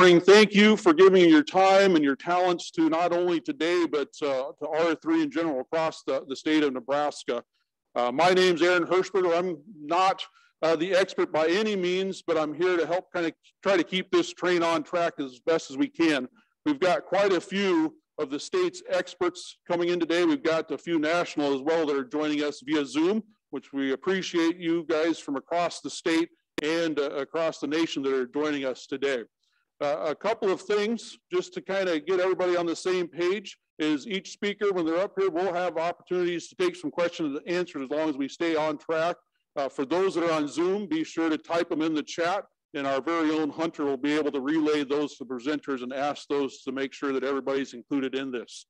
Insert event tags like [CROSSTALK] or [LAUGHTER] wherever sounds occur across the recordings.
Thank you for giving your time and your talents to not only today, but uh, to R3 in general across the, the state of Nebraska. Uh, my name's Aaron Hirschberger. I'm not uh, the expert by any means, but I'm here to help kind of try to keep this train on track as best as we can. We've got quite a few of the state's experts coming in today. We've got a few national as well that are joining us via Zoom, which we appreciate you guys from across the state and uh, across the nation that are joining us today. Uh, a couple of things just to kind of get everybody on the same page is each speaker, when they're up here, we'll have opportunities to take some questions and answers as long as we stay on track. Uh, for those that are on Zoom, be sure to type them in the chat and our very own Hunter will be able to relay those to presenters and ask those to make sure that everybody's included in this.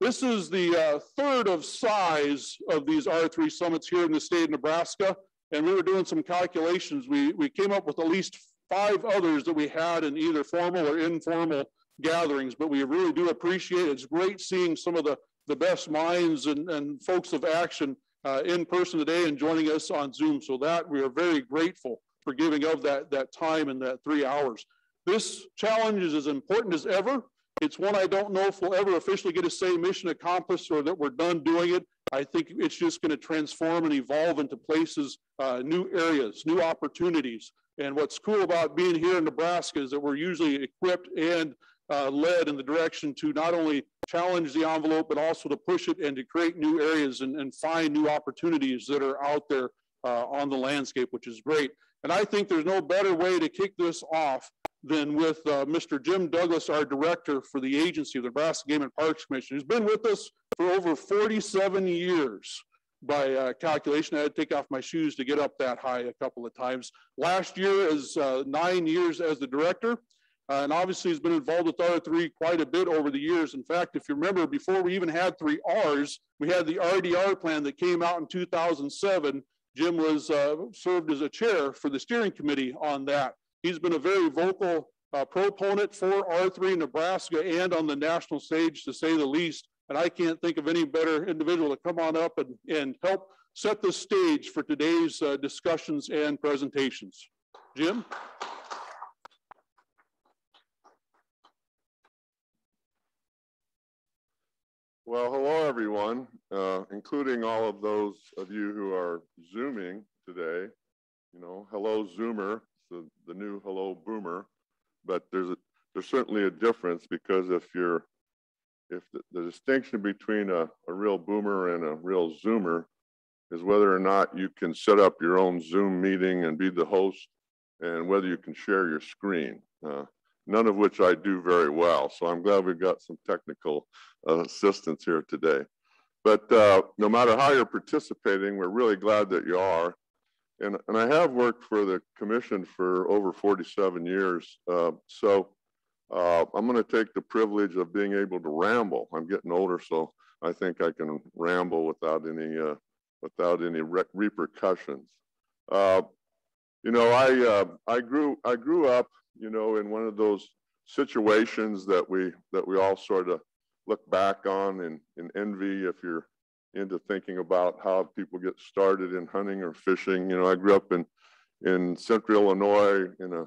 This is the uh, third of size of these R3 summits here in the state of Nebraska. And we were doing some calculations. We, we came up with at least five others that we had in either formal or informal gatherings, but we really do appreciate it. It's great seeing some of the, the best minds and, and folks of action uh, in person today and joining us on Zoom. So that we are very grateful for giving of that, that time and that three hours. This challenge is as important as ever. It's one I don't know if we'll ever officially get to say mission accomplished or that we're done doing it. I think it's just going to transform and evolve into places, uh, new areas, new opportunities. And what's cool about being here in Nebraska is that we're usually equipped and uh, led in the direction to not only challenge the envelope, but also to push it and to create new areas and, and find new opportunities that are out there uh, on the landscape, which is great. And I think there's no better way to kick this off than with uh, Mr. Jim Douglas, our director for the agency of the Nebraska Game and Parks Commission, who's been with us for over 47 years by uh, calculation. I had to take off my shoes to get up that high a couple of times. Last year is uh, nine years as the director, uh, and obviously has been involved with R3 quite a bit over the years. In fact, if you remember, before we even had three R's, we had the RDR plan that came out in 2007. Jim was uh, served as a chair for the steering committee on that. He's been a very vocal uh, proponent for R3 Nebraska and on the national stage, to say the least. And I can't think of any better individual to come on up and, and help set the stage for today's uh, discussions and presentations. Jim? Well, hello, everyone, uh, including all of those of you who are Zooming today. You know, hello, Zoomer, the, the new hello, Boomer. But there's, a, there's certainly a difference because if you're if the, the distinction between a, a real boomer and a real zoomer is whether or not you can set up your own Zoom meeting and be the host and whether you can share your screen. Uh, none of which I do very well. So I'm glad we've got some technical uh, assistance here today. But uh, no matter how you're participating, we're really glad that you are. And, and I have worked for the commission for over 47 years. Uh, so uh, I'm going to take the privilege of being able to ramble. I'm getting older, so I think I can ramble without any uh, without any re repercussions. Uh, you know, I uh, I grew I grew up, you know, in one of those situations that we that we all sort of look back on and, envy if you're into thinking about how people get started in hunting or fishing. You know, I grew up in in central Illinois in a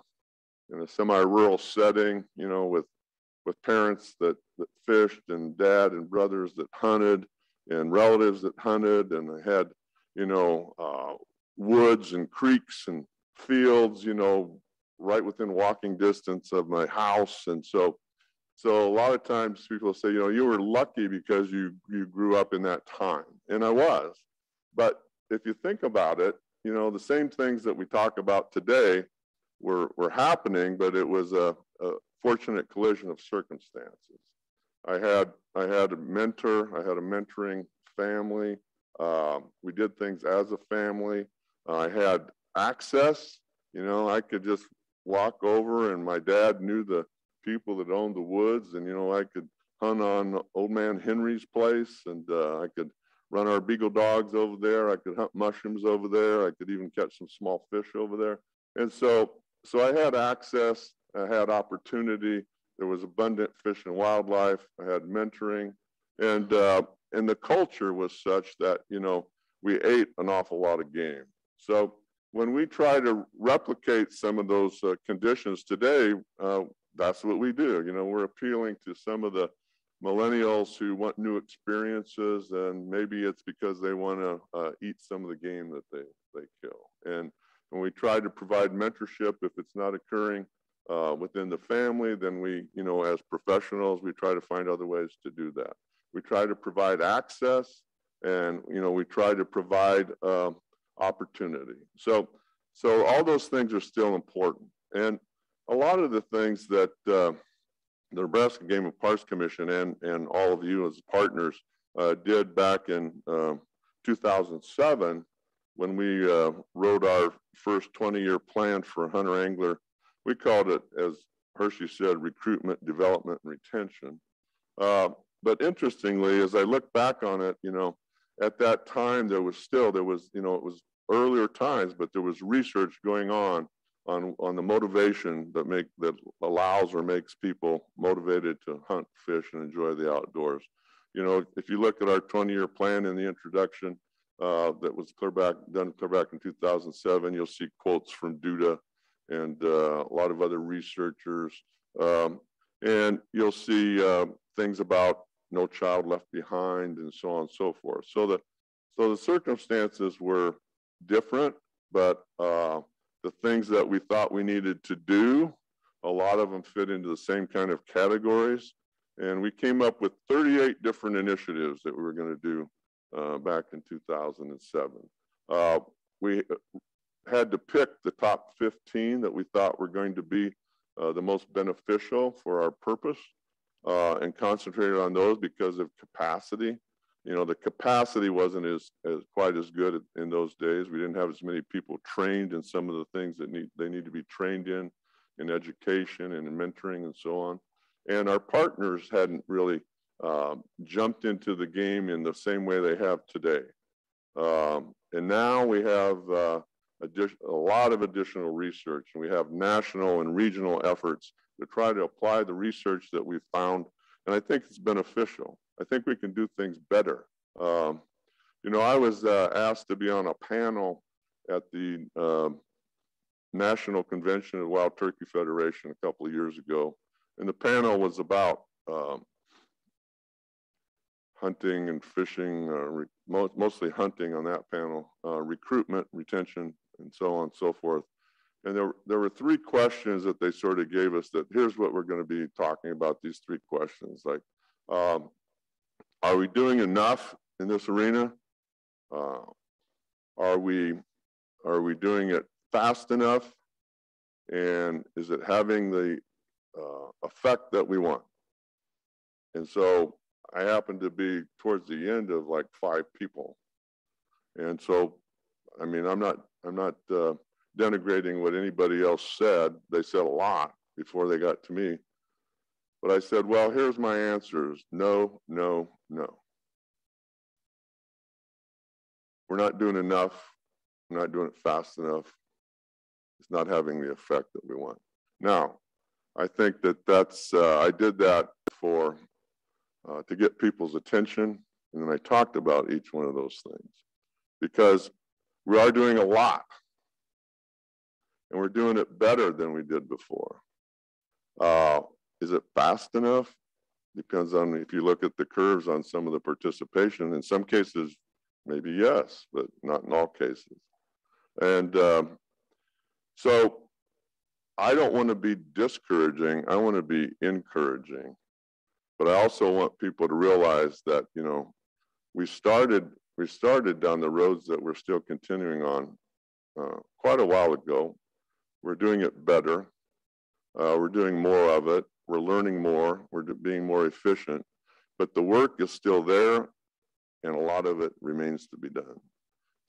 in a semi-rural setting, you know, with with parents that, that fished and dad and brothers that hunted and relatives that hunted and had, you know, uh, woods and creeks and fields, you know, right within walking distance of my house. And so, so a lot of times people say, you know, you were lucky because you, you grew up in that time. And I was. But if you think about it, you know, the same things that we talk about today were, were happening, but it was a, a fortunate collision of circumstances. I had, I had a mentor, I had a mentoring family. Um, we did things as a family. I had access, you know, I could just walk over and my dad knew the people that owned the woods and, you know, I could hunt on old man Henry's place and uh, I could run our beagle dogs over there. I could hunt mushrooms over there. I could even catch some small fish over there. And so so I had access, I had opportunity. There was abundant fish and wildlife. I had mentoring, and uh, and the culture was such that you know we ate an awful lot of game. So when we try to replicate some of those uh, conditions today, uh, that's what we do. You know, we're appealing to some of the millennials who want new experiences, and maybe it's because they want to uh, eat some of the game that they, they kill. And when we try to provide mentorship, if it's not occurring uh, within the family, then we, you know, as professionals, we try to find other ways to do that. We try to provide access, and you know, we try to provide uh, opportunity. So, so all those things are still important. And a lot of the things that uh, the Nebraska Game of Parks Commission and, and all of you as partners uh, did back in uh, 2007 when we uh, wrote our first 20-year plan for hunter angler. We called it, as Hershey said, recruitment, development, and retention. Uh, but interestingly, as I look back on it, you know, at that time there was still there was you know it was earlier times, but there was research going on on, on the motivation that make that allows or makes people motivated to hunt, fish, and enjoy the outdoors. You know, if you look at our 20-year plan in the introduction uh, that was clear back done clear back in 2007, you'll see quotes from Duda and uh, a lot of other researchers, um, and you'll see uh, things about no child left behind and so on and so forth. So the so the circumstances were different, but uh, the things that we thought we needed to do, a lot of them fit into the same kind of categories. And we came up with 38 different initiatives that we were going to do uh, back in 2007. Uh, we had to pick the top 15 that we thought were going to be uh, the most beneficial for our purpose and concentrated on those because of capacity you know, the capacity wasn't as, as quite as good in those days. We didn't have as many people trained in some of the things that need, they need to be trained in, in education and in mentoring and so on. And our partners hadn't really um, jumped into the game in the same way they have today. Um, and now we have uh, a lot of additional research and we have national and regional efforts to try to apply the research that we've found. And I think it's beneficial. I think we can do things better. Um, you know, I was uh, asked to be on a panel at the uh, National Convention of Wild Turkey Federation a couple of years ago, and the panel was about um, hunting and fishing, uh, mo mostly hunting on that panel, uh, recruitment, retention, and so on and so forth. And there, there were three questions that they sort of gave us that here's what we're going to be talking about these three questions. Like, um, are we doing enough in this arena? Uh, are we are we doing it fast enough? And is it having the uh, effect that we want? And so I happened to be towards the end of like five people. And so, I mean, I'm not, I'm not uh, denigrating what anybody else said. They said a lot before they got to me. But I said, well, here's my answers. No, no, no. We're not doing enough. We're not doing it fast enough. It's not having the effect that we want. Now, I think that that's, uh, I did that for, uh, to get people's attention. And then I talked about each one of those things because we are doing a lot and we're doing it better than we did before. Uh, is it fast enough? Depends on if you look at the curves on some of the participation. In some cases, maybe yes, but not in all cases. And um, so I don't want to be discouraging. I want to be encouraging. But I also want people to realize that, you know, we started we started down the roads that we're still continuing on uh, quite a while ago. We're doing it better. Uh, we're doing more of it. We're learning more. We're being more efficient. But the work is still there, and a lot of it remains to be done.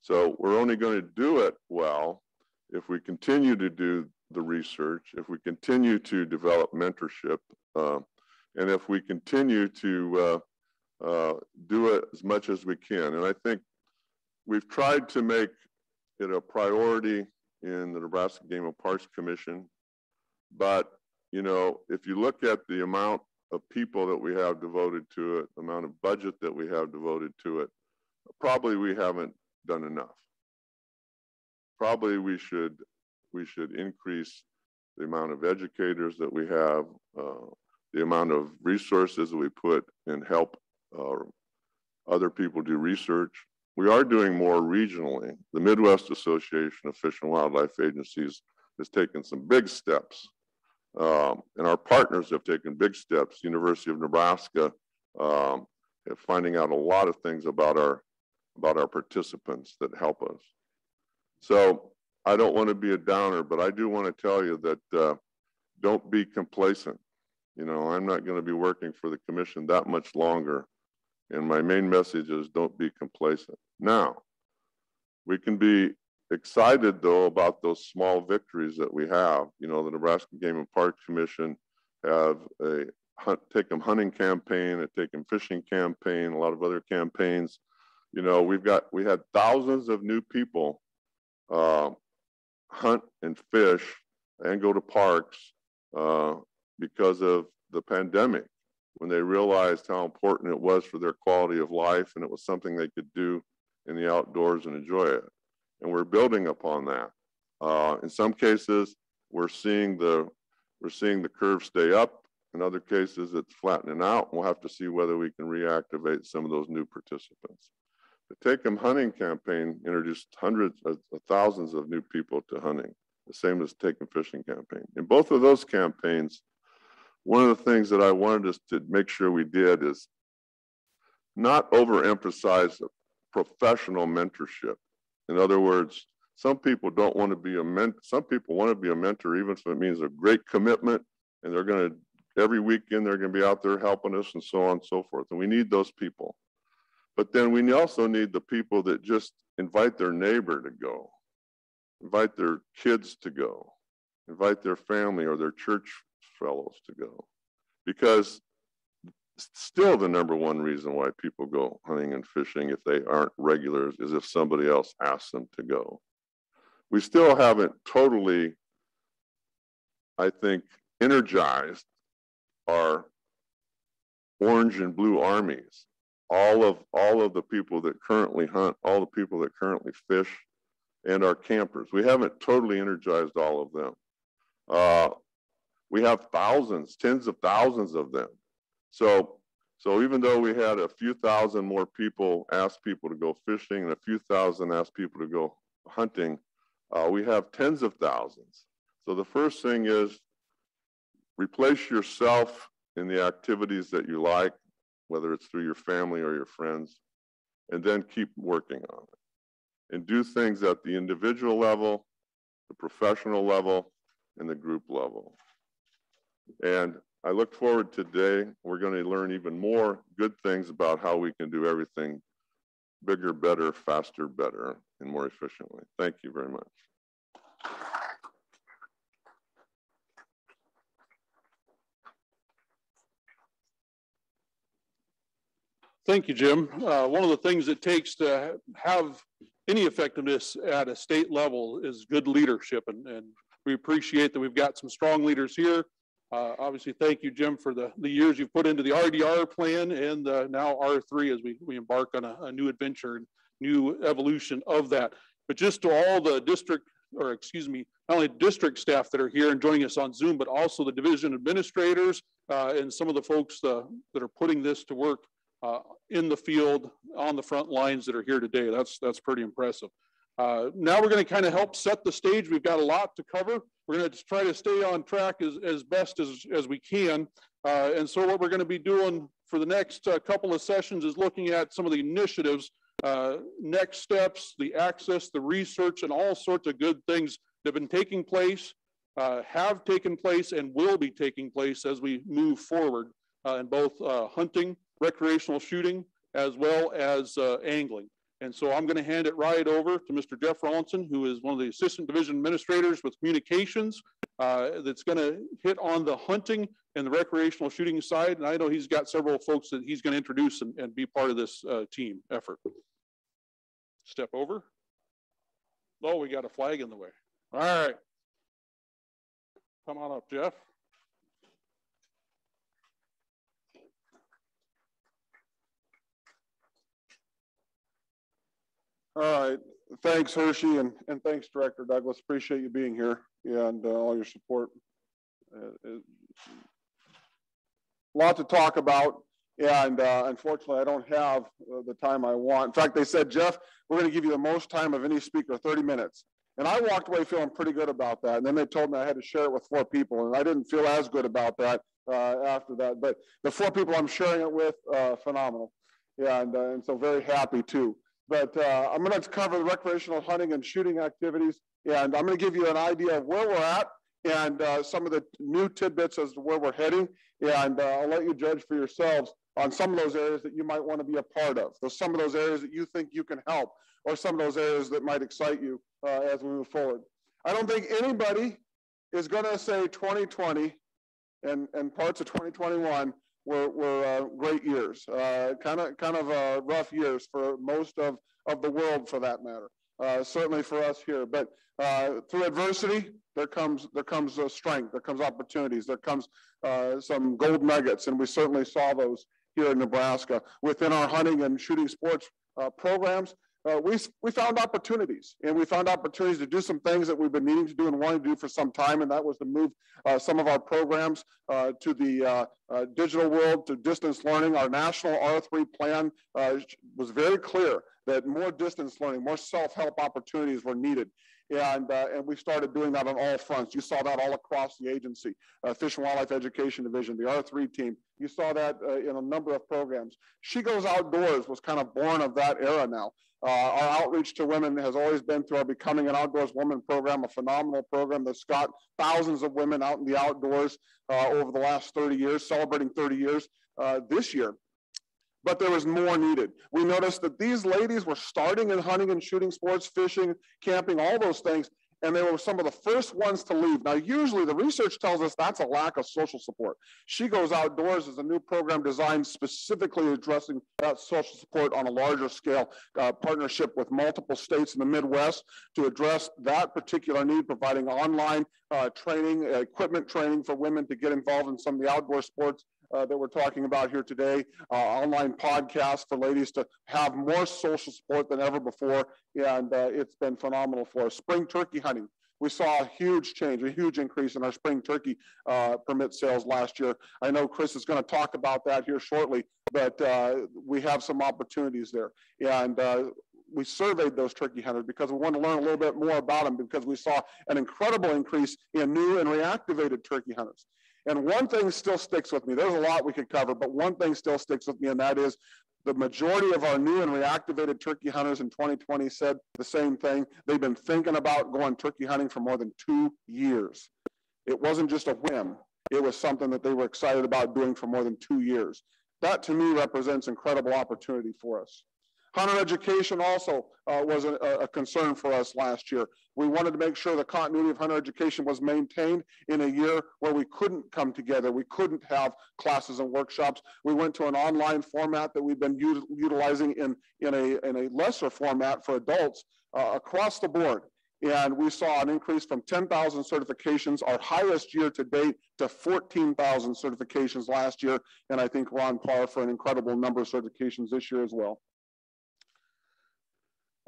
So we're only going to do it well if we continue to do the research, if we continue to develop mentorship, uh, and if we continue to uh, uh, do it as much as we can. And I think we've tried to make it a priority in the Nebraska Game of Parks Commission, but you know, if you look at the amount of people that we have devoted to it, the amount of budget that we have devoted to it, probably we haven't done enough. Probably we should we should increase the amount of educators that we have, uh, the amount of resources we put in help uh, other people do research. We are doing more regionally. The Midwest Association of Fish and Wildlife Agencies has taken some big steps. Um, and our partners have taken big steps. University of Nebraska um, finding out a lot of things about our about our participants that help us. So I don't want to be a downer, but I do want to tell you that uh, don't be complacent. You know, I'm not going to be working for the commission that much longer. And my main message is don't be complacent. Now, we can be excited though about those small victories that we have. You know, the Nebraska Game and Park Commission have a hunt, take them hunting campaign, a take them fishing campaign, a lot of other campaigns. You know, we've got we had thousands of new people uh, hunt and fish and go to parks uh, because of the pandemic when they realized how important it was for their quality of life and it was something they could do in the outdoors and enjoy it. And we're building upon that. Uh, in some cases, we're seeing the we're seeing the curve stay up. In other cases, it's flattening out. We'll have to see whether we can reactivate some of those new participants. The Take 'em Hunting campaign introduced hundreds of thousands of new people to hunting, the same as Take 'em Fishing campaign. In both of those campaigns, one of the things that I wanted us to make sure we did is not overemphasize professional mentorship. In other words, some people don't want to be a mentor. Some people want to be a mentor, even if it means a great commitment, and they're going to every weekend they're going to be out there helping us, and so on and so forth. And we need those people. But then we also need the people that just invite their neighbor to go, invite their kids to go, invite their family or their church fellows to go. Because still the number one reason why people go hunting and fishing if they aren't regulars is if somebody else asks them to go. We still haven't totally, I think, energized our orange and blue armies. All of all of the people that currently hunt, all the people that currently fish, and our campers. We haven't totally energized all of them. Uh, we have thousands, tens of thousands of them. So, so even though we had a few thousand more people ask people to go fishing and a few thousand ask people to go hunting, uh, we have tens of thousands. So the first thing is replace yourself in the activities that you like, whether it's through your family or your friends, and then keep working on it. And do things at the individual level, the professional level, and the group level. And I look forward to today. We're going to learn even more good things about how we can do everything bigger, better, faster, better, and more efficiently. Thank you very much. Thank you, Jim. Uh, one of the things it takes to have any effectiveness at a state level is good leadership. And, and we appreciate that we've got some strong leaders here uh, obviously, thank you, Jim, for the, the years you've put into the RDR plan and uh, now R3 as we, we embark on a, a new adventure and new evolution of that. But just to all the district, or excuse me, not only district staff that are here and joining us on Zoom, but also the division administrators uh, and some of the folks uh, that are putting this to work uh, in the field on the front lines that are here today. That's, that's pretty impressive. Uh, now we're going to kind of help set the stage. We've got a lot to cover. We're going to try to stay on track as, as best as, as we can. Uh, and so what we're going to be doing for the next uh, couple of sessions is looking at some of the initiatives, uh, next steps, the access, the research, and all sorts of good things that have been taking place, uh, have taken place, and will be taking place as we move forward in both hunting, recreational shooting, as well as angling. And so I'm going to hand it right over to Mr. Jeff Rawlinson, who is one of the assistant division administrators with communications, uh, that's going to hit on the hunting and the recreational shooting side. And I know he's got several folks that he's going to introduce and, and be part of this uh, team effort. Step over. Oh, we got a flag in the way. All right. Come on up, Jeff. All right. Thanks, Hershey, and, and thanks, Director Douglas. Appreciate you being here. and uh, all your support. Uh, a lot to talk about, and uh, unfortunately, I don't have uh, the time I want. In fact, they said, Jeff, we're going to give you the most time of any speaker, 30 minutes. And I walked away feeling pretty good about that. And then they told me I had to share it with four people, and I didn't feel as good about that uh, after that. But the four people I'm sharing it with, uh, phenomenal. Yeah, and, uh, and so very happy too. But uh, I'm going to cover the recreational hunting and shooting activities, and I'm going to give you an idea of where we're at and uh, some of the new tidbits as to where we're heading. And uh, I'll let you judge for yourselves on some of those areas that you might want to be a part of. So some of those areas that you think you can help, or some of those areas that might excite you uh, as we move forward. I don't think anybody is going to say 2020 and, and parts of 2021 were, were uh, great years, kind of kind of uh, rough years for most of, of the world for that matter. Uh, certainly for us here, but uh, through adversity, there comes there comes uh, strength, there comes opportunities, there comes some gold nuggets, and we certainly saw those here in Nebraska within our hunting and shooting sports programs uh, we, we found opportunities and we found opportunities to do some things that we've been needing to do and wanting to do for some time. And that was to move uh, some of our programs uh, to the uh, uh, digital world, to distance learning. Our national R3 plan uh, was very clear that more distance learning, more self-help opportunities were needed. And, uh, and we started doing that on all fronts. You saw that all across the agency, uh, Fish and Wildlife Education Division, the R3 team. You saw that uh, in a number of programs. She Goes Outdoors was kind of born of that era now. Uh, our outreach to women has always been through our Becoming an Outdoors Woman program, a phenomenal program that's got thousands of women out in the outdoors uh, over the last 30 years, celebrating 30 years uh, this year but there was more needed. We noticed that these ladies were starting in hunting and shooting sports, fishing, camping, all those things, and they were some of the first ones to leave. Now, usually the research tells us that's a lack of social support. She Goes Outdoors is a new program designed specifically addressing that social support on a larger scale, uh, partnership with multiple states in the Midwest to address that particular need, providing online uh, training, equipment training for women to get involved in some of the outdoor sports uh, that we're talking about here today, uh, online podcast for ladies to have more social support than ever before. And uh, it's been phenomenal for us. Spring turkey hunting. We saw a huge change, a huge increase in our spring turkey uh, permit sales last year. I know Chris is going to talk about that here shortly, but uh, we have some opportunities there. And uh, we surveyed those turkey hunters because we wanted to learn a little bit more about them because we saw an incredible increase in new and reactivated turkey hunters. And one thing still sticks with me. There's a lot we could cover, but one thing still sticks with me, and that is the majority of our new and reactivated turkey hunters in 2020 said the same thing. They've been thinking about going turkey hunting for more than two years. It wasn't just a whim. It was something that they were excited about doing for more than two years. That to me represents incredible opportunity for us. Hunter education also uh, was a, a, concern for us last year. We wanted to make sure the continuity of hunter education was maintained in a year where we couldn't come together. We couldn't have classes and workshops. We went to an online format that we've been utilizing in, in, a, in a lesser format for adults uh, across the board. And we saw an increase from 10,000 certifications, our highest year to date, to 14,000 certifications last year. And I think we're on par for an incredible number of certifications this year as well.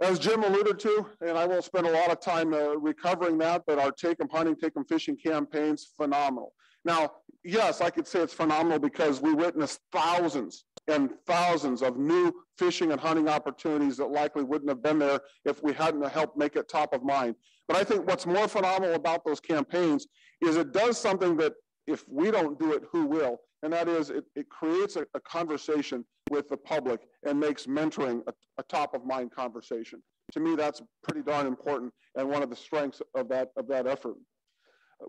As Jim alluded to, and I won't spend a lot of time uh, recovering that, but our take 'em hunting, take take 'em fishing campaigns, phenomenal. Now, yes, I could say it's phenomenal because we witnessed thousands and thousands of new fishing and hunting opportunities that likely wouldn't have been there if we hadn't helped make it top of mind. But I think what's more phenomenal about those campaigns is it does something that if we don't do it, who will? And that is it, it creates a, a conversation with the public and makes mentoring a, a top of mind conversation. To me, that's pretty darn important and one of the strengths of that, of that effort.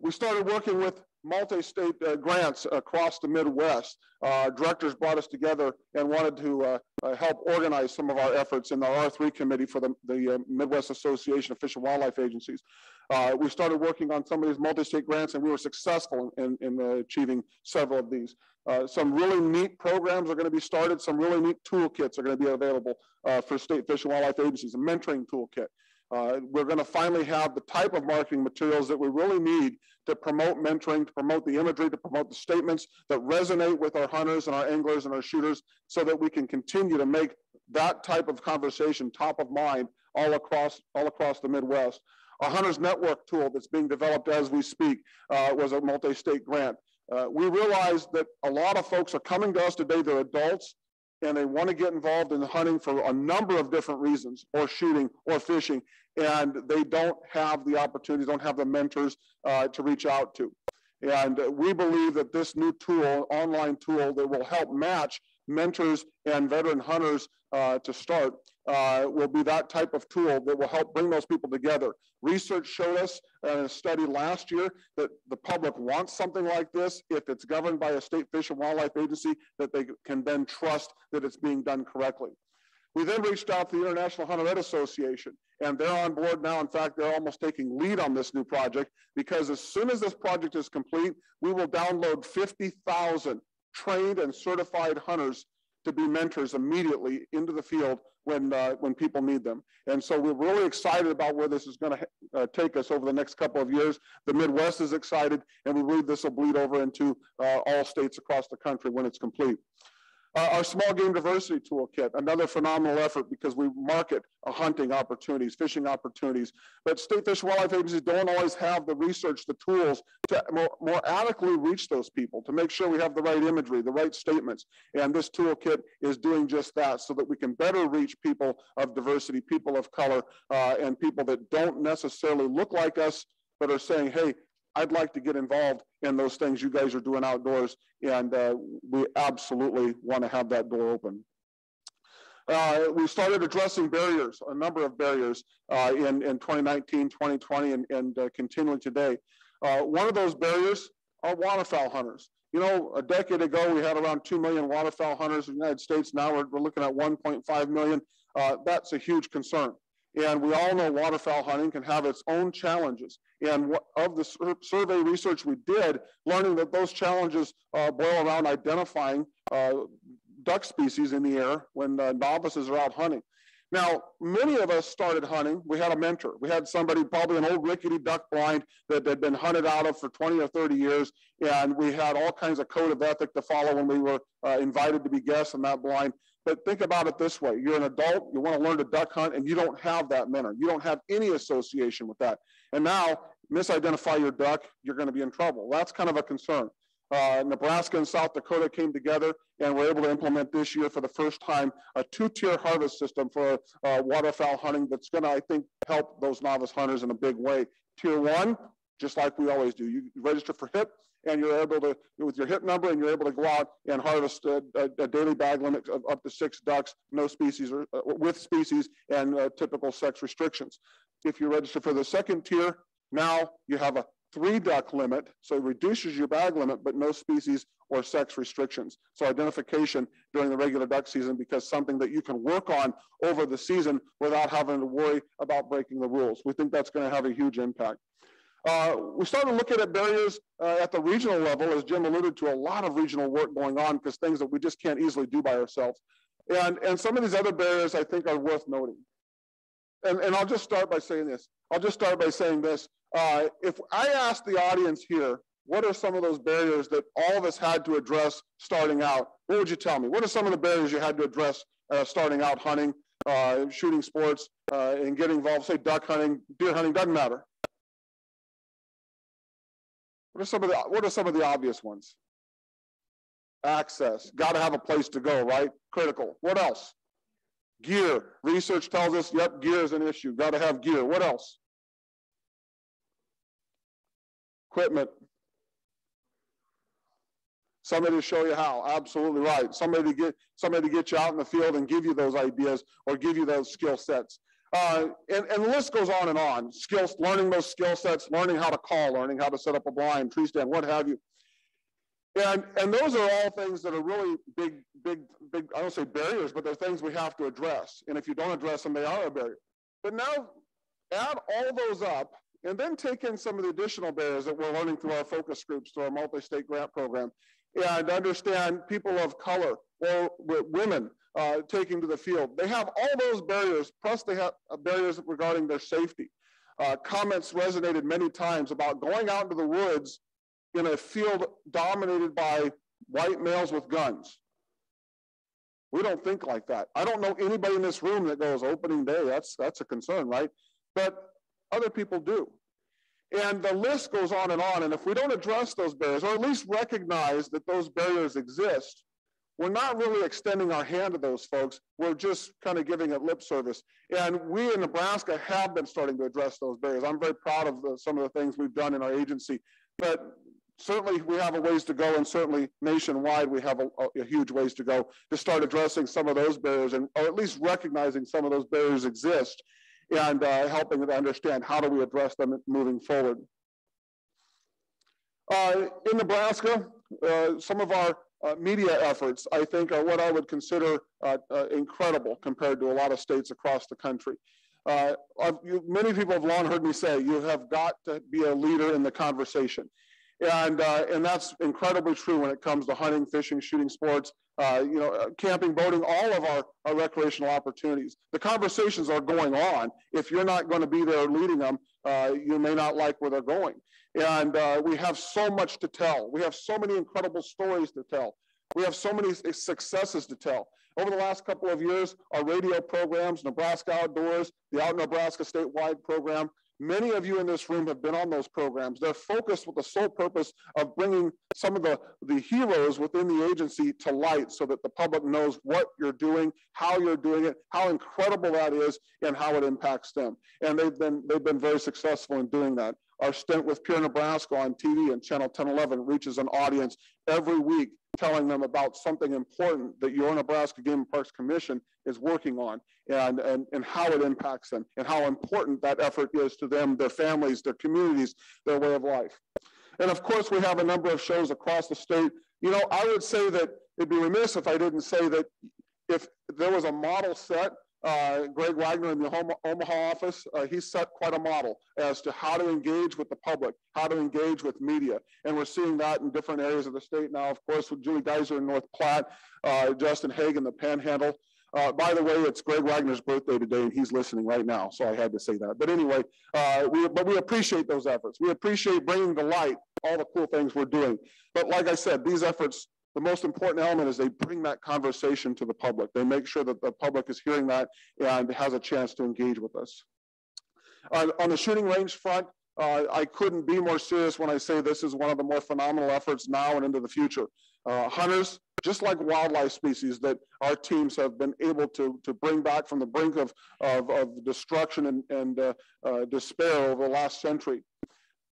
We started working with multi-state uh, grants across the Midwest. Uh, directors brought us together and wanted to uh, uh help organize some of our efforts in the R3 committee for the, the uh, Midwest Association of Fish and Wildlife Agencies. Uh, we started working on some of these multi-state grants and we were successful in, in achieving several of these. Some really neat programs are going to be started. Some really neat toolkits are going to be available for state fish and wildlife agencies, a mentoring toolkit. Uh, we're going to finally have the type of marketing materials that we really need to promote mentoring, to promote the imagery, to promote the statements that resonate with our hunters and our anglers and our shooters so that we can continue to make that type of conversation top of mind all across, all across the Midwest. A Hunters Network tool that's being developed as we speak uh, was a multi-state grant. Uh, we realize that a lot of folks are coming to us today, they're adults, and they want to get involved in hunting for a number of different reasons, or shooting, or fishing, and they don't have the opportunities, don't have the mentors uh, to reach out to. And we believe that this new tool, online tool that will help match mentors and veteran hunters uh, to start uh, will be that type of tool that will help bring those people together. Research showed us in a study last year that the public wants something like this if it's governed by a state fish and wildlife agency that they can then trust that it's being done correctly. We then reached out to the International Hunter Ed Association, and they're on board now. In fact, they're almost taking lead on this new project because as soon as this project is complete, we will download 50,000 trained and certified hunters to be mentors immediately into the field when, uh, when people need them. And so we're really excited about where this is going to uh, take us over the next couple of years. The Midwest is excited, and we believe this will bleed over into uh, all states across the country when it's complete. Uh, our small game diversity toolkit, another phenomenal effort because we market hunting opportunities, fishing opportunities. But state fish and wildlife agencies don't always have the research, the tools to more, more adequately reach those people, to make sure we have the right imagery, the right statements. And this toolkit is doing just that so that we can better reach people of diversity, people of color, uh, and people that don't necessarily look like us, but are saying, hey, I'd like to get involved in those things you guys are doing outdoors, and uh, we absolutely want to have that door open. Uh, we started addressing barriers, a number of barriers uh, in, in 2019, 2020, and, and uh, continuing today. Uh, one of those barriers are waterfowl hunters. You know, a decade ago, we had around 2 million waterfowl hunters in the United States. Now we're, we're looking at 1.5 million. Uh, that's a huge concern. And we all know waterfowl hunting can have its own challenges. And of the sur survey research we did, learning that those challenges uh, boil around identifying uh, duck species in the air when uh, novices are out hunting. Now, many of us started hunting. We had a mentor. We had somebody, probably an old rickety duck blind that had been hunted out of for 20 or 30 years. And we had all kinds of code of ethic to follow when we were uh, invited to be guests on that blind. But think about it this way. You're an adult, you want to learn to duck hunt, and you don't have that mentor. You don't have any association with that. And now, misidentify your duck, you're going to be in trouble. That's kind of a concern. Uh, Nebraska and South Dakota came together and were able to implement this year for the first time a two-tier harvest system for uh, waterfowl hunting that's going to, I think, help those novice hunters in a big way. Tier one, just like we always do, you register for HIP and you're able to, with your HIP number, and you're able to go out and harvest a, a, a daily bag limit of up to six ducks, no species or uh, with species and uh, typical sex restrictions. If you register for the second tier, now you have a three duck limit, so it reduces your bag limit, but no species or sex restrictions. So identification during the regular duck season because something that you can work on over the season without having to worry about breaking the rules. We think that's gonna have a huge impact. Uh, we started looking at barriers uh, at the regional level, as Jim alluded to, a lot of regional work going on because things that we just can't easily do by ourselves. And, and some of these other barriers I think are worth noting. And, and I'll just start by saying this. I'll just start by saying this. Uh, if I ask the audience here, what are some of those barriers that all of us had to address starting out? What would you tell me? What are some of the barriers you had to address uh, starting out hunting, uh, shooting sports, uh, and getting involved, say duck hunting, deer hunting, doesn't matter. What are some of the what are some of the obvious ones? Access. Got to have a place to go, right? Critical. What else? Gear. Research tells us, yep, gear is an issue. Got to have gear. What else? Equipment. Somebody to show you how. Absolutely right. Somebody to get somebody to get you out in the field and give you those ideas or give you those skill sets. Uh, and, and the list goes on and on. Skills, learning those skill sets, learning how to call, learning how to set up a blind, tree stand, what have you. And, and those are all things that are really big, big, big, I don't say barriers, but they're things we have to address. And if you don't address them, they are a barrier. But now add all those up and then take in some of the additional barriers that we're learning through our focus groups, through our multi-state grant program, and understand people of color or women uh, taking to the field. They have all those barriers, plus they have uh, barriers regarding their safety. Uh, comments resonated many times about going out into the woods in a field dominated by white males with guns. We don't think like that. I don't know anybody in this room that goes opening day. That's that's a concern, right? But other people do. And the list goes on and on. And if we don't address those barriers, or at least recognize that those barriers exist, we're not really extending our hand to those folks. We're just kind of giving it lip service. And we in Nebraska have been starting to address those barriers. I'm very proud of the, some of the things we've done in our agency. But certainly we have a ways to go, and certainly nationwide we have a, a, huge ways to go to start addressing some of those barriers, and or at least recognizing some of those barriers exist, and uh, helping to understand how do we address them moving forward. Uh, in Nebraska, uh, some of our uh, media efforts, I think, are what I would consider uh, uh, incredible compared to a lot of states across the country. Uh, you, many people have long heard me say, you have got to be a leader in the conversation. And, uh, and that's incredibly true when it comes to hunting, fishing, shooting sports, uh, you know, camping, boating, all of our, our recreational opportunities. The conversations are going on. If you're not going to be there leading them, you may not like where they're going. And uh, we have so much to tell. We have so many incredible stories to tell. We have so many successes to tell. Over the last couple of years, our radio programs, Nebraska Outdoors, the Out Nebraska statewide program, many of you in this room have been on those programs. They're focused with the sole purpose of bringing some of the, the heroes within the agency to light so that the public knows what you're doing, how you're doing it, how incredible that is, and how it impacts them. And they've been, they've been very successful in doing that. Our stint with Pure Nebraska on TV and Channel 1011 reaches an audience every week telling them about something important that your Nebraska Game and Parks Commission is working on and, and, and how it impacts them and how important that effort is to them, their families, their communities, their way of life. And of course, we have a number of shows across the state. You know, I would say that it'd be remiss if I didn't say that if there was a model set uh, Greg Wagner in the Omaha office, uh, he set quite a model as to how to engage with the public, how to engage with media. And we're seeing that in different areas of the state now, of course, with Julie Geiser in North Platte, uh, Justin Haag in the Panhandle. Uh, by the way, it's Greg Wagner's birthday today, and he's listening right now, so I had to say that. But anyway, uh, we, but we appreciate those efforts. We appreciate bringing to light all the cool things we're doing. But like I said, these efforts the most important element is they bring that conversation to the public. They make sure that the public is hearing that and has a chance to engage with us. Uh, on the shooting range front, uh, I couldn't be more serious when I say this is one of the more phenomenal efforts now and into the future. Uh, hunters, just like wildlife species that our teams have been able to, to bring back from the brink of, of, of destruction and, and uh, uh, despair over the last century.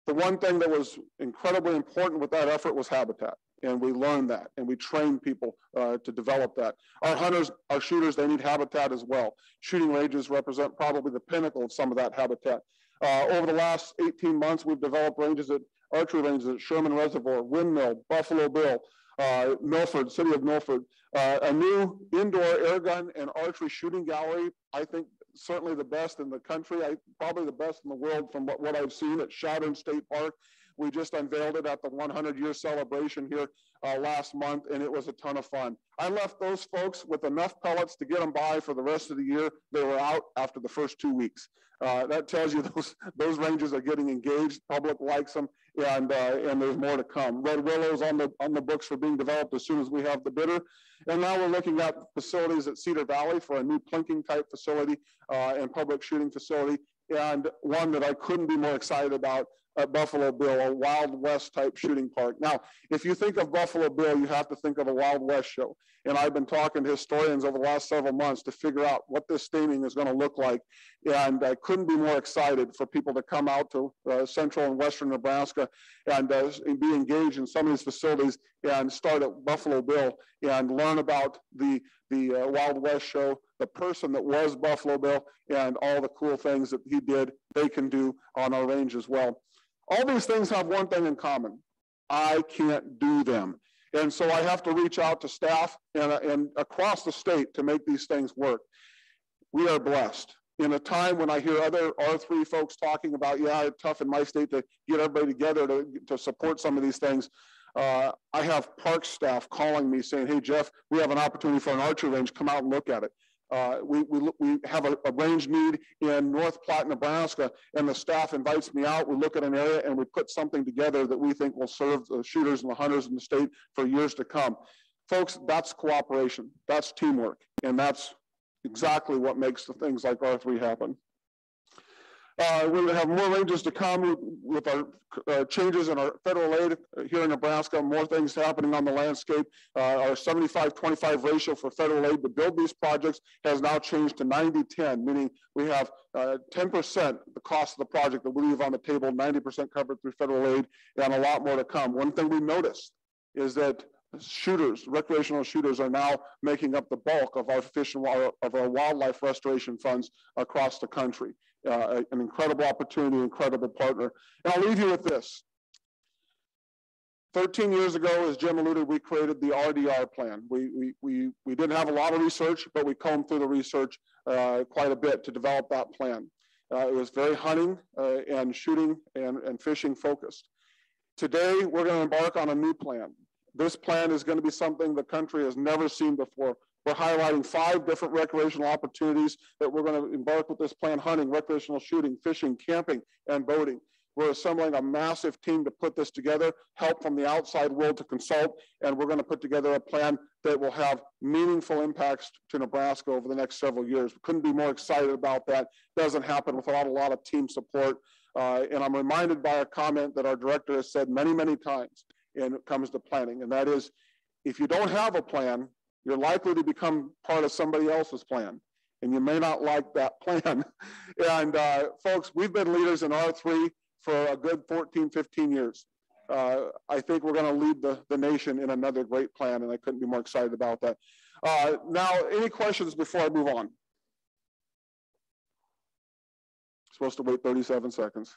The one thing that was incredibly important with that effort was habitat and we learn that and we train people uh, to develop that. Our hunters, our shooters, they need habitat as well. Shooting ranges represent probably the pinnacle of some of that habitat. Uh, over the last 18 months, we've developed ranges at archery ranges at Sherman Reservoir, Windmill, Buffalo Bill, uh, Milford, City of Milford, uh, a new indoor air gun and archery shooting gallery. I think certainly the best in the country, I, probably the best in the world from what, what I've seen at Chadron State Park. We just unveiled it at the 100 year celebration here uh, last month, and it was a ton of fun. I left those folks with enough pellets to get them by for the rest of the year. They were out after the first two weeks. Uh, that tells you [LAUGHS] those those ranges are getting engaged. Public likes them, and uh, and there's more to come. Red Willow's on the on the books for being developed as soon as we have the bidder, and now we're looking at facilities at Cedar Valley for a new plinking type facility uh, and public shooting facility, and one that I couldn't be more excited about at Buffalo Bill, a Wild West type shooting park. Now, if you think of Buffalo Bill, you have to think of a Wild West show. And I've been talking to historians over the last several months to figure out what this staging is going to look like. And I couldn't be more excited for people to come out to uh, central and western Nebraska and, uh, and, be engaged in some of these facilities and start at Buffalo Bill and learn about the, the uh, Wild West show, the person that was Buffalo Bill, and all the cool things that he did, they can do on our range as well. All these things have one thing in common. I can't do them. And so I have to reach out to staff and, and across the state to make these things work. We are blessed. In a time when I hear other R3 folks talking about, yeah, it's tough in my state to get everybody together to, to support some of these things, uh, I have park staff calling me saying, hey, Jeff, we have an opportunity for an archery range. Come out and look at it. Uh, we, we, we have a, a, range need in North Platte, Nebraska, and the staff invites me out. We look at an area and we put something together that we think will serve the shooters and the hunters in the state for years to come. Folks, that's cooperation, that's teamwork, and that's exactly what makes the things like R3 happen. Uh, we have more ranges to come with our uh, changes in our federal aid here in Nebraska, more things happening on the landscape. Uh, our 75-25 ratio for federal aid to build these projects has now changed to 90-10, meaning we have 10% uh, the cost of the project that we leave on the table, 90% covered through federal aid, and a lot more to come. One thing we noticed is that shooters, recreational shooters are now making up the bulk of our fish and of our wildlife restoration funds across the country. Uh, an incredible opportunity, incredible partner. And I'll leave you with this. 13 years ago, as Jim alluded, we created the RDR plan. We, we, we, we didn't have a lot of research, but we combed through the research uh, quite a bit to develop that plan. Uh, it was very hunting uh, and shooting and, and fishing focused. Today, we're going to embark on a new plan. This plan is going to be something the country has never seen before. We're highlighting five different recreational opportunities that we're going to embark with this plan, hunting, recreational shooting, fishing, camping, and boating. We're assembling a massive team to put this together, help from the outside world to consult, and we're going to put together a plan that will have meaningful impacts to Nebraska over the next several years. We couldn't be more excited about that. Doesn't happen without a lot of team support. Uh, and I'm reminded by a comment that our director has said many, many times when it comes to planning, and that is, if you don't have a plan, you're likely to become part of somebody else's plan. And you may not like that [LAUGHS] plan. and uh, folks, we've been leaders in R3 for a good 14, 15 years. Uh, I think we're going to lead the, the nation in another great plan, and I couldn't be more excited about that. Uh, now, any questions before I move on? Supposed to wait 37 seconds.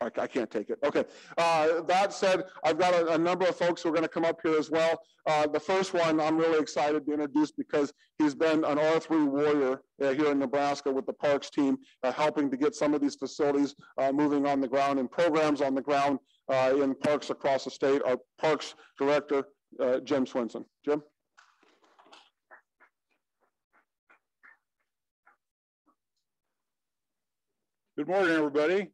I, I can't take it. Okay. Uh, that said, I've got a, a, number of folks who are going to come up here as well. Uh, the first one I'm really excited to introduce because he's been an R3 warrior uh, here in Nebraska with the Parks team, uh, helping to get some of these facilities uh, moving on the ground and programs on the ground uh, in parks across the state. Our Parks Director, Jim Swanson. Jim? Good morning, everybody.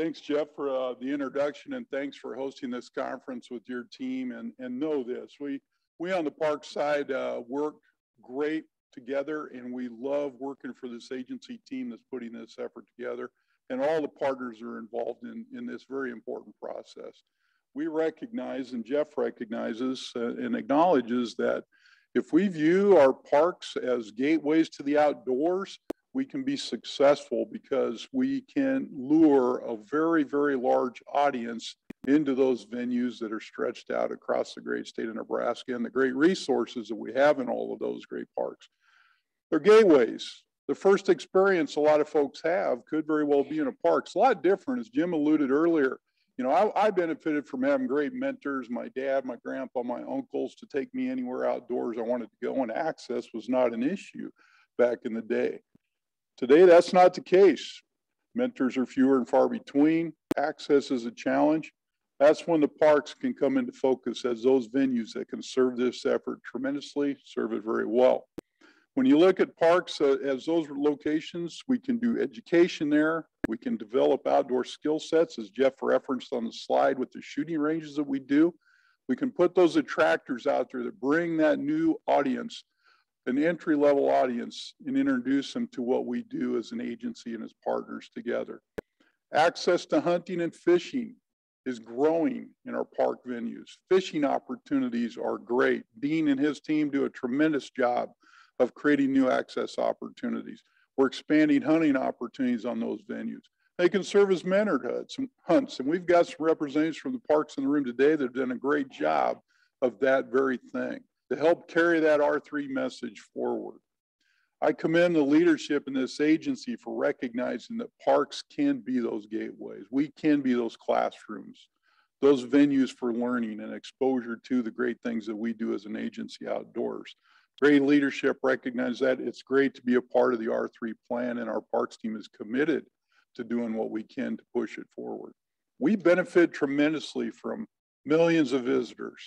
Thanks, Jeff, for uh, the introduction, and thanks for hosting this conference with your team. And, and know this, we, we on the park side uh, work great together, and we love working for this agency team that's putting this effort together, and all the partners are involved in, in this very important process. We recognize, and Jeff recognizes uh, and acknowledges that if we view our parks as gateways to the outdoors, we can be successful because we can lure a very, very large audience into those venues that are stretched out across the great state of Nebraska and the great resources that we have in all of those great parks. They're gateways. The first experience a lot of folks have could very well be in a park. It's a lot different, as Jim alluded earlier. You know, I, I benefited from having great mentors, my dad, my grandpa, my uncles to take me anywhere outdoors I wanted to go, and access was not an issue back in the day. Today, that's not the case. Mentors are fewer and far between. Access is a challenge. That's when the parks can come into focus as those venues that can serve this effort tremendously, serve it very well. When you look at parks uh, as those locations, we can do education there. We can develop outdoor skill sets, as Jeff referenced on the slide with the shooting ranges that we do. We can put those attractors out there that bring that new audience an entry level audience and introduce them to what we do as an agency and as partners together. Access to hunting and fishing is growing in our park venues. Fishing opportunities are great. Dean and his team do a tremendous job of creating new access opportunities. We're expanding hunting opportunities on those venues. They can serve as mentored hunts, and we've got some representatives from the parks in the room today that have done a great job of that very thing to help carry that R3 message forward. I commend the leadership in this agency for recognizing that parks can be those gateways. We can be those classrooms, those venues for learning and exposure to the great things that we do as an agency outdoors. Great leadership recognize that. It's great to be a part of the R3 plan, and our parks team is committed to doing what we can to push it forward. We benefit tremendously from millions of visitors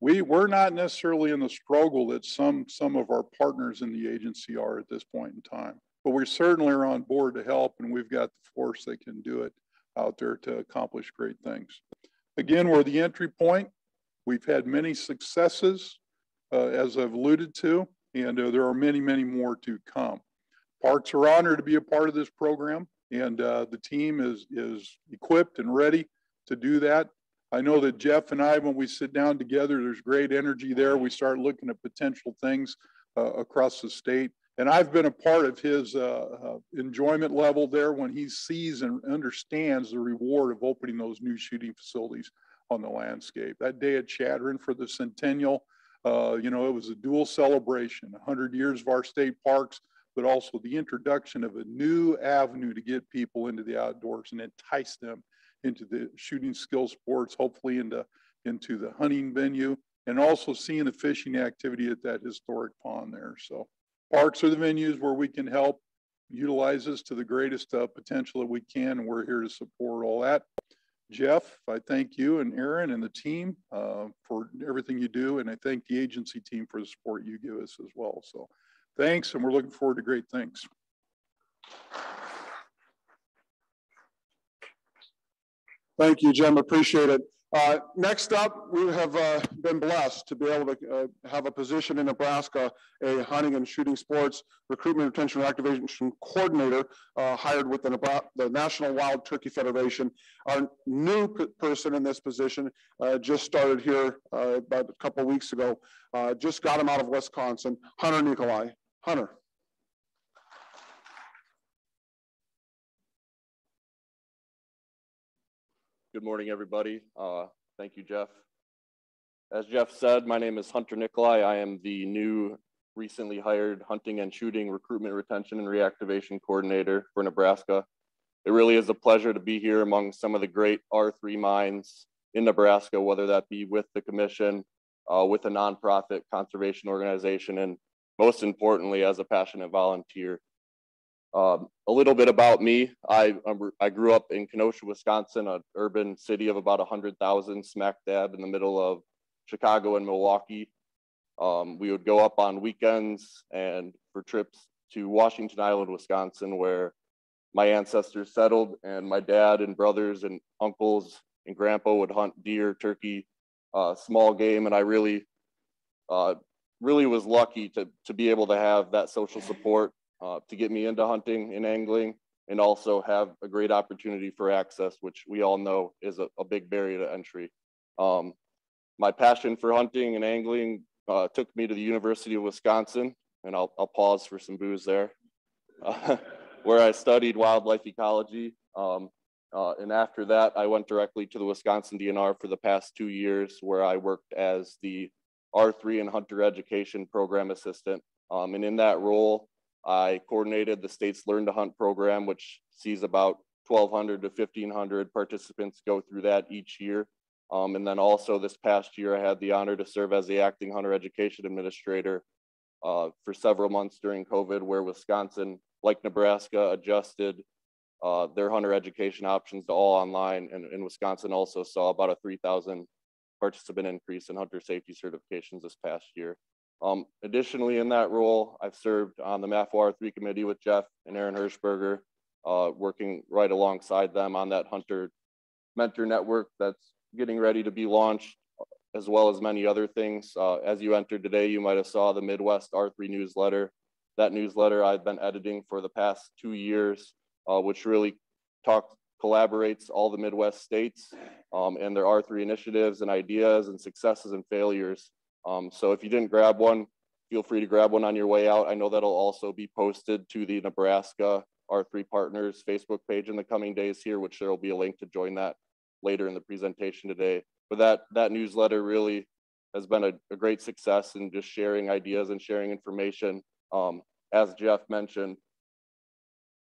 we we're not necessarily in the struggle that some some of our partners in the agency are at this point in time but we certainly are on board to help and we've got the force that can do it out there to accomplish great things again we're the entry point we've had many successes uh, as i've alluded to and uh, there are many, many more to come. Parks are honored to be a part of this program, and uh, the team is, is equipped and ready to do that. I know that Jeff and I, when we sit down together, there's great energy there. We start looking at potential things uh, across the state. And I've been a part of his uh, uh, enjoyment level there when he sees and understands the reward of opening those new shooting facilities on the landscape. That day at Chadron for the centennial, uh, you know, it was a dual celebration, 100 years of our state parks, but also the introduction of a new avenue to get people into the outdoors and entice them into the shooting skill sports, hopefully into, into the hunting venue, and also seeing the fishing activity at that historic pond there. So Parks are the venues where we can help utilize this to the greatest uh, potential that we can, and we're here to support all that. Jeff, I thank you and Aaron and the team uh, for everything you do, and I thank the agency team for the support you give us as well. So thanks, and we're looking forward to great things. Thank you, Jim. Appreciate it. Uh, next up, we have uh, been blessed to be able to uh, have a position in Nebraska, a hunting and shooting sports recruitment, retention, and activation coordinator uh, hired with the, the, National Wild Turkey Federation. Our new person in this position uh, just started here uh, about a couple weeks ago. just got him out of Wisconsin, Hunter Nikolai. Hunter. Good morning, everybody. Uh, thank you, Jeff. As Jeff said, my name is Hunter Nikolai. I am the new recently hired hunting and shooting recruitment, retention, and reactivation coordinator for Nebraska. It really is a pleasure to be here among some of the great R3 minds in Nebraska, whether that be with the commission, uh, with a nonprofit conservation organization, and most importantly, as a passionate volunteer. Um, a little bit about me. I, I grew up in Kenosha, Wisconsin, an urban city of about 100,000, smack dab in the middle of Chicago and Milwaukee. Um, we would go up on weekends and for trips to Washington Island, Wisconsin, where my ancestors settled, and my dad and brothers and uncles and grandpa would hunt deer, turkey, uh, small game, and I really, uh, really was lucky to to be able to have that social support uh, to get me into hunting and angling and also have a great opportunity for access, which we all know is a, a big barrier to entry. Um, my passion for hunting and angling uh, took me to the University of Wisconsin, and I'll, I'll pause for some booze there, uh, [LAUGHS] where I studied wildlife ecology. Um, uh, and after that, I went directly to the Wisconsin DNR for the past two years, where I worked as the R3 and Hunter Education Program Assistant. Um, and in that role, I coordinated the state's Learn to Hunt program, which sees about 1,200 to 1,500 participants go through that each year. Um, and then also this past year, I had the honor to serve as the acting hunter education administrator uh, for several months during COVID, where Wisconsin, like Nebraska, adjusted uh, their hunter education options to all online. And, and Wisconsin also saw about a 3,000 participant increase in hunter safety certifications this past year. Um, additionally, in that role, I've served on the MAFWA 3 committee with Jeff and Aaron Hirschberger, uh, working right alongside them on that Hunter Mentor Network that's getting ready to be launched, as well as many other things. Uh, as you entered today, you might have saw the Midwest R3 newsletter. That newsletter I've been editing for the past two years, uh, which really talks collaborates all the Midwest states um, and their R3 initiatives and ideas and successes and failures um, so if you didn't grab one, feel free to grab one on your way out. I know that'll also be posted to the Nebraska R3 Partners Facebook page in the coming days here, which there will be a link to join that later in the presentation today. But that, that newsletter really has been a, a great success in just sharing ideas and sharing information. Um, as Jeff mentioned,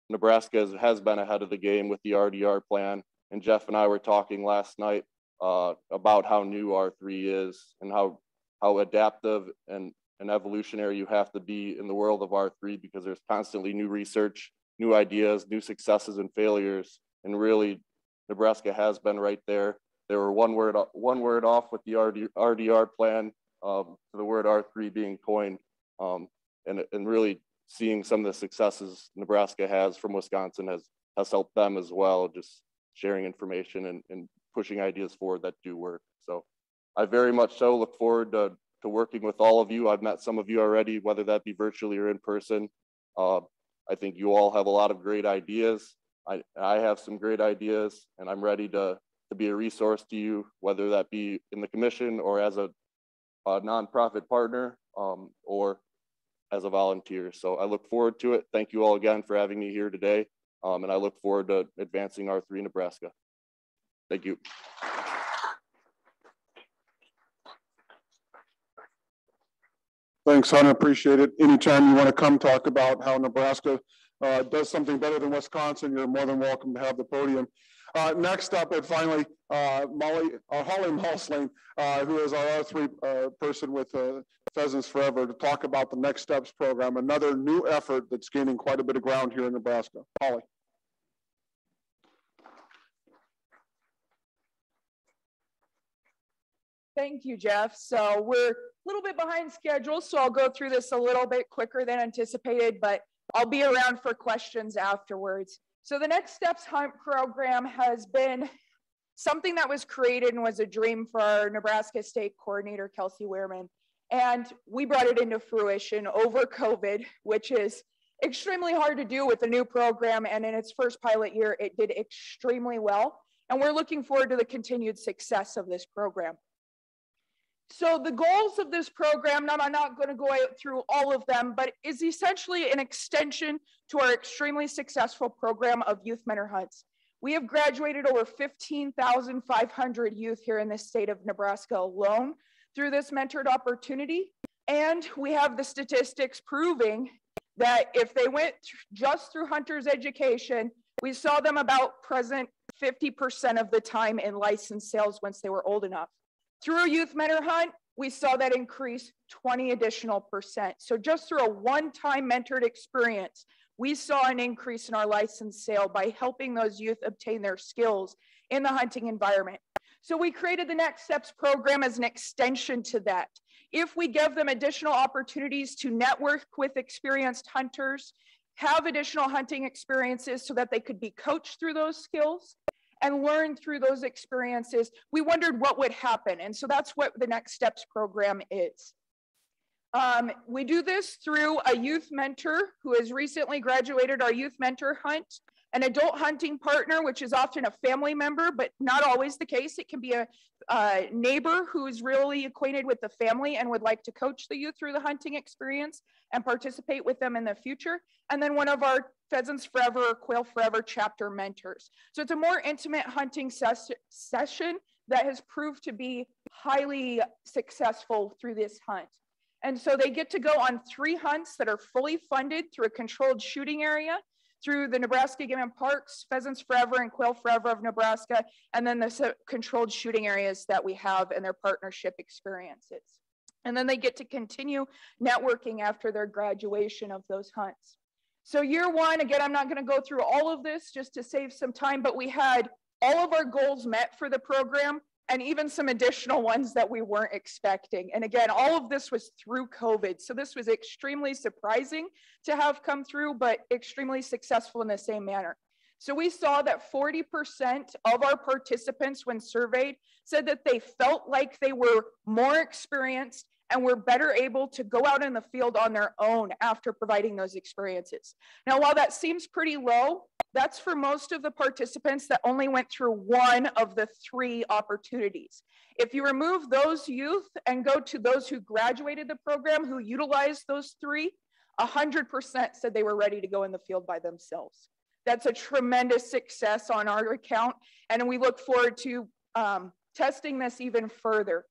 Nebraska has, has, been ahead of the game with the RDR plan. And Jeff and I were talking last night uh, about how new R3 is and how how adaptive and, and evolutionary you have to be in the world of R3 because there's constantly new research, new ideas, new successes and failures. And really, Nebraska has been right there. They were one word, one word off with the RD, RDR plan um, to the word R3 being coined. Um, and, and really seeing some of the successes Nebraska has from Wisconsin has, has helped them as well, just sharing information and, and pushing ideas forward that do work. I very much so look forward to, to to working with all of you. I've met some of you already, whether that be virtually or in person. Uh, I think you all have a lot of great ideas. I, I have some great ideas and I'm ready to, to be a resource to you, whether that be in the commission or as a, a nonprofit partner um, or as a volunteer. So I look forward to it. Thank you all again for having me here today. Um, and I look forward to advancing R3 Nebraska. Thank you. Thanks, Hunter. Appreciate it. Anytime you want to come talk about how Nebraska uh, does something better than Wisconsin, you're more than welcome to have the podium. Uh, next up, and finally, uh, Molly, uh, Holly Malsling, uh, who is our R3 uh, person with Pheasants Forever, to talk about the Next Steps program, another new effort that's gaining quite a bit of ground here in Nebraska. Holly. Thank you, Jeff. So we're little bit behind schedule, so I'll go through this a little bit quicker than anticipated, but I'll be around for questions afterwards. So the Next Steps Hunt program has been something that was created and was a dream for our Nebraska State Coordinator, Kelsey Wehrman. And we brought it into fruition over COVID, which is extremely hard to do with a new program. And in its first pilot year, it did extremely well. And we're looking forward to the continued success of this program. So the goals of this program, I'm not going to go through all of them, but is essentially an extension to our extremely successful program of youth mentor hunts. We have graduated over 15,500 youth here in the state of Nebraska alone through this mentored opportunity. And we have the statistics proving that if they went just through hunter's education, we saw them about present 50% of the time in licensed sales once they were old enough. Through youth mentor hunt, we saw that increase 20 additional percent. So just through a one-time mentored experience, we saw an increase in our license sale by helping those youth obtain their skills in the hunting environment. So we created the Next Steps program as an extension to that. If we give them additional opportunities to network with experienced hunters, have additional hunting experiences so that they could be coached through those skills, and learn through those experiences, we wondered what would happen. And so that's what the Next Steps program is. Um, we do this through a youth mentor who has recently graduated our youth mentor hunt, an adult hunting partner, which is often a family member, but not always the case. It can be a, a neighbor who's really acquainted with the family and would like to coach the youth through the hunting experience and participate with them in the future. And then one of our Pheasants Forever or Quail Forever chapter mentors. So it's a more intimate hunting ses session that has proved to be highly successful through this hunt. And so they get to go on three hunts that are fully funded through a controlled shooting area, through the Nebraska Game and Parks, Pheasants Forever and Quail Forever of Nebraska, and then the controlled shooting areas that we have and their partnership experiences. And then they get to continue networking after their graduation of those hunts. So year one, again, I'm not gonna go through all of this just to save some time, but we had all of our goals met for the program and even some additional ones that we weren't expecting. And again, all of this was through COVID. So this was extremely surprising to have come through, but extremely successful in the same manner. So we saw that 40% of our participants when surveyed said that they felt like they were more experienced and we were better able to go out in the field on their own after providing those experiences. Now, while that seems pretty low, that's for most of the participants that only went through one of the three opportunities. If you remove those youth and go to those who graduated the program who utilized those three, 100% said they were ready to go in the field by themselves. That's a tremendous success on our account, and we look forward to um, testing this even further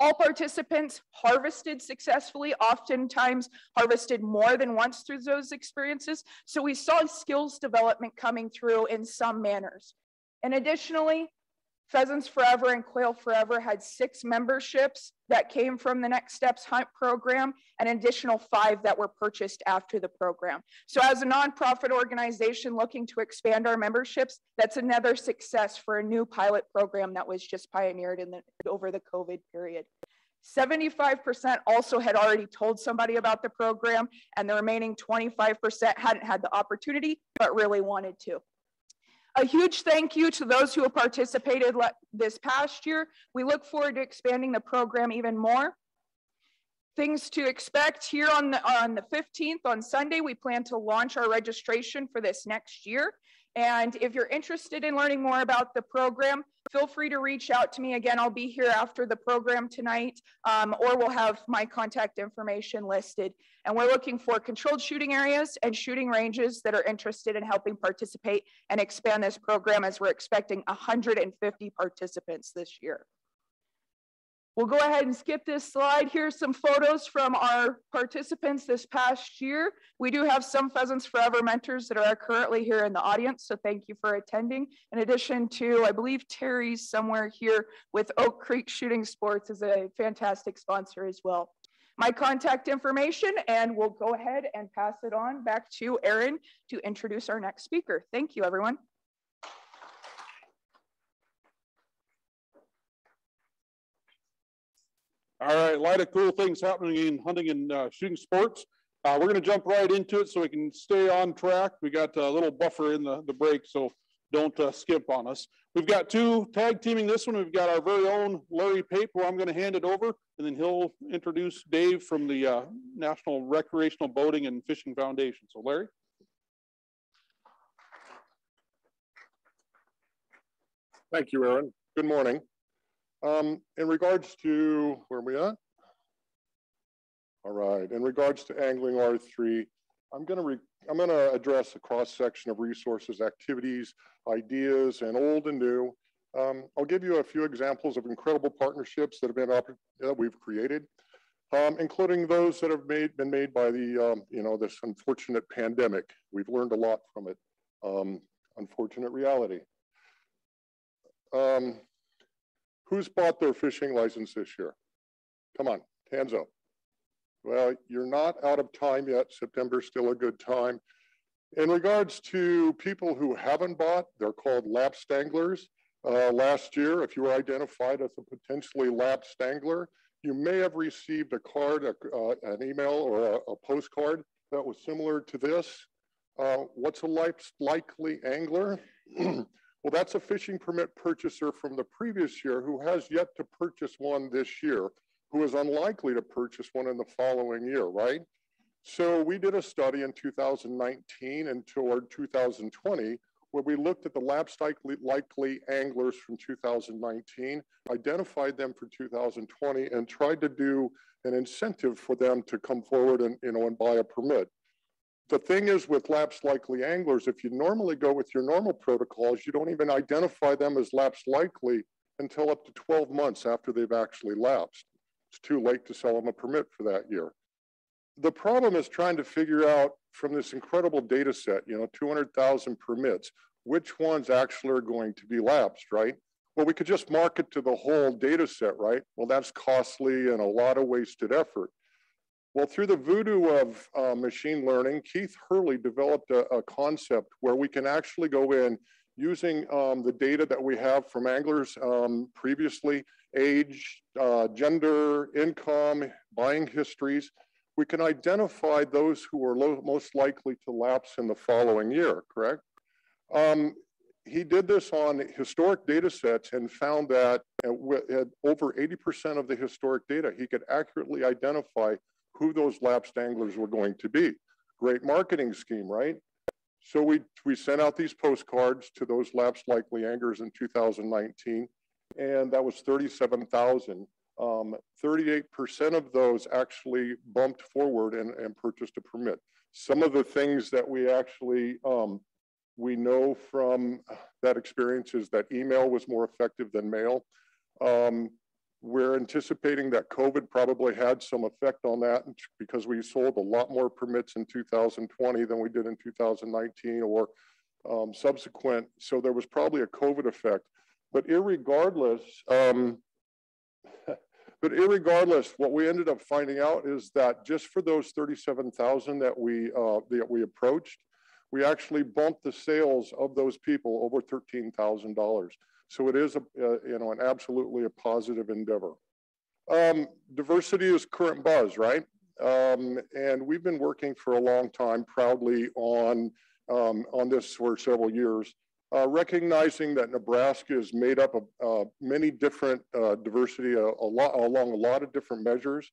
all participants harvested successfully, oftentimes harvested more than once through those experiences. So we saw skills development coming through in some manners. And additionally, Pheasants Forever and Quail Forever had six memberships that came from the Next Steps Hunt program and additional five that were purchased after the program. So as a nonprofit organization looking to expand our memberships, that's another success for a new pilot program that was just pioneered in the, over the COVID period. 75% also had already told somebody about the program and the remaining 25% hadn't had the opportunity, but really wanted to. A huge thank you to those who have participated this past year. We look forward to expanding the program even more. things to expect here on the, on the 15th on Sunday, we plan to launch our registration for this next year. And if you're interested in learning more about the program, feel free to reach out to me. Again, I'll be here after the program tonight, um, or we'll have my contact information listed. And we're looking for controlled shooting areas and shooting ranges that are interested in helping participate and expand this program as we're expecting 150 participants this year. We'll go ahead and skip this slide. Here's some photos from our participants this past year. We do have some Pheasants Forever mentors that are currently here in the audience, so thank you for attending. In addition to, I believe Terry's somewhere here with Oak Creek Shooting Sports is a fantastic sponsor as well. My contact information, and we'll go ahead and pass it on back to Aaron to introduce our next speaker. Thank you, everyone. All right, a lot of cool things happening in hunting and uh, shooting sports. Uh, we're going to jump right into it so we can stay on track. We got a little buffer in the, the break, so don't uh, skip on us. We've got two tag teaming this one. We've got our very own Larry Pape, who I'm going to hand it over, and then he'll introduce Dave from the uh, National Recreational Boating and Fishing Foundation. So, Larry. Thank you, Aaron. Good morning. Um, in regards to, where are we at? All right, in regards to angling R3, I'm gonna, I'm gonna address a cross section of resources, activities, ideas, and old and new. Um, I'll give you a few examples of incredible partnerships that have been that we've created, um, including those that have made, been made by the, um, you know, this unfortunate pandemic. We've learned a lot from it. Um, unfortunate reality. Who's bought their fishing license this year? Come on, hands up. Well, you're not out of time yet. September's still a good time. In regards to people who haven't bought, they're called lapsed anglers. Uh, last year, if you were identified as a potentially lapsed angler, you may have received a card, a, uh, an email, or a, a, postcard that was similar to this. Uh, what's a likely angler? [CLEARS THROAT] Well, that's a fishing permit purchaser from the previous year who has yet to purchase one this year, who is unlikely to purchase one in the following year, right? So we did a study in 2019 and toward 2020 where we looked at the lapsed likely, likely anglers from 2019, identified them for 2020, and tried to do an incentive for them to come forward and, you know, and buy a permit the thing is with lapse likely anglers, if you normally go with your normal protocols, you don't even identify them as lapse likely until up to 12 months after they've actually lapsed. It's too late to sell them a permit for that year. The problem is trying to figure out from this incredible data set, you know, 200,000 permits, which ones actually are going to be lapsed, right? Well, we could just market to the whole data set, right? Well, that's costly and a lot of wasted effort. Well, through the voodoo of uh, machine learning, Keith Hurley developed a, a, concept where we can actually go in using um, the data that we have from anglers um, previously, age, uh, gender, income, buying histories. We can identify those who are most likely to lapse in the following year, correct? Um, he did this on historic data sets and found that at, at over 80% of the historic data, he could accurately identify who those lapsed anglers were going to be. Great marketing scheme, right? So we, we sent out these postcards to those lapsed likely anglers in 2019, and that was 37,000. 38% um, of those actually bumped forward and, and purchased a permit. Some of the things that we actually um, we know from that experience is that email was more effective than mail. Um, we're anticipating that COVID probably had some effect on that because we sold a lot more permits in 2020 than we did in 2019 or um, subsequent. So there was probably a COVID effect. But irregardless, um, [LAUGHS] but irregardless, what we ended up finding out is that just for those 37,000 that we uh, that we approached, we actually bumped the sales of those people over $13,000. So it is, a, uh, you know, an absolutely a positive endeavor. Um, diversity is current buzz, right? Um, and we've been working for a long time proudly on, um, on this for several years, uh, recognizing that Nebraska is made up of uh, many different uh, diversity a, a lot, along a lot of different measures.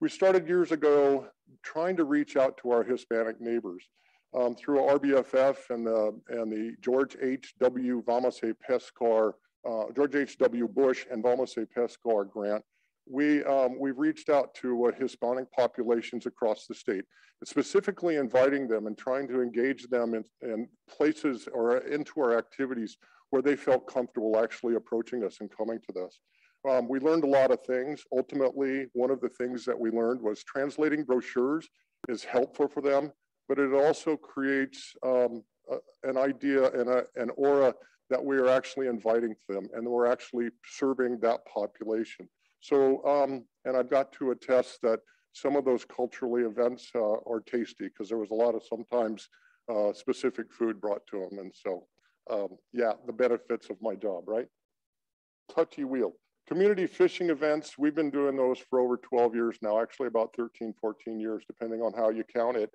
we started years ago trying to reach out to our Hispanic neighbors um, through RBFF and the, and the George H.W. Vamos a Pescar, uh, George H.W. Bush and Vamos a Pescar grant. We, um, we've reached out to uh, Hispanic populations across the state, specifically inviting them and trying to engage them in, in places or into our activities where they felt comfortable actually approaching us and coming to this. Um, we learned a lot of things. Ultimately, one of the things that we learned was translating brochures is helpful for them, but it also creates um, an idea and a, an aura that we are actually inviting them and we're actually serving that population. So, um, and I've got to attest that some of those culturally events uh, are tasty because there was a lot of sometimes uh, specific food brought to them. And so, um, yeah, the benefits of my job, right? Touchy wheel. Community fishing events, we've been doing those for over 12 years now, actually about 13, 14 years, depending on how you count it.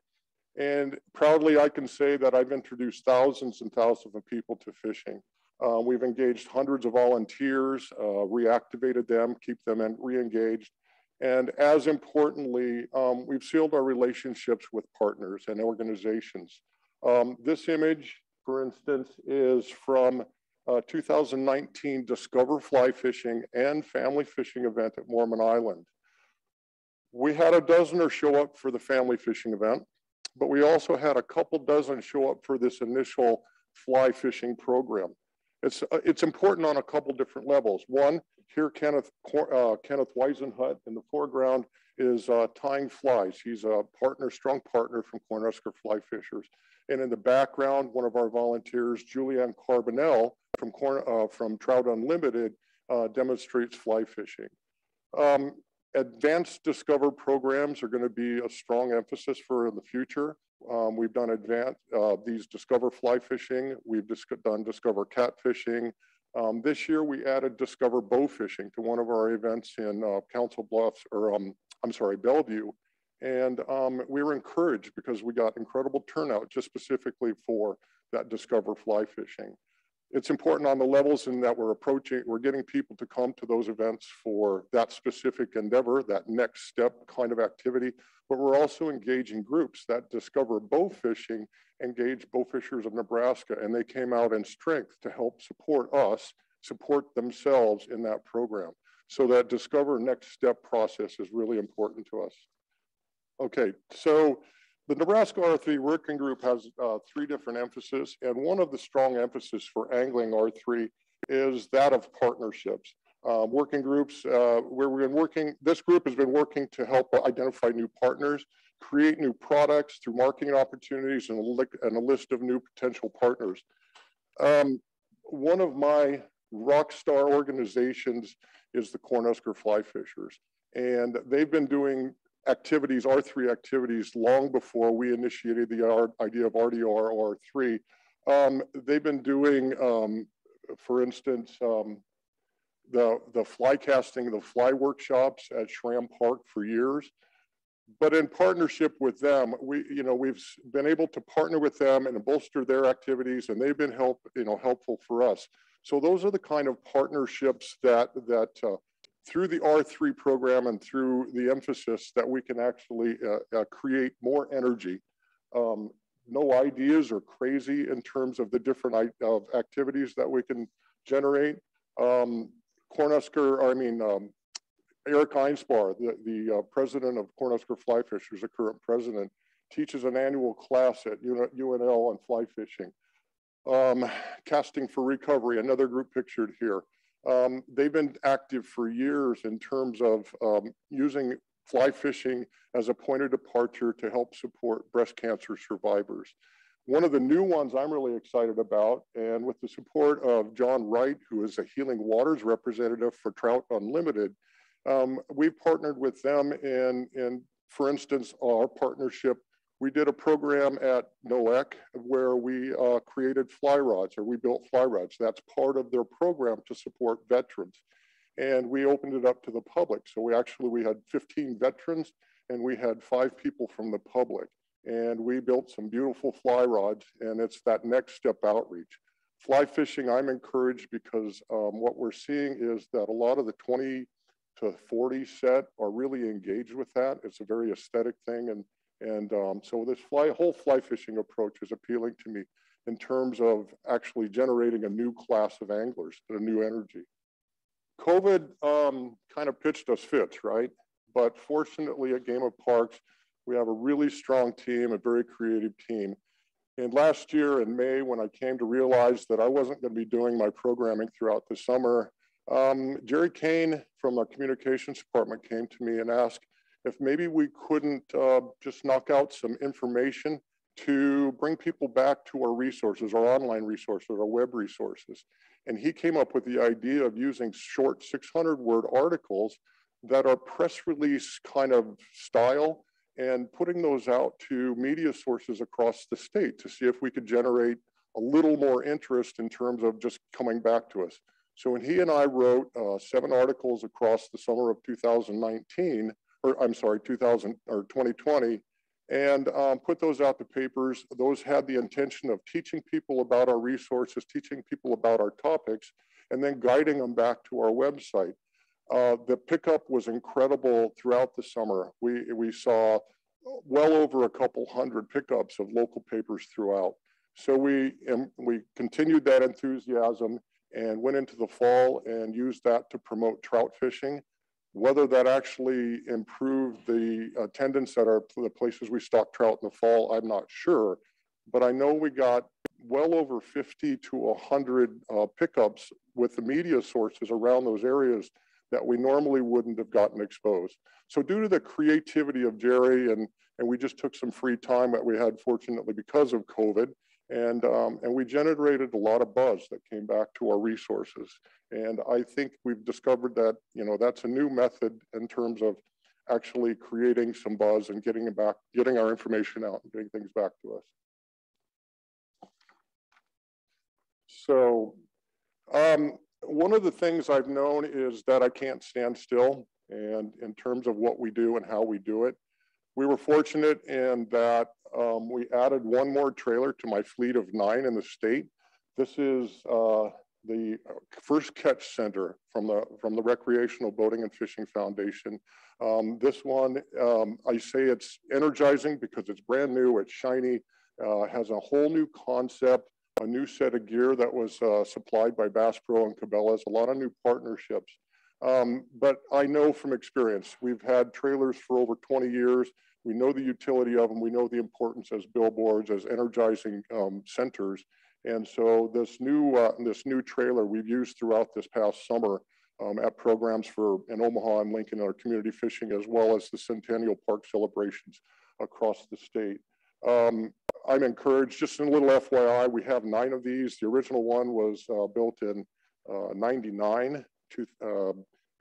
And proudly, I can say that I've introduced thousands and thousands of people to fishing. Uh, we've engaged hundreds of volunteers, uh, reactivated them, keep them re-engaged. And as importantly, um, we've sealed our relationships with partners and organizations. Um, this image, for instance, is from uh, 2019 Discover Fly Fishing and Family Fishing event at Mormon Island. We had a dozen or show up for the family fishing event, but we also had a couple dozen show up for this initial fly fishing program. It's, uh, it's important on a couple different levels. One, here Kenneth, uh, Kenneth Weisenhut in the foreground is uh, tying flies. He's a partner, strong partner from Cornhusker Fly Fishers. And in the background, one of our volunteers, Julianne Carbonell from, Corn, uh, from Trout Unlimited, uh, demonstrates fly fishing. Um, advanced Discover programs are going to be a strong emphasis for the future. Um, we've done advanced uh, these Discover fly fishing. We've dis done Discover cat fishing. Um, this year, we added Discover bow fishing to one of our events in uh, Council Bluffs, or um, I'm sorry, Bellevue. And um, we were encouraged because we got incredible turnout just specifically for that Discover fly fishing. It's important on the levels in that we're approaching, we're getting people to come to those events for that specific endeavor, that next step kind of activity, but we're also engaging groups that discover bow fishing, engage bow fishers of Nebraska, and they came out in strength to help support us, support themselves in that program. So that discover next step process is really important to us. Okay, so the Nebraska R3 working group has uh, three different emphases, and one of the strong emphasis for angling R3 is that of partnerships. Uh, working groups, uh, where we've been working, this group has been working to help identify new partners, create new products through marketing opportunities and a, and a list of new potential partners. Um, one of my rock star organizations is the Cornhusker Fly Fishers. And they've been doing activities, R3 activities, long before we initiated the idea of RDR or R3. Um, they've been doing, um, for instance, um, the, the fly casting, the fly workshops at Schramm Park for years. But in partnership with them, we, you know, we've been able to partner with them and bolster their activities, and they've been help, you know, helpful for us. So those are the kind of partnerships that that uh, through the R3 program and through the emphasis that we can actually uh, uh, create more energy. Um, no ideas are crazy in terms of the different of activities that we can generate. Um, I mean, um, Eric Einspar, the, the uh, president of Cornhusker Fly Fishers, the current president, teaches an annual class at UNL on fly fishing. Um, casting for recovery, another group pictured here. Um, they've been active for years in terms of um, using fly fishing as a point of departure to help support breast cancer survivors. One of the new ones I'm really excited about, and with the support of John Wright, who is a Healing Waters representative for Trout Unlimited, um, we've partnered with them in, in, for instance, our partnership we did a program at NOEC where we uh, created fly rods or we built fly rods. That's part of their program to support veterans. And we opened it up to the public. So we actually, we had 15 veterans and we had five people from the public. And we built some beautiful fly rods and it's that next step outreach. Fly fishing, I'm encouraged because um, what we're seeing is that a lot of the 20, to 40 set are really engaged with that. It's a very aesthetic thing. And, and um, so this fly, whole fly fishing approach is appealing to me in terms of actually generating a new class of anglers, a new energy. COVID um, kind of pitched us fits, right? But fortunately at Game and Parks, we have a really strong team, a very creative team. And last year in May, when I came to realize that I wasn't going to be doing my programming throughout the summer, um, Jerry Kane from our communications department came to me and asked if maybe we couldn't uh, just knock out some information to bring people back to our resources, our online resources, our web resources. And he came up with the idea of using short 600 word articles that are press release kind of style and putting those out to media sources across the state to see if we could generate a little more interest in terms of just coming back to us. So when he and I wrote uh, seven articles across the summer of 2019, or I'm sorry, 2000 or 2020, and um, put those out to papers. Those had the intention of teaching people about our resources, teaching people about our topics, and then guiding them back to our website. Uh, the pickup was incredible throughout the summer. We, we saw well over a couple hundred pickups of local papers throughout. So we, um, we continued that enthusiasm and went into the fall and used that to promote trout fishing. Whether that actually improved the attendance at our the places we stock trout in the fall, I'm not sure. But I know we got well over 50 to 100 uh, pickups with the media sources around those areas that we normally wouldn't have gotten exposed. So due to the creativity of Jerry and, and we just took some free time that we had fortunately because of COVID and, um, and we generated a lot of buzz that came back to our resources. And I think we've discovered that, you know, that's a new method in terms of actually creating some buzz and getting it back, getting our information out and getting things back to us. So um, one of the things I've known is that I can't stand still. And in terms of what we do and how we do it, we were fortunate in that um, we added one more trailer to my fleet of nine in the state. This is uh, the first catch center from the from the Recreational Boating and Fishing Foundation. Um, this one, um, I say it's energizing because it's brand new, it's shiny, uh, has a whole new concept a new set of gear that was uh, supplied by Bass Pro and Cabela's, a lot of new partnerships. Um, but I know from experience, we've had trailers for over 20 years. We know the utility of them. We know the importance as billboards, as energizing um, centers. And so this new, uh, this new trailer we've used throughout this past summer um, at programs for in Omaha and Lincoln our community fishing, as well as the Centennial Park celebrations across the state. Um, I'm encouraged, just in a little FYI, we have nine of these. The original one was uh, built in uh, 99, to, uh,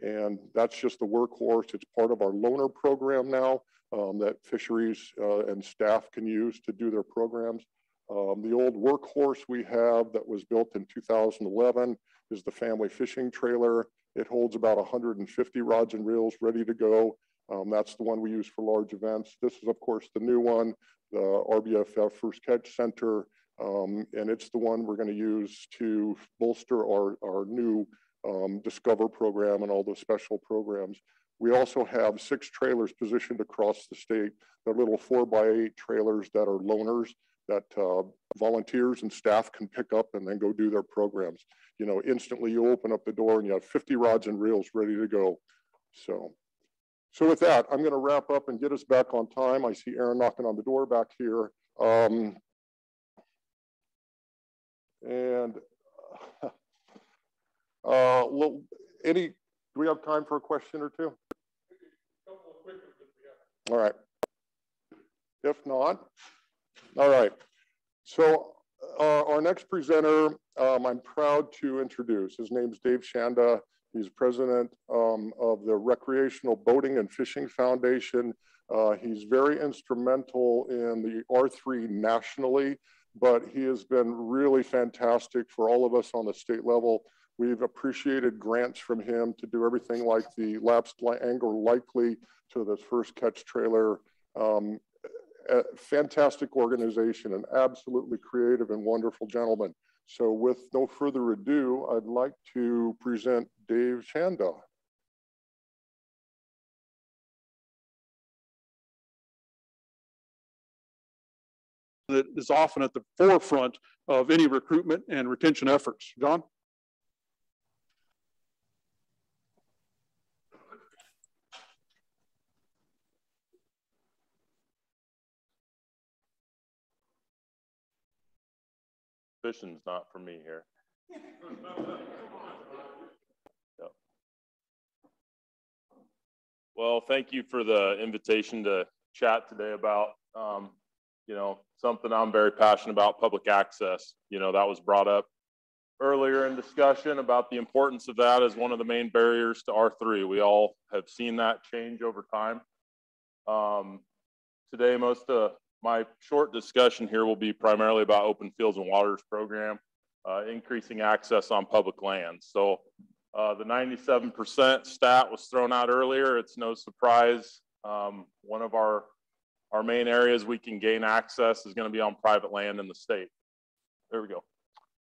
and that's just the workhorse. It's part of our loaner program now um, that fisheries uh, and staff can use to do their programs. Um, the old workhorse we have that was built in 2011 is the family fishing trailer. It holds about 150 rods and reels ready to go. Um, that's the one we use for large events. This is, of course, the new one the RBFF First Catch Center, um, and it's the one we're going to use to bolster our, our new um, Discover program and all those special programs. We also have six trailers positioned across the state. They're little four by eight trailers that are loaners that uh, volunteers and staff can pick up and then go do their programs. You know, instantly you open up the door and you have 50 rods and reels ready to go. So so with that, I'm going to wrap up and get us back on time. I see Aaron knocking on the door back here. Um, and [LAUGHS] uh, any, do we have time for a question or two? All right. If not, all right. So uh, our next presenter, um, I'm proud to introduce. His name's Dave Chanda. He's president um, of the Recreational Boating and Fishing Foundation. Uh, he's very instrumental in the R3 nationally, but he has been really fantastic for all of us on the state level. We've appreciated grants from him to do everything like the lapsed angle likely to this first catch trailer. Um, fantastic organization, an absolutely creative and wonderful gentleman. So with no further ado, I'd like to present Dave Chanda. That is often at the forefront of any recruitment and retention efforts. John? Fishing's not for me here. Yep. Well, thank you for the invitation to chat today about, um, you know, something I'm very passionate about, public access. You know, that was brought up earlier in discussion about the importance of that as one of the main barriers to R3. We all have seen that change over time. Um, today, most of my short discussion here will be primarily about Open Fields and Waters program, uh, increasing access on public lands. So uh, the 97% stat was thrown out earlier. It's no surprise. Um, one of our, our main areas we can gain access is going to be on private land in the state. There we go.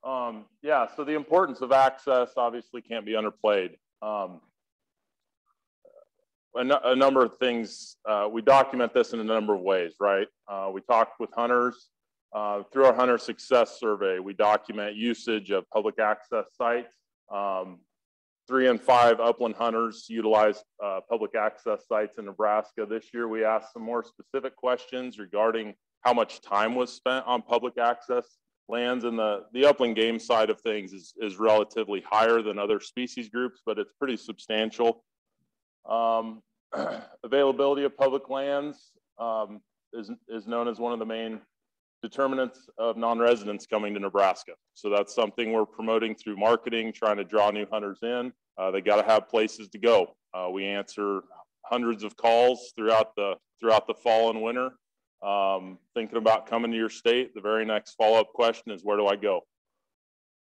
Um, yeah, so the importance of access obviously can't be underplayed. Um, a, number of things. Uh, we document this in a number of ways, right? Uh, we talk with hunters. Uh, through our hunter success survey, we document usage of public access sites. Um, three and five upland hunters utilize uh, public access sites in Nebraska. This year, we asked some more specific questions regarding how much time was spent on public access lands and the, the upland game side of things is, is relatively higher than other species groups, but it's pretty substantial. Um, [CLEARS THROAT] availability of public lands um, is, is known as one of the main determinants of non-residents coming to Nebraska. So that's something we're promoting through marketing, trying to draw new hunters in. Uh, they got to have places to go. Uh, we answer hundreds of calls throughout the throughout the fall and winter. Um, thinking about coming to your state, the very next follow-up question is, where do I go?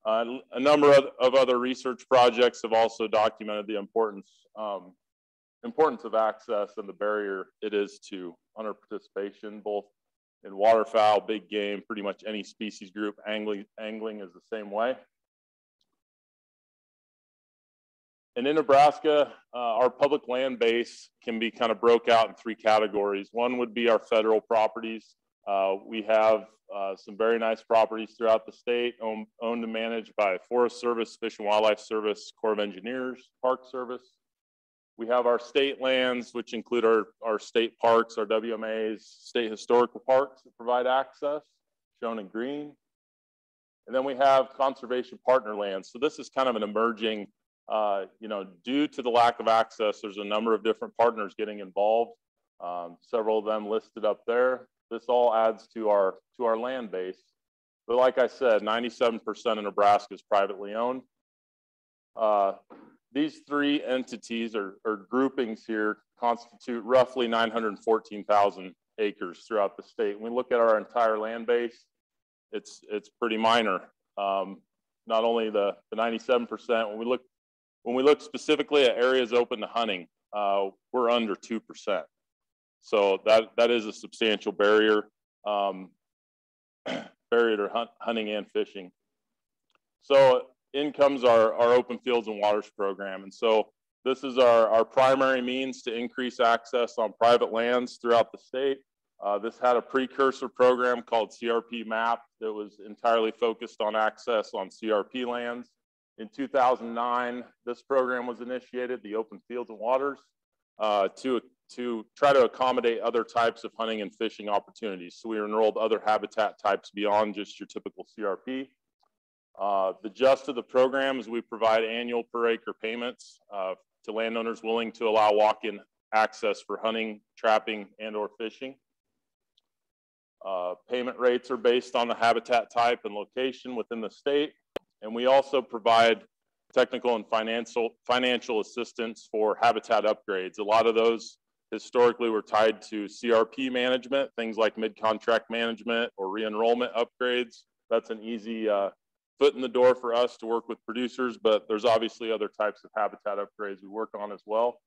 Uh, a number of, of, other research projects have also documented the importance um, importance of access and the barrier it is to hunter participation, both in waterfowl, big game, pretty much any species group. Angling, angling is the same way. And in Nebraska, uh, our public land base can be kind of broke out in three categories. One would be our federal properties. Uh, we have uh, some very nice properties throughout the state, owned, owned and managed by Forest Service, Fish and Wildlife Service, Corps of Engineers, Park Service. We have our state lands, which include our, our state parks, our WMAs, state historical parks that provide access, shown in green. And then we have conservation partner lands. So this is kind of an emerging, uh, you know, due to the lack of access, there's a number of different partners getting involved. Um, several of them listed up there. This all adds to our to our land base. But like I said, 97% of Nebraska is privately owned. Uh, these three entities or, or groupings here constitute roughly 914,000 acres throughout the state. When we look at our entire land base, it's, it's pretty minor. Um, not only the, the 97%, when we look when we look specifically at areas open to hunting, uh, we're under 2%. So that, that is a substantial barrier, um, [CLEARS THROAT] barrier to hunt, hunting and fishing. So in comes our, our open fields and waters program. And so this is our, our primary means to increase access on private lands throughout the state. Uh, this had a precursor program called CRP MAP that was entirely focused on access on CRP lands. In 2009, this program was initiated, the Open Fields and Waters, uh, to, to try to accommodate other types of hunting and fishing opportunities. So we enrolled other habitat types beyond just your typical CRP. Uh, the just of the program is we provide annual per acre payments uh, to landowners willing to allow walk-in access for hunting, trapping, and or fishing. Uh, payment rates are based on the habitat type and location within the state. And we also provide technical and financial, financial assistance for habitat upgrades. A lot of those historically were tied to CRP management, things like mid-contract management or re-enrollment upgrades. That's an easy uh, foot in the door for us to work with producers, but there's obviously other types of habitat upgrades we work on as well.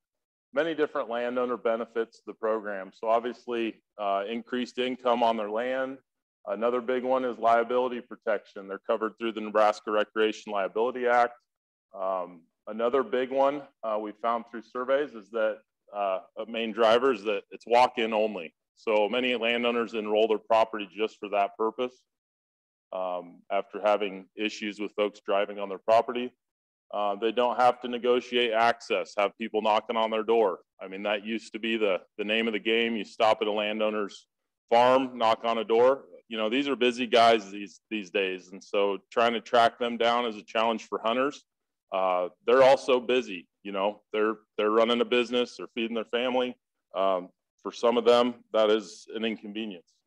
Many different landowner benefits the program. So obviously uh, increased income on their land. Another big one is liability protection. They're covered through the Nebraska Recreation Liability Act. Um, another big one uh, we found through surveys is that uh, a main driver is that it's walk-in only. So many landowners enroll their property just for that purpose. Um, after having issues with folks driving on their property, uh, they don't have to negotiate access, have people knocking on their door. I mean, that used to be the, the name of the game. You stop at a landowner's farm, knock on a door. You know, these are busy guys these, these days. And so trying to track them down is a challenge for hunters. Uh, they're also busy, you know, they're, they're running a business, they're feeding their family. Um, for some of them, that is an inconvenience.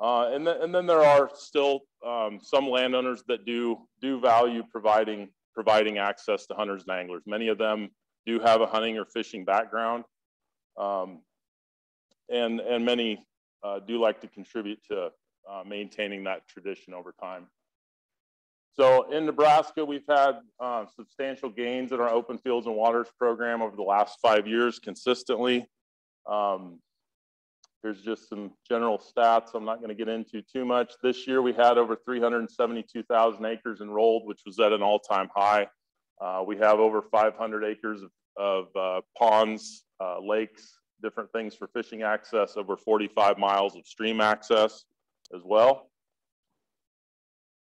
Uh, and, th and then there are still um, some landowners that do do value providing providing access to hunters and anglers. Many of them do have a hunting or fishing background, um, and and many uh, do like to contribute to uh, maintaining that tradition over time. So in Nebraska, we've had uh, substantial gains in our open fields and waters program over the last five years consistently. Um, Here's just some general stats I'm not going to get into too much. This year we had over 372,000 acres enrolled, which was at an all-time high. Uh, we have over 500 acres of, of uh, ponds, uh, lakes, different things for fishing access, over 45 miles of stream access as well.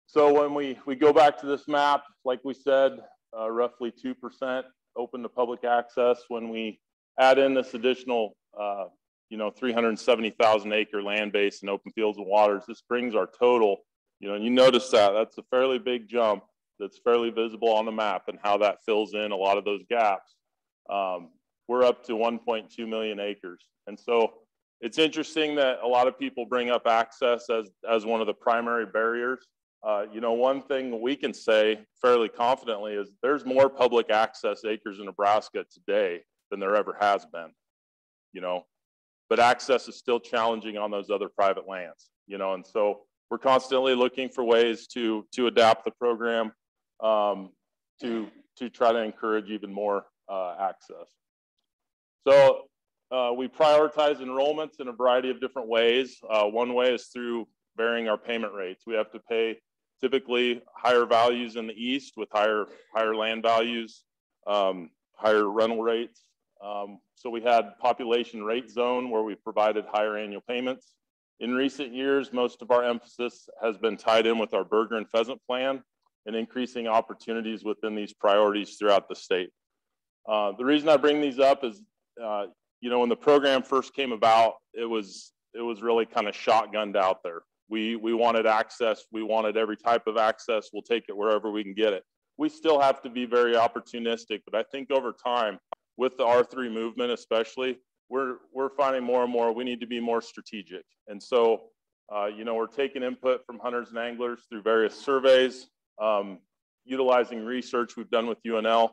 So when we, we go back to this map, like we said, uh, roughly 2% open to public access. When we add in this additional uh, you know, 370,000 acre land base and open fields and waters. This brings our total, you know, and you notice that that's a fairly big jump that's fairly visible on the map and how that fills in a lot of those gaps. Um, we're up to 1.2 million acres. And so it's interesting that a lot of people bring up access as, as one of the primary barriers. Uh, you know, one thing we can say fairly confidently is there's more public access acres in Nebraska today than there ever has been. You know, but access is still challenging on those other private lands, you know, and so we're constantly looking for ways to to adapt the program um, to to try to encourage even more uh, access. So uh, we prioritize enrollments in a variety of different ways. Uh, one way is through varying our payment rates. We have to pay typically higher values in the east with higher higher land values, um, higher rental rates. Um, so we had population rate zone where we provided higher annual payments. In recent years, most of our emphasis has been tied in with our Berggren pheasant plan and increasing opportunities within these priorities throughout the state. Uh, the reason I bring these up is, uh, you know, when the program first came about, it was it was really kind of shotgunned out there. We we wanted access, we wanted every type of access. We'll take it wherever we can get it. We still have to be very opportunistic, but I think over time with the R3 movement, especially, we're, we're finding more and more we need to be more strategic. And so, uh, you know, we're taking input from hunters and anglers through various surveys, um, utilizing research we've done with UNL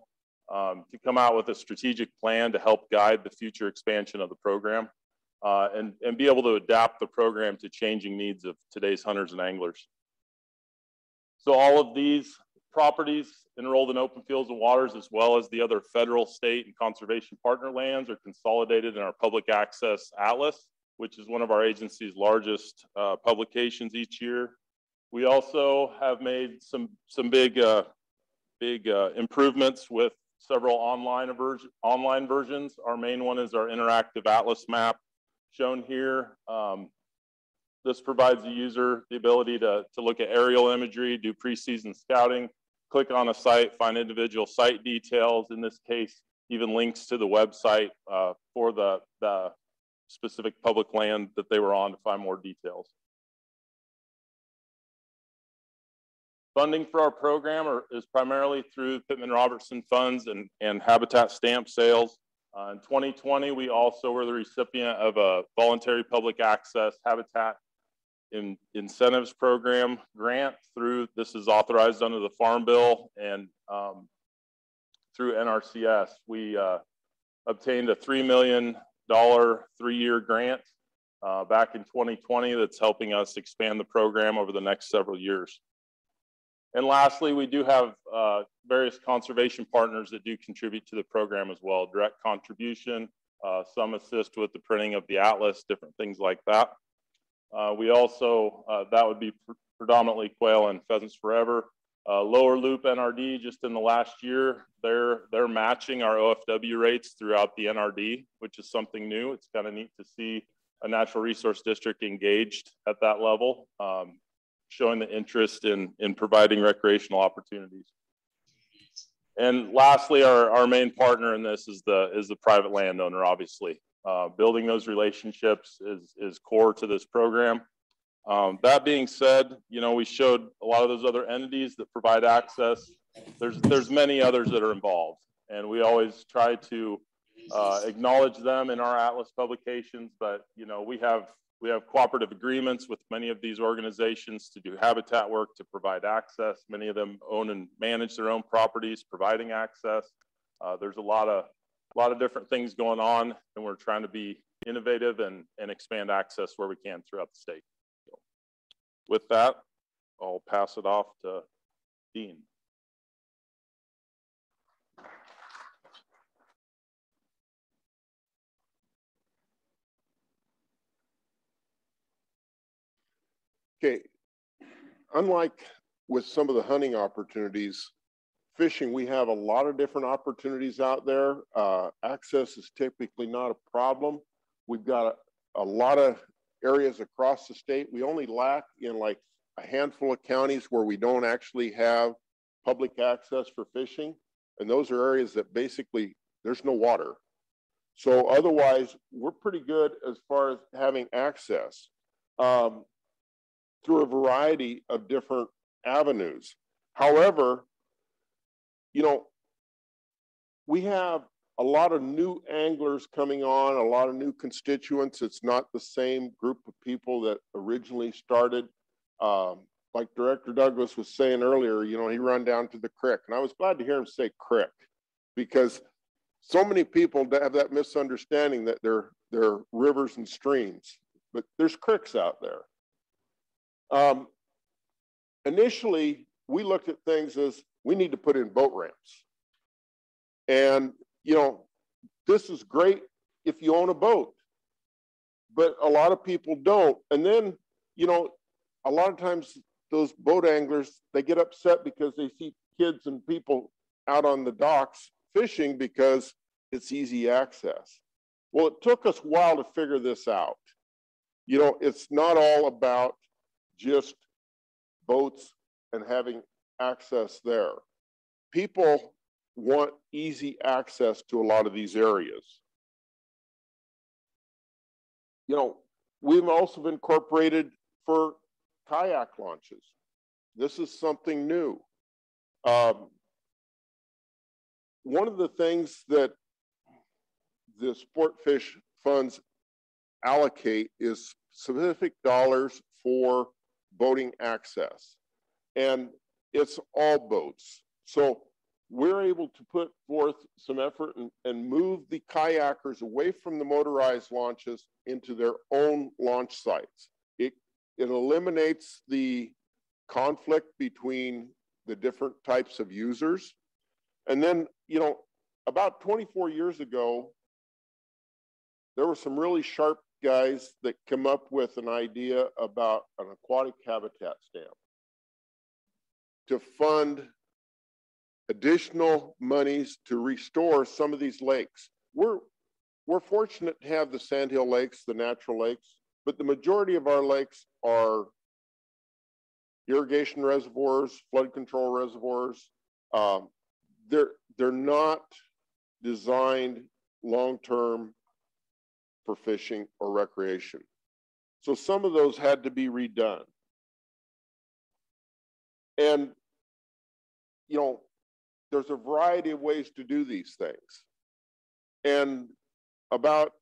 um, to come out with a strategic plan to help guide the future expansion of the program uh, and, and be able to adapt the program to changing needs of today's hunters and anglers. So all of these properties enrolled in open fields and waters, as well as the other federal, state, and conservation partner lands are consolidated in our public access atlas, which is one of our agency's largest uh, publications each year. We also have made some, some big, uh, big uh, improvements with several online, online versions. Our main one is our interactive atlas map shown here. Um, this provides the user the ability to, to look at aerial imagery, do pre-season scouting, click on a site, find individual site details, in this case, even links to the website uh, for the, the specific public land that they were on to find more details. Funding for our program are, is primarily through Pittman Robertson funds and, and habitat stamp sales. Uh, in 2020, we also were the recipient of a voluntary public access habitat in incentives program grant through, this is authorized under the Farm Bill and um, through NRCS. We uh, obtained a $3 million three-year grant uh, back in 2020 that's helping us expand the program over the next several years. And lastly, we do have uh, various conservation partners that do contribute to the program as well, direct contribution, uh, some assist with the printing of the atlas, different things like that. Uh, we also, uh, that would be pr predominantly quail and pheasants forever. Uh, lower Loup NRD just in the last year, they're, they're matching our OFW rates throughout the NRD, which is something new. It's kind of neat to see a natural resource district engaged at that level, um, showing the interest in, in providing recreational opportunities. And lastly, our, our main partner in this is the, is the private landowner, obviously. Uh, building those relationships is, is core to this program. Um, that being said, you know, we showed a lot of those other entities that provide access. There's, there's many others that are involved and we always try to uh, acknowledge them in our Atlas publications, but you know, we have we have cooperative agreements with many of these organizations to do habitat work to provide access. Many of them own and manage their own properties, providing access. Uh, there's a lot of a lot of different things going on, and we're trying to be innovative and, and expand access where we can throughout the state. So with that, I'll pass it off to Dean. Okay, unlike with some of the hunting opportunities, fishing, we have a lot of different opportunities out there. Uh, access is typically not a problem. We've got a, a lot of areas across the state. We only lack in like a handful of counties where we don't actually have public access for fishing. And those are areas that basically there's no water. So otherwise, we're pretty good as far as having access. Um, through a variety of different avenues. However, you know, we have a lot of new anglers coming on, a lot of new constituents. It's not the same group of people that originally started. Um, like Director Douglas was saying earlier, you know, he run down to the creek. And I was glad to hear him say creek because so many people have that misunderstanding that they're, they're rivers and streams, but there's creeks out there. Um, initially, we looked at things as we need to put in boat ramps. And, you know, this is great if you own a boat, but a lot of people don't. And then, you know, a lot of times those boat anglers, they get upset because they see kids and people out on the docks fishing because it's easy access. Well, it took us a while to figure this out. You know, it's not all about just boats and having access there. People want easy access to a lot of these areas. You know, we've also incorporated for kayak launches. This is something new. Um, one of the things that the sport fish funds allocate is specific dollars for boating access. And it's all boats. So we're able to put forth some effort and, and move the kayakers away from the motorized launches into their own launch sites. It, it eliminates the conflict between the different types of users. And then, you know, about 24 years ago, there were some really sharp guys that came up with an idea about an aquatic habitat stamp to fund additional monies to restore some of these lakes. We're, we're fortunate to have the sandhill lakes, the natural lakes, but the majority of our lakes are irrigation reservoirs, flood control reservoirs. Um, they're, they're not designed long-term for fishing or recreation. So some of those had to be redone. And, you know, there's a variety of ways to do these things. And about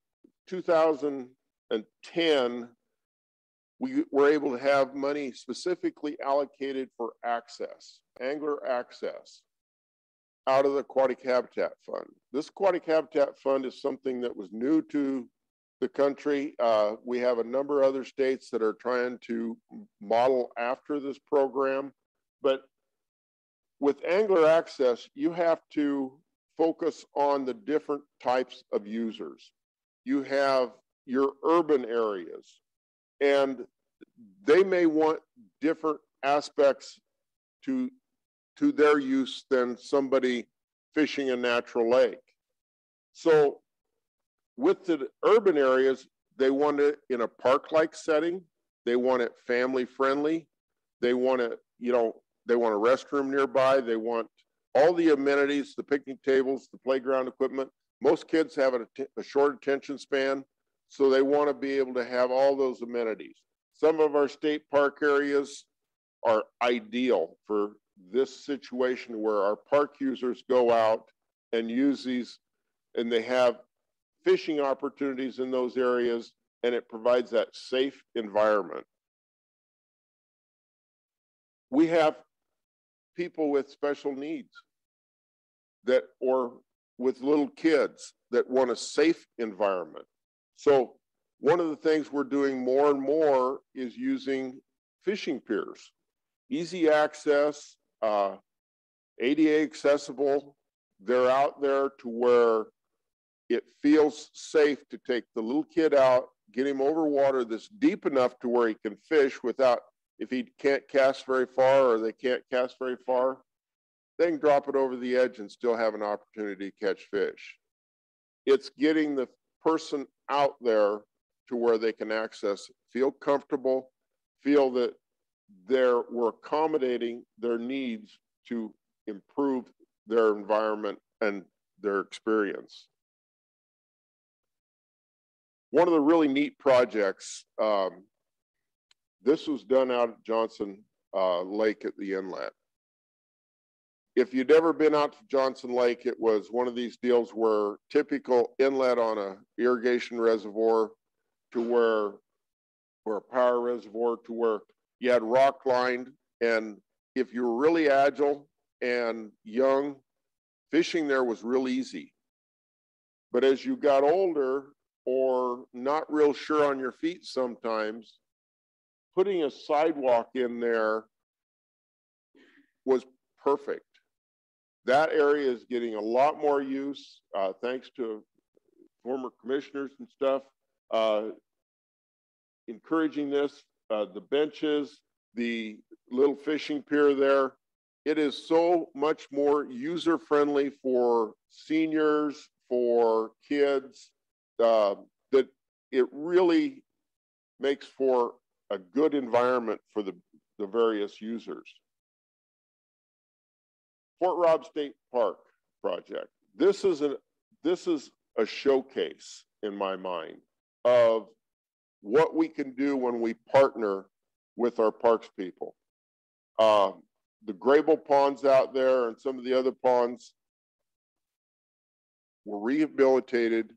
2010, we were able to have money specifically allocated for access, angler access out of the Aquatic Habitat Fund. This Aquatic Habitat Fund is something that was new to the country. Uh, we have a number of other states that are trying to model after this program. But with Angler Access, you have to focus on the different types of users. You have your urban areas, and they may want different aspects to, to their use than somebody fishing a natural lake. So with the urban areas, they want it in a park-like setting. They want it family friendly. They want it, you know, they want a restroom nearby. They want all the amenities, the picnic tables, the playground equipment. Most kids have a, a short attention span, so they want to be able to have all those amenities. Some of our state park areas are ideal for this situation where our park users go out and use these and they have fishing opportunities in those areas and it provides that safe environment. We have people with special needs that or with little kids that want a safe environment. So one of the things we're doing more and more is using fishing piers, easy access, uh, ADA accessible. They're out there to where it feels safe to take the little kid out, get him over water that's deep enough to where he can fish without, if he can't cast very far or they can't cast very far, they can drop it over the edge and still have an opportunity to catch fish. It's getting the person out there to where they can access, feel comfortable, feel that they're, we're accommodating their needs to improve their environment and their experience. One of the really neat projects, um, this was done out at Johnson uh, Lake at the inlet. If you'd ever been out to Johnson Lake, it was one of these deals where typical inlet on a irrigation reservoir to where, or a power reservoir to where you had rock lined. And if you were really agile and young, fishing there was real easy. But as you got older or not real sure on your feet sometimes, putting a sidewalk in there was perfect. That area is getting a lot more use uh, thanks to former commissioners and stuff uh, encouraging this. Uh, the benches, the little fishing pier there, it is so much more user friendly for seniors, for kids, uh, that it really makes for a good environment for the, the various users. Fort Robb State Park project. This is a this is a showcase in my mind of what we can do when we partner with our parks people. Uh, the Grable ponds out there and some of the other ponds were rehabilitated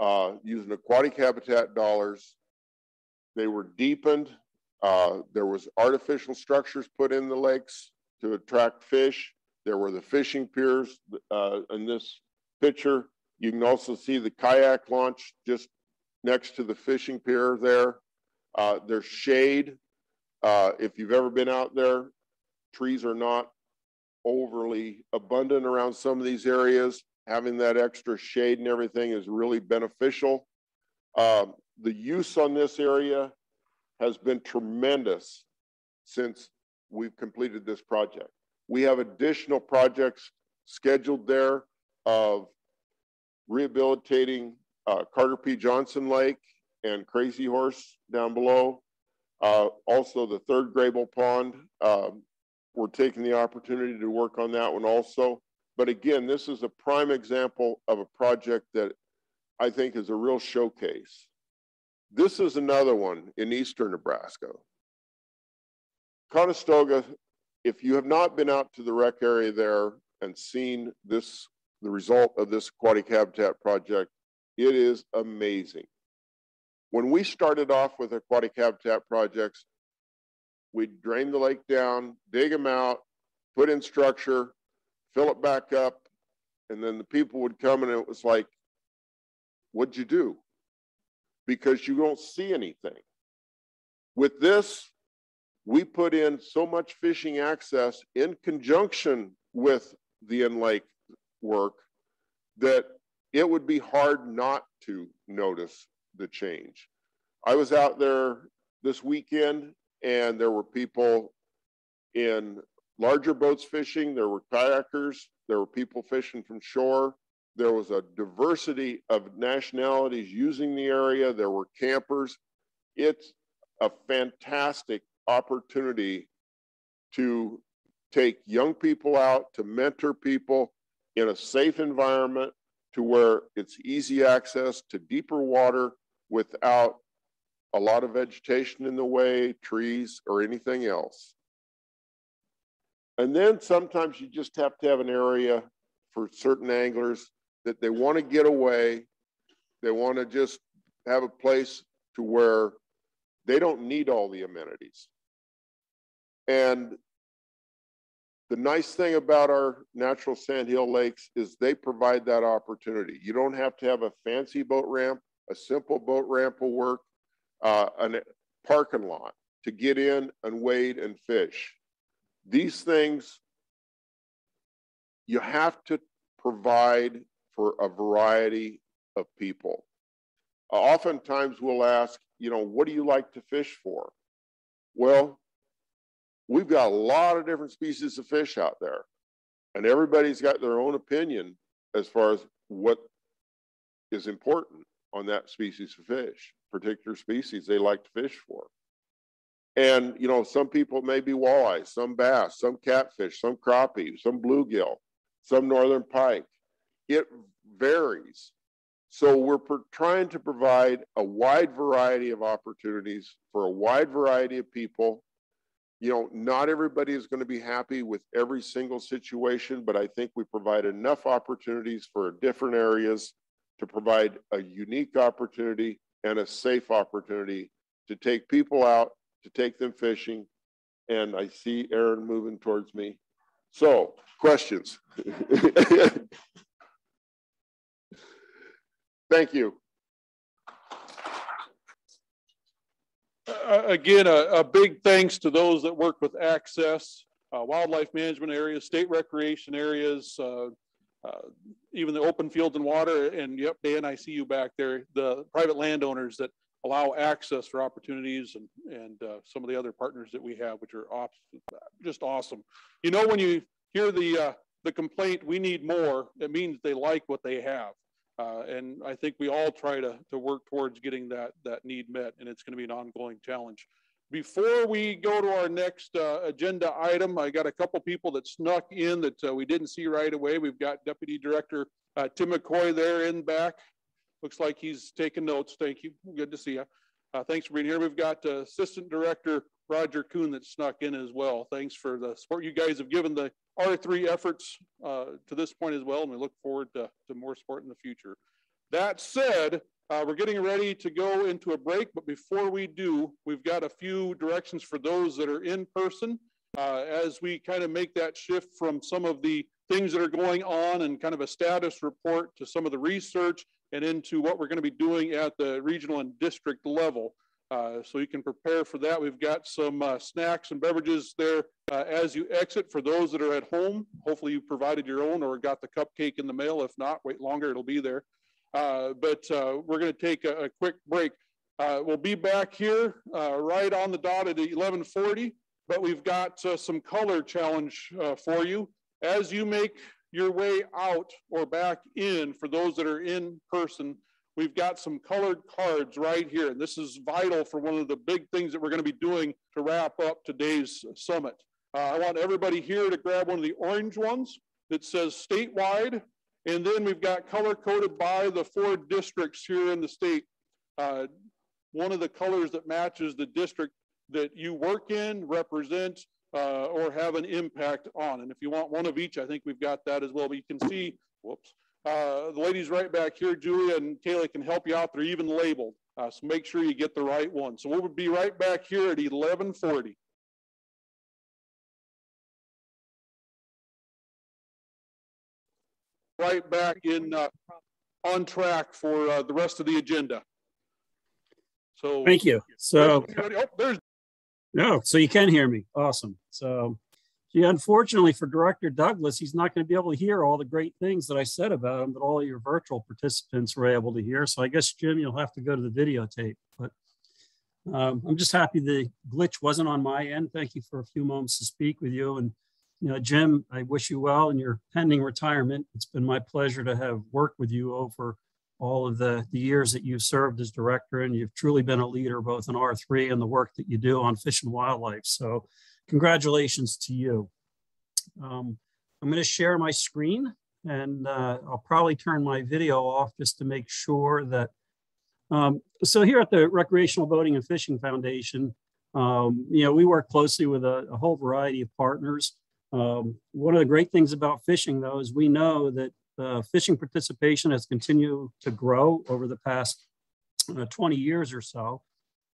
uh, using aquatic habitat dollars. They were deepened. Uh, there was artificial structures put in the lakes to attract fish. There were the fishing piers uh, in this picture. You can also see the kayak launch just next to the fishing pier there. Uh, there's shade. Uh, if you've ever been out there, trees are not overly abundant around some of these areas. Having that extra shade and everything is really beneficial. Um, the use on this area has been tremendous since we've completed this project. We have additional projects scheduled there of rehabilitating uh, Carter P. Johnson Lake and Crazy Horse down below. Uh, also, the third Grable Pond. Um, we're taking the opportunity to work on that one also. But again, this is a prime example of a project that I think is a real showcase. This is another one in eastern Nebraska. Conestoga if you have not been out to the rec area there and seen this, the result of this aquatic habitat project, it is amazing. When we started off with aquatic habitat projects, we'd drain the lake down, dig them out, put in structure, fill it back up, and then the people would come and it was like, what'd you do? Because you don't see anything. With this, we put in so much fishing access in conjunction with the in-lake work that it would be hard not to notice the change. I was out there this weekend and there were people in larger boats fishing, there were kayakers, there were people fishing from shore. There was a diversity of nationalities using the area. There were campers. It's a fantastic opportunity to take young people out, to mentor people in a safe environment to where it's easy access to deeper water without a lot of vegetation in the way, trees, or anything else. And then sometimes you just have to have an area for certain anglers that they want to get away. They want to just have a place to where they don't need all the amenities. And the nice thing about our natural sandhill lakes is they provide that opportunity. You don't have to have a fancy boat ramp. A simple boat ramp will work. Uh, a parking lot to get in and wade and fish. These things you have to provide for a variety of people. Uh, oftentimes we'll ask, you know, what do you like to fish for? Well, we've got a lot of different species of fish out there, and everybody's got their own opinion as far as what is important on that species of fish, particular species they like to fish for. And, you know, some people may be walleye, some bass, some catfish, some crappie, some bluegill, some northern pike. It varies. So we're trying to provide a wide variety of opportunities for a wide variety of people you know, not everybody is going to be happy with every single situation, but I think we provide enough opportunities for different areas to provide a unique opportunity and a safe opportunity to take people out, to take them fishing. And I see Aaron moving towards me. So, questions? [LAUGHS] Thank you. uh, again, a, a, big thanks to those that work with access, uh, wildlife management areas, state recreation areas, uh, uh, even the open fields and water. And yep, Dan, I see you back there. The private landowners that allow access for opportunities and, and uh, some of the other partners that we have, which are just awesome. You know, when you hear the, uh, the complaint, we need more, it means they like what they have. Uh, and I think we all try to, to work towards getting that, that need met, and it's going to be an ongoing challenge. Before we go to our next uh, agenda item, I got a couple people that snuck in that uh, we didn't see right away. We've got Deputy Director uh, Tim McCoy there in back. Looks like he's taking notes. Thank you. Good to see you. Uh, thanks for being here. We've got uh, Assistant Director Roger Kuhn that snuck in as well. Thanks for the support you guys have given the R3 efforts uh, to this point as well, and we look forward to, to more support in the future. That said, uh, we're getting ready to go into a break, but before we do, we've got a few directions for those that are in person uh, as we kind of make that shift from some of the things that are going on and kind of a status report to some of the research and into what we're going to be doing at the regional and district level. Uh, so you can prepare for that. We've got some uh, snacks and beverages there uh, as you exit for those that are at home. Hopefully you provided your own or got the cupcake in the mail. If not, wait longer, it'll be there. Uh, but uh, we're gonna take a, a quick break. we'll be back here right on the dot at 1140, but we've got some color challenge for you. As you make your way out or back in for those that are in person, we've got some colored cards right here. And this is vital for one of the big things that we're going to be doing to wrap up today's summit. Uh, I want everybody here to grab one of the orange ones that says statewide. And then we've got color coded by the four districts here in the state. Uh, one of the colors that matches the district that you work in, represent, uh, or have an impact on. And if you want one of each, I think we've got that as well. But you can see, whoops, uh, the ladies right back here, Julia and Kayla can help you out. They're even labeled. Uh, so make sure you get the right one. So we'll be right back here at 1140. Right back in uh, on track for uh, the rest of the agenda. So thank you. So oh, there's no, so you can hear me. Awesome. So yeah, unfortunately for Director Douglas, he's not going to be able to hear all the great things that I said about him that all your virtual participants were able to hear. So I guess, Jim, you'll have to go to the videotape. But um, I'm just happy the glitch wasn't on my end. Thank you for a few moments to speak with you. And you know, Jim, I wish you well in your pending retirement. It's been my pleasure to have worked with you over all of the, the years that you've served as director, and you've truly been a leader both in R3 and the work that you do on fish and wildlife. So congratulations to you. Um, I'm going to share my screen and uh, I'll probably turn my video off just to make sure that. Um, so here at the Recreational Boating and Fishing Foundation, um, you know, we work closely with a, a whole variety of partners. Um, one of the great things about fishing, though, is we know that uh, fishing participation has continued to grow over the past uh, 20 years or so.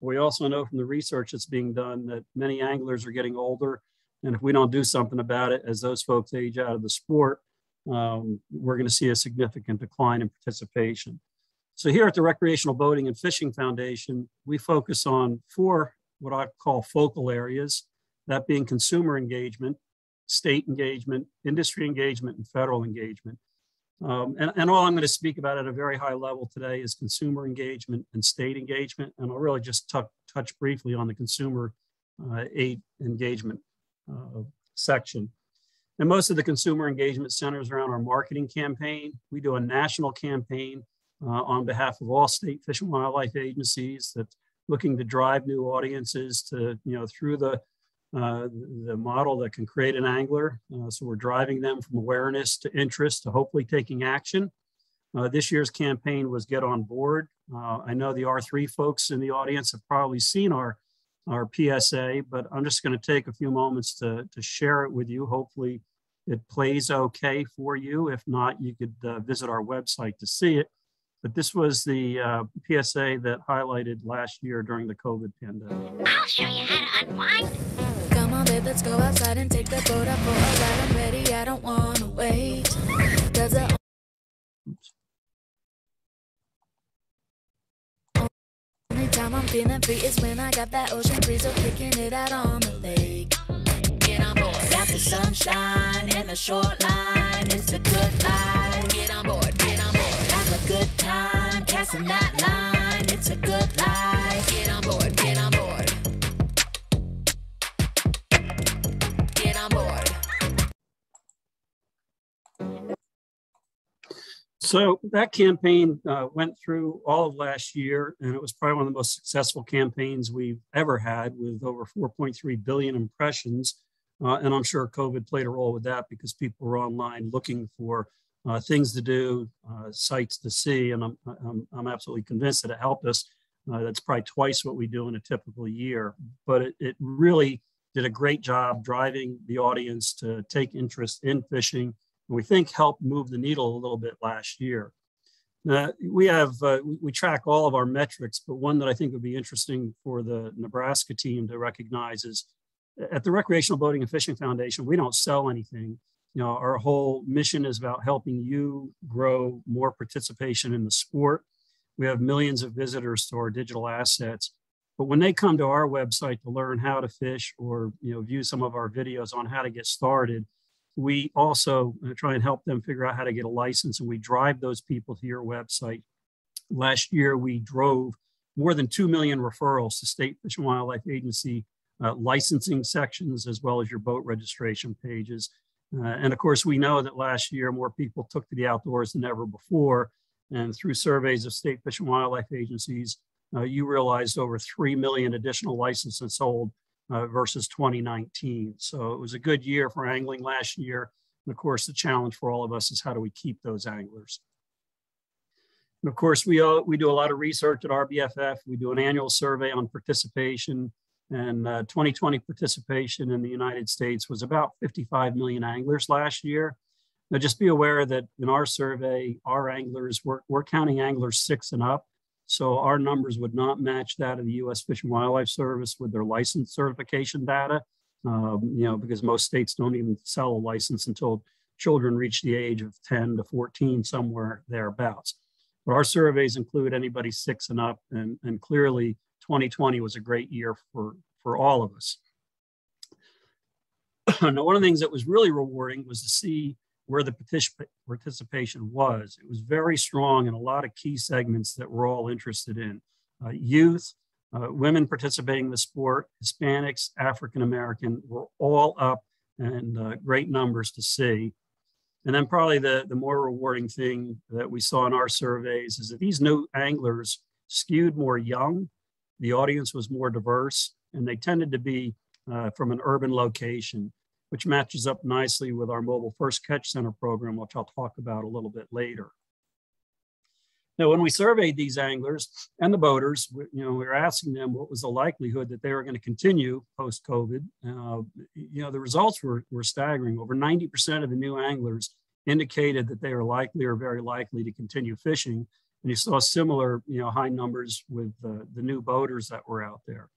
We also know from the research that's being done that many anglers are getting older. And if we don't do something about it, as those folks age out of the sport, um, we're going to see a significant decline in participation. So here at the Recreational Boating and Fishing Foundation, we focus on four what I call focal areas, that being consumer engagement, state engagement, industry engagement, and federal engagement. Um, and, and, all I'm going to speak about at a very high level today is consumer engagement and state engagement. And I'll really just touch briefly on the consumer uh, aid engagement uh, section. And most of the consumer engagement centers around our marketing campaign. We do a national campaign uh, on behalf of all state fish and wildlife agencies that's looking to drive new audiences to, you know, through the uh, the model that can create an angler. Uh, so we're driving them from awareness to interest to hopefully taking action. Uh, this year's campaign was Get On Board. Uh, I know the R3 folks in the audience have probably seen our, our PSA, but I'm just going to take a few moments to, to share it with you. Hopefully it plays okay for you. If not, you could uh, visit our website to see it. But this was the uh, PSA that highlighted last year during the COVID pandemic. I'll show you how to unwind. On, babe, let's go outside and take the boat up for a ride. I'm ready, I don't wanna wait. Cause the only time I'm feeling free is when I got that ocean breeze, so kicking it out on the lake. Get on board. Got the sunshine and the short line. It's a good life. Get on board, get on board good time, casting that line. It's a good life. Get on board, get on board. So that campaign uh, went through all of last year, and it was probably one of the most successful campaigns we've ever had, with over 4.3 billion impressions. Uh, and I'm sure COVID played a role with that because people were online looking for uh, things to do, uh, sites to see, and I'm, I'm, I'm, absolutely convinced that it helped us. Uh, that's probably twice what we do in a typical year, but it, it really did a great job driving the audience to take interest in fishing, we think helped move the needle a little bit last year. Uh, we have uh, we track all of our metrics, but one that I think would be interesting for the Nebraska team to recognize is at the Recreational Boating and Fishing Foundation, we don't sell anything you know, our whole mission is about helping you grow more participation in the sport. We have millions of visitors to our digital assets. But when they come to our website to learn how to fish or you know view some of our videos on how to get started, we also uh, try and help them figure out how to get a license and we drive those people to your website. Last year, we drove more than 2 million referrals to State Fish and Wildlife Agency uh, licensing sections as well as your boat registration pages. Uh, and of course, we know that last year more people took to the outdoors than ever before. And through surveys of state fish and wildlife agencies, uh, you realized over 3 million additional licenses sold uh, versus 2019. So it was a good year for angling last year. And of course, the challenge for all of us is how do we keep those anglers? And of course, we, uh, we do a lot of research at RBFF. We do an annual survey on participation and uh, 2020 participation in the United States was about 55 million anglers last year. Now, just be aware that in our survey, our anglers, we're, we're counting anglers six and up. So our numbers would not match that of the U.S. Fish and Wildlife Service with their license certification data, um, you know, because most states don't even sell a license until children reach the age of 10 to 14, somewhere thereabouts. But our surveys include anybody six and up, and, and clearly 2020 was a great year for, for all of us. [CLEARS THROAT] now, one of the things that was really rewarding was to see where the participation was. It was very strong in a lot of key segments that we're all interested in. Uh, youth, uh, women participating in the sport, Hispanics, African American were all up and uh, great numbers to see. And then probably the, the more rewarding thing that we saw in our surveys is that these new anglers skewed more young, the audience was more diverse, and they tended to be uh, from an urban location, which matches up nicely with our Mobile First Catch Center program, which I'll talk about a little bit later. Now, when we surveyed these anglers and the boaters, you know, we were asking them what was the likelihood that they were going to continue post-COVID. Uh, you know, the results were, were staggering. Over 90% of the new anglers indicated that they were likely or very likely to continue fishing. And you saw similar, you know, high numbers with the, the new boaters that were out there.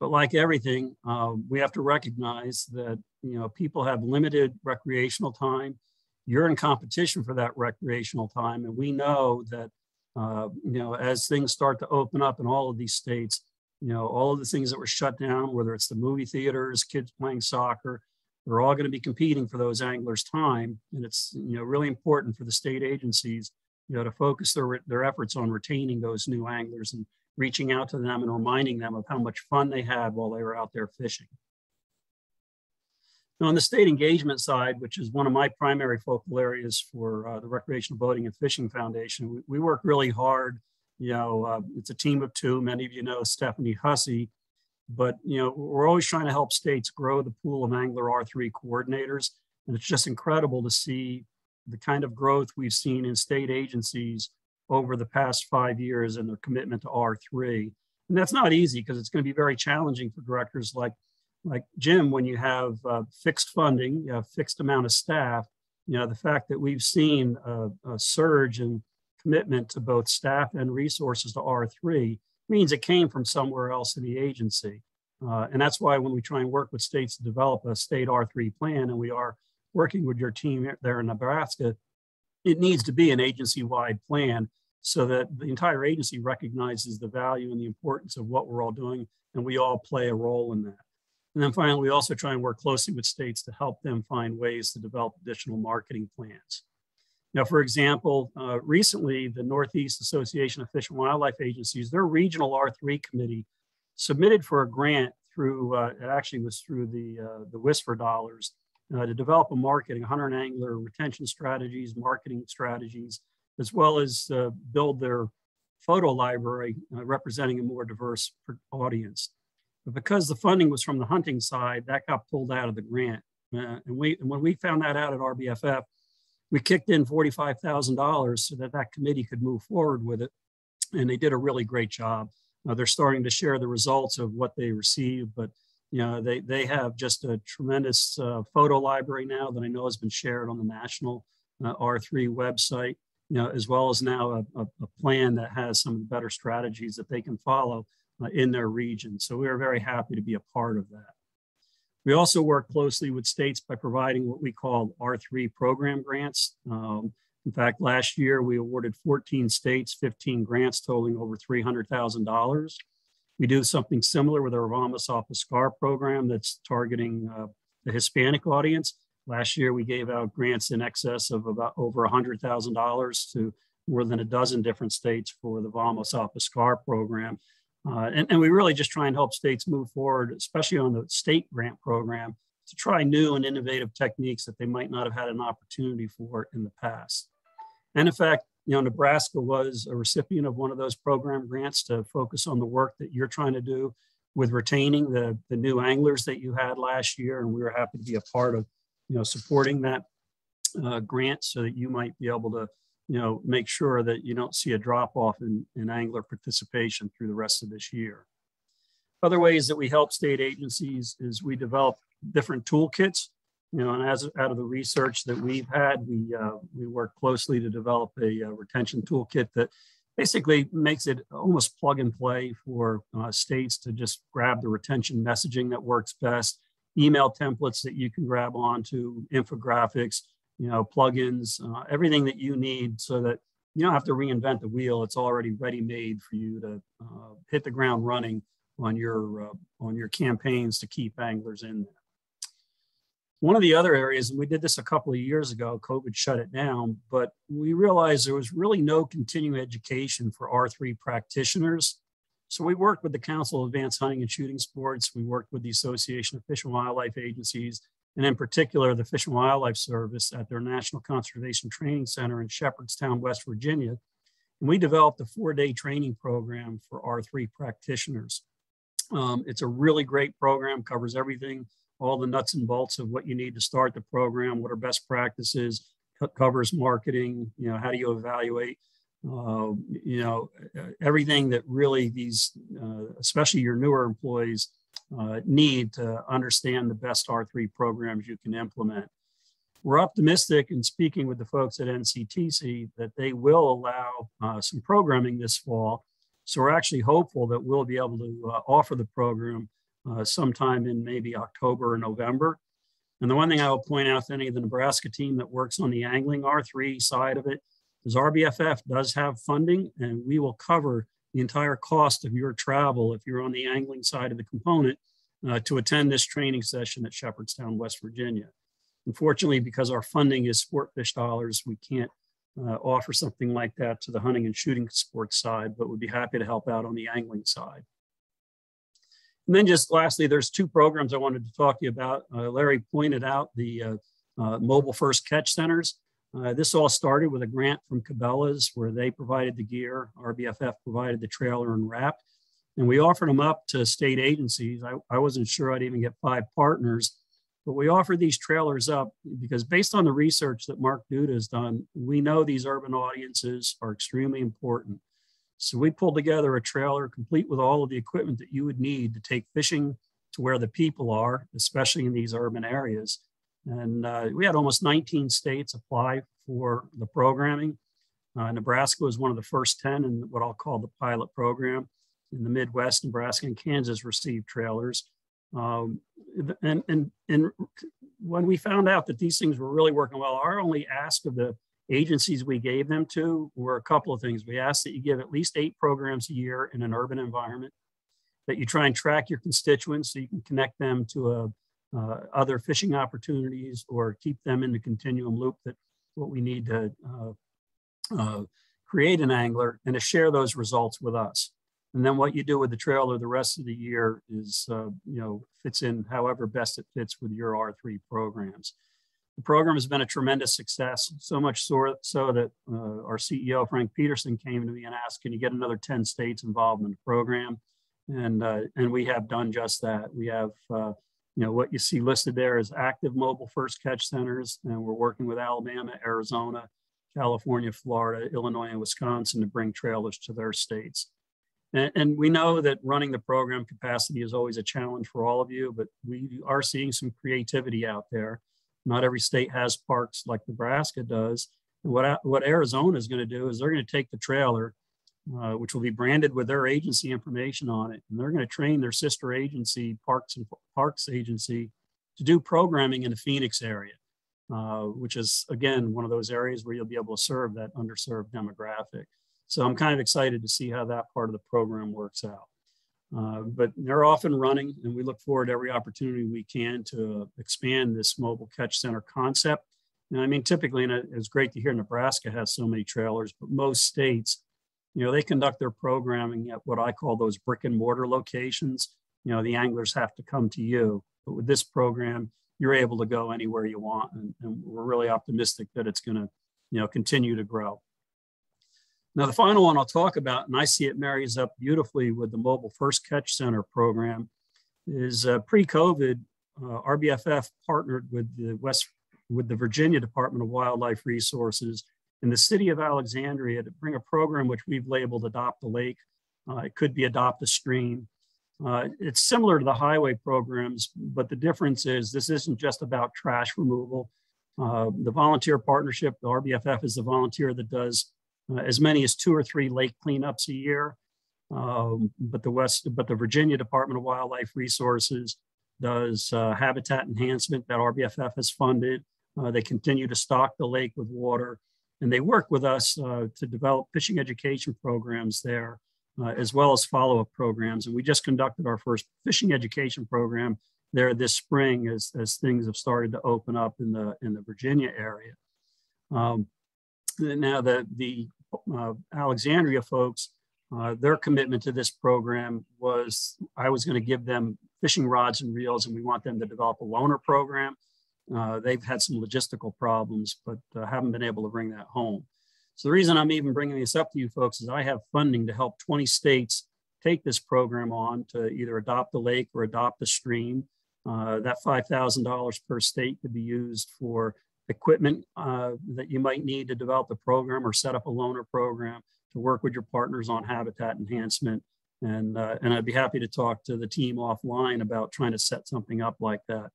But like everything, uh, we have to recognize that, you know, people have limited recreational time you're in competition for that recreational time. And we know that, uh, you know, as things start to open up in all of these states, you know, all of the things that were shut down, whether it's the movie theaters, kids playing soccer, they're all going to be competing for those anglers' time. And it's, you know, really important for the state agencies, you know, to focus their, their efforts on retaining those new anglers and reaching out to them and reminding them of how much fun they had while they were out there fishing. Now, on the state engagement side, which is one of my primary focal areas for uh, the Recreational Boating and Fishing Foundation, we, we work really hard. You know, uh, it's a team of two. Many of you know Stephanie Hussey, but you know, we're always trying to help states grow the pool of angler R3 coordinators. And it's just incredible to see the kind of growth we've seen in state agencies over the past five years and their commitment to R3. And that's not easy because it's going to be very challenging for directors like like Jim, when you have uh, fixed funding, you have fixed amount of staff, you know, the fact that we've seen a, a surge in commitment to both staff and resources to R3 means it came from somewhere else in the agency. Uh, and that's why when we try and work with states to develop a state R3 plan, and we are working with your team there in Nebraska, it needs to be an agency-wide plan so that the entire agency recognizes the value and the importance of what we're all doing, and we all play a role in that. And then finally, we also try and work closely with states to help them find ways to develop additional marketing plans. Now, for example, uh, recently, the Northeast Association of Fish and Wildlife Agencies, their regional R3 committee submitted for a grant through, uh, it actually was through the, uh, the WSFR dollars, uh, to develop a marketing, hunter and angler retention strategies, marketing strategies, as well as uh, build their photo library uh, representing a more diverse audience. But because the funding was from the hunting side, that got pulled out of the grant. Uh, and we, and when we found that out at RBFF, we kicked in $45,000 so that that committee could move forward with it. And they did a really great job. Uh, they're starting to share the results of what they received, but you know, they, they have just a tremendous uh, photo library now that I know has been shared on the national uh, R3 website, you know, as well as now a, a, a plan that has some of the better strategies that they can follow in their region. So we are very happy to be a part of that. We also work closely with states by providing what we call R3 program grants. Um, in fact, last year we awarded 14 states 15 grants totaling over $300,000. We do something similar with our Vamos a Pescar program that's targeting uh, the Hispanic audience. Last year we gave out grants in excess of about over $100,000 to more than a dozen different states for the Vamos a Pescar program. Uh, and, and we really just try and help states move forward, especially on the state grant program, to try new and innovative techniques that they might not have had an opportunity for in the past. And in fact, you know, Nebraska was a recipient of one of those program grants to focus on the work that you're trying to do with retaining the, the new anglers that you had last year. And we were happy to be a part of, you know, supporting that uh, grant so that you might be able to you know, make sure that you don't see a drop off in, in angler participation through the rest of this year. Other ways that we help state agencies is we develop different toolkits, you know, and as out of the research that we've had, we, uh, we work closely to develop a, a, retention toolkit that basically makes it almost plug and play for uh, states to just grab the retention messaging that works best, email templates that you can grab onto, infographics, you know, plugins, uh, everything that you need so that you don't have to reinvent the wheel. It's already ready made for you to uh, hit the ground running on your uh, on your campaigns to keep anglers in there. One of the other areas, and we did this a couple of years ago, COVID shut it down, but we realized there was really no continuing education for R3 practitioners. So we worked with the Council of Advanced Hunting and Shooting Sports. We worked with the Association of Fish and Wildlife Agencies and in particular the Fish and Wildlife Service at their National Conservation Training Center in Shepherdstown, West Virginia. And we developed a four-day training program for R3 practitioners. Um, it's a really great program, covers everything, all the nuts and bolts of what you need to start the program, what are best practices, covers marketing, you know, how do you evaluate, uh, you know, everything that really these, uh, especially your newer employees, uh, need to understand the best R3 programs you can implement. We're optimistic in speaking with the folks at NCTC that they will allow uh, some programming this fall. So we're actually hopeful that we'll be able to uh, offer the program uh, sometime in maybe October or November. And the one thing I will point out to any of the Nebraska team that works on the angling R3 side of it is RBFF does have funding and we will cover the entire cost of your travel if you're on the angling side of the component uh, to attend this training session at Shepherdstown, West Virginia. Unfortunately, because our funding is sport fish dollars, we can't uh, offer something like that to the hunting and shooting sports side, but we'd be happy to help out on the angling side. And then just lastly, there's two programs I wanted to talk to you about. Uh, Larry pointed out the uh, uh, mobile first catch centers. Uh, this all started with a grant from Cabela's where they provided the gear, RBFF provided the trailer and wrap, and we offered them up to state agencies. I, I wasn't sure I'd even get five partners, but we offered these trailers up because based on the research that Mark Duda has done, we know these urban audiences are extremely important. So we pulled together a trailer complete with all of the equipment that you would need to take fishing to where the people are, especially in these urban areas. And uh, we had almost 19 states apply for the programming. Uh, Nebraska was one of the first 10 in what I'll call the pilot program. In the Midwest, Nebraska and Kansas received trailers. Um, and, and, and when we found out that these things were really working well, our only ask of the agencies we gave them to were a couple of things. We asked that you give at least eight programs a year in an urban environment, that you try and track your constituents so you can connect them to a uh, other fishing opportunities or keep them in the continuum loop that what we need to uh, uh, create an angler and to share those results with us. And then what you do with the trailer the rest of the year is, uh, you know, fits in however best it fits with your R3 programs. The program has been a tremendous success, so much so, so that uh, our CEO, Frank Peterson, came to me and asked, can you get another 10 states involved in the program? And, uh, and we have done just that. We have you know, what you see listed there is active mobile first catch centers, and we're working with Alabama, Arizona, California, Florida, Illinois, and Wisconsin to bring trailers to their states. And, and, we know that running the program capacity is always a challenge for all of you, but we are seeing some creativity out there. Not every state has parks like Nebraska does. And what, what Arizona is going to do is they're going to take the trailer uh, which will be branded with their agency information on it. And they're going to train their sister agency, Parks and Parks Agency, to do programming in the Phoenix area, uh, which is, again, one of those areas where you'll be able to serve that underserved demographic. So I'm kind of excited to see how that part of the program works out. Uh, but they're often running, and we look forward to every opportunity we can to expand this mobile catch center concept. And I mean, typically, and it's great to hear Nebraska has so many trailers, but most states you know, they conduct their programming at what I call those brick and mortar locations. You know, the anglers have to come to you. But with this program, you're able to go anywhere you want. And, and we're really optimistic that it's going to, you know, continue to grow. Now, the final one I'll talk about, and I see it marries up beautifully with the Mobile First Catch Center program, is uh, pre-COVID, uh, RBFF partnered with the West, with the Virginia Department of Wildlife Resources in the city of Alexandria to bring a program which we've labeled Adopt a Lake. Uh, it could be Adopt a Stream. Uh, it's similar to the highway programs, but the difference is this isn't just about trash removal. Uh, the volunteer partnership, the RBFF is the volunteer that does uh, as many as two or three lake cleanups a year. Um, but the West, but the Virginia Department of Wildlife Resources does uh, habitat enhancement that RBFF has funded. Uh, they continue to stock the lake with water and they work with us uh, to develop fishing education programs there, uh, as well as follow-up programs. And we just conducted our first fishing education program there this spring as, as things have started to open up in the, in the Virginia area. Um, now the, the uh, Alexandria folks, uh, their commitment to this program was I was going to give them fishing rods and reels and we want them to develop a loaner program. Uh, they've had some logistical problems, but uh, haven't been able to bring that home. So the reason I'm even bringing this up to you folks is I have funding to help 20 states take this program on to either adopt a lake or adopt a stream. Uh, that $5,000 per state could be used for equipment uh, that you might need to develop the program or set up a loaner program to work with your partners on habitat enhancement. And, uh, and I'd be happy to talk to the team offline about trying to set something up like that.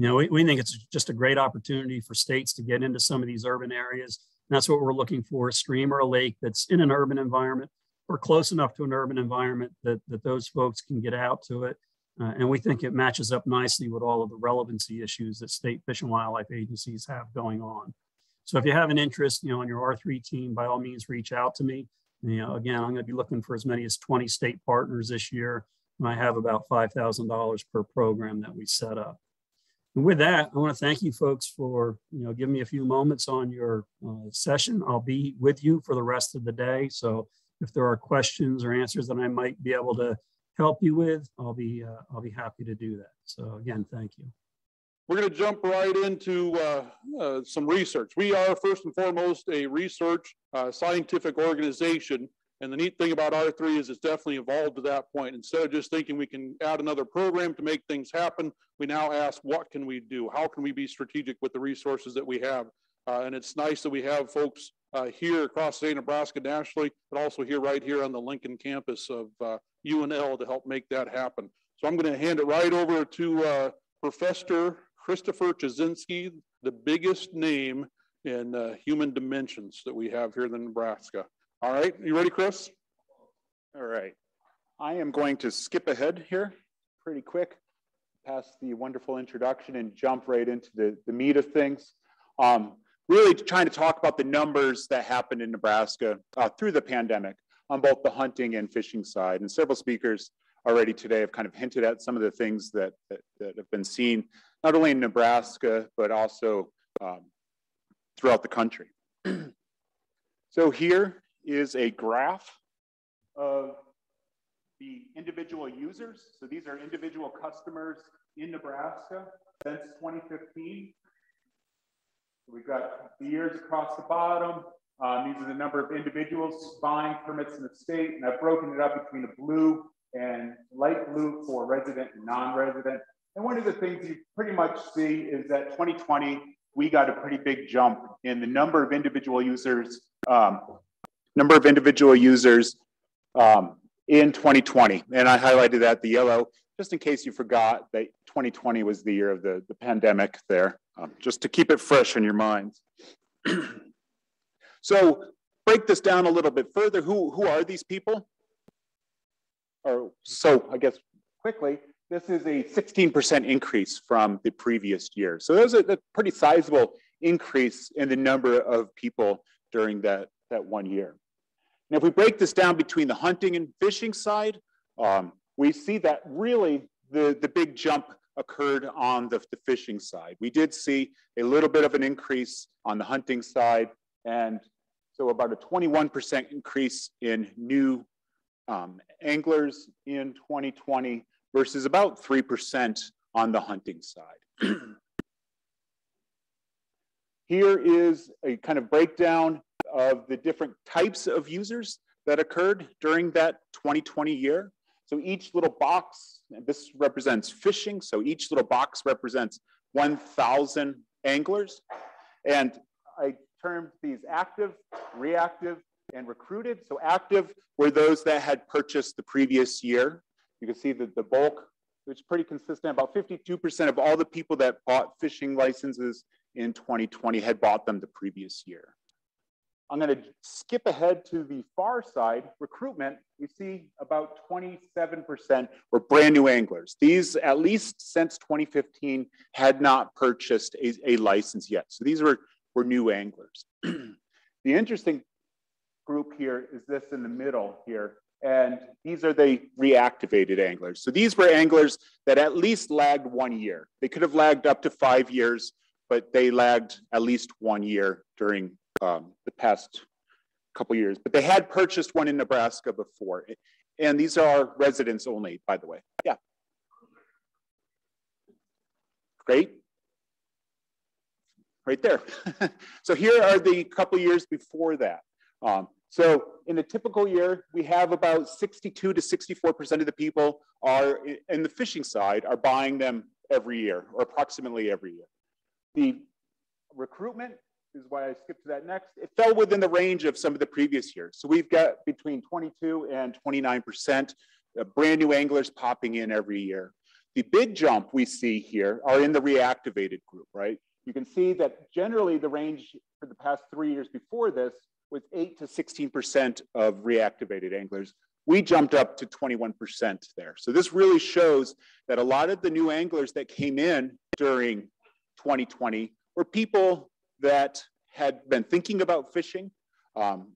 You know, we, we think it's just a great opportunity for states to get into some of these urban areas. And that's what we're looking for, a stream or a lake that's in an urban environment or close enough to an urban environment that, that those folks can get out to it. Uh, and we think it matches up nicely with all of the relevancy issues that state fish and wildlife agencies have going on. So if you have an interest, you know, on your R3 team, by all means, reach out to me. You know, again, I'm going to be looking for as many as 20 state partners this year. And I have about $5,000 per program that we set up. And with that, I want to thank you folks for, you know, giving me a few moments on your uh, session. I'll be with you for the rest of the day. So if there are questions or answers that I might be able to help you with, I'll be, uh, I'll be happy to do that. So again, thank you. We're going to jump right into uh, uh, some research. We are first and foremost a research uh, scientific organization. And the neat thing about R3 is it's definitely evolved to that point. Instead of just thinking we can add another program to make things happen, we now ask, what can we do? How can we be strategic with the resources that we have? Uh, and it's nice that we have folks uh, here across the state of Nebraska nationally, but also here right here on the Lincoln campus of uh, UNL to help make that happen. So I'm going to hand it right over to uh, Professor Christopher Chizinski, the biggest name in uh, human dimensions that we have here in Nebraska. All right, you ready, Chris? All right. I am going to skip ahead here pretty quick, past the wonderful introduction and jump right into the, the meat of things. Um, really trying to talk about the numbers that happened in Nebraska uh, through the pandemic on both the hunting and fishing side. And several speakers already today have kind of hinted at some of the things that, that, that have been seen, not only in Nebraska, but also um, throughout the country. [CLEARS THROAT] so here is a graph of the individual users. So these are individual customers in Nebraska since 2015. We've got the years across the bottom. Um, these are the number of individuals buying permits in the state, and I've broken it up between the blue and light blue for resident and non-resident. And one of the things you pretty much see is that 2020, we got a pretty big jump in the number of individual users, um, number of individual users um, in 2020. And I highlighted that the yellow, just in case you forgot that 2020 was the year of the, the pandemic there um, just to keep it fresh in your minds. [CLEARS THROAT] so break this down a little bit further. Who, who are these people? Or so I guess quickly, this is a 16% increase from the previous year. So there's a, a pretty sizable increase in the number of people during that, that one year. If we break this down between the hunting and fishing side, um, we see that really the, the big jump occurred on the, the fishing side. We did see a little bit of an increase on the hunting side, and so about a 21% increase in new um, anglers in 2020 versus about 3% on the hunting side. [CLEARS THROAT] Here is a kind of breakdown of the different types of users that occurred during that 2020 year. So each little box, this represents fishing. So each little box represents 1,000 anglers. And I termed these active, reactive, and recruited. So active were those that had purchased the previous year. You can see that the bulk, which is pretty consistent, about 52% of all the people that bought fishing licenses in 2020 had bought them the previous year. I'm going to skip ahead to the far side, recruitment. We see about 27% were brand new anglers. These, at least since 2015, had not purchased a, a license yet. So these were, were new anglers. [CLEARS THROAT] the interesting group here is this in the middle here. And these are the reactivated anglers. So these were anglers that at least lagged one year. They could have lagged up to five years, but they lagged at least one year during um, the past couple years, but they had purchased one in Nebraska before. And these are residents only, by the way. Yeah. Great. right there. [LAUGHS] so here are the couple years before that. Um, so in a typical year, we have about 62 to 64% of the people are in the fishing side are buying them every year or approximately every year. The recruitment is why I skipped to that next. It fell within the range of some of the previous years. So we've got between 22 and 29% uh, brand new anglers popping in every year. The big jump we see here are in the reactivated group, right? You can see that generally the range for the past three years before this was 8 to 16% of reactivated anglers. We jumped up to 21% there. So this really shows that a lot of the new anglers that came in during 2020 were people that had been thinking about fishing um,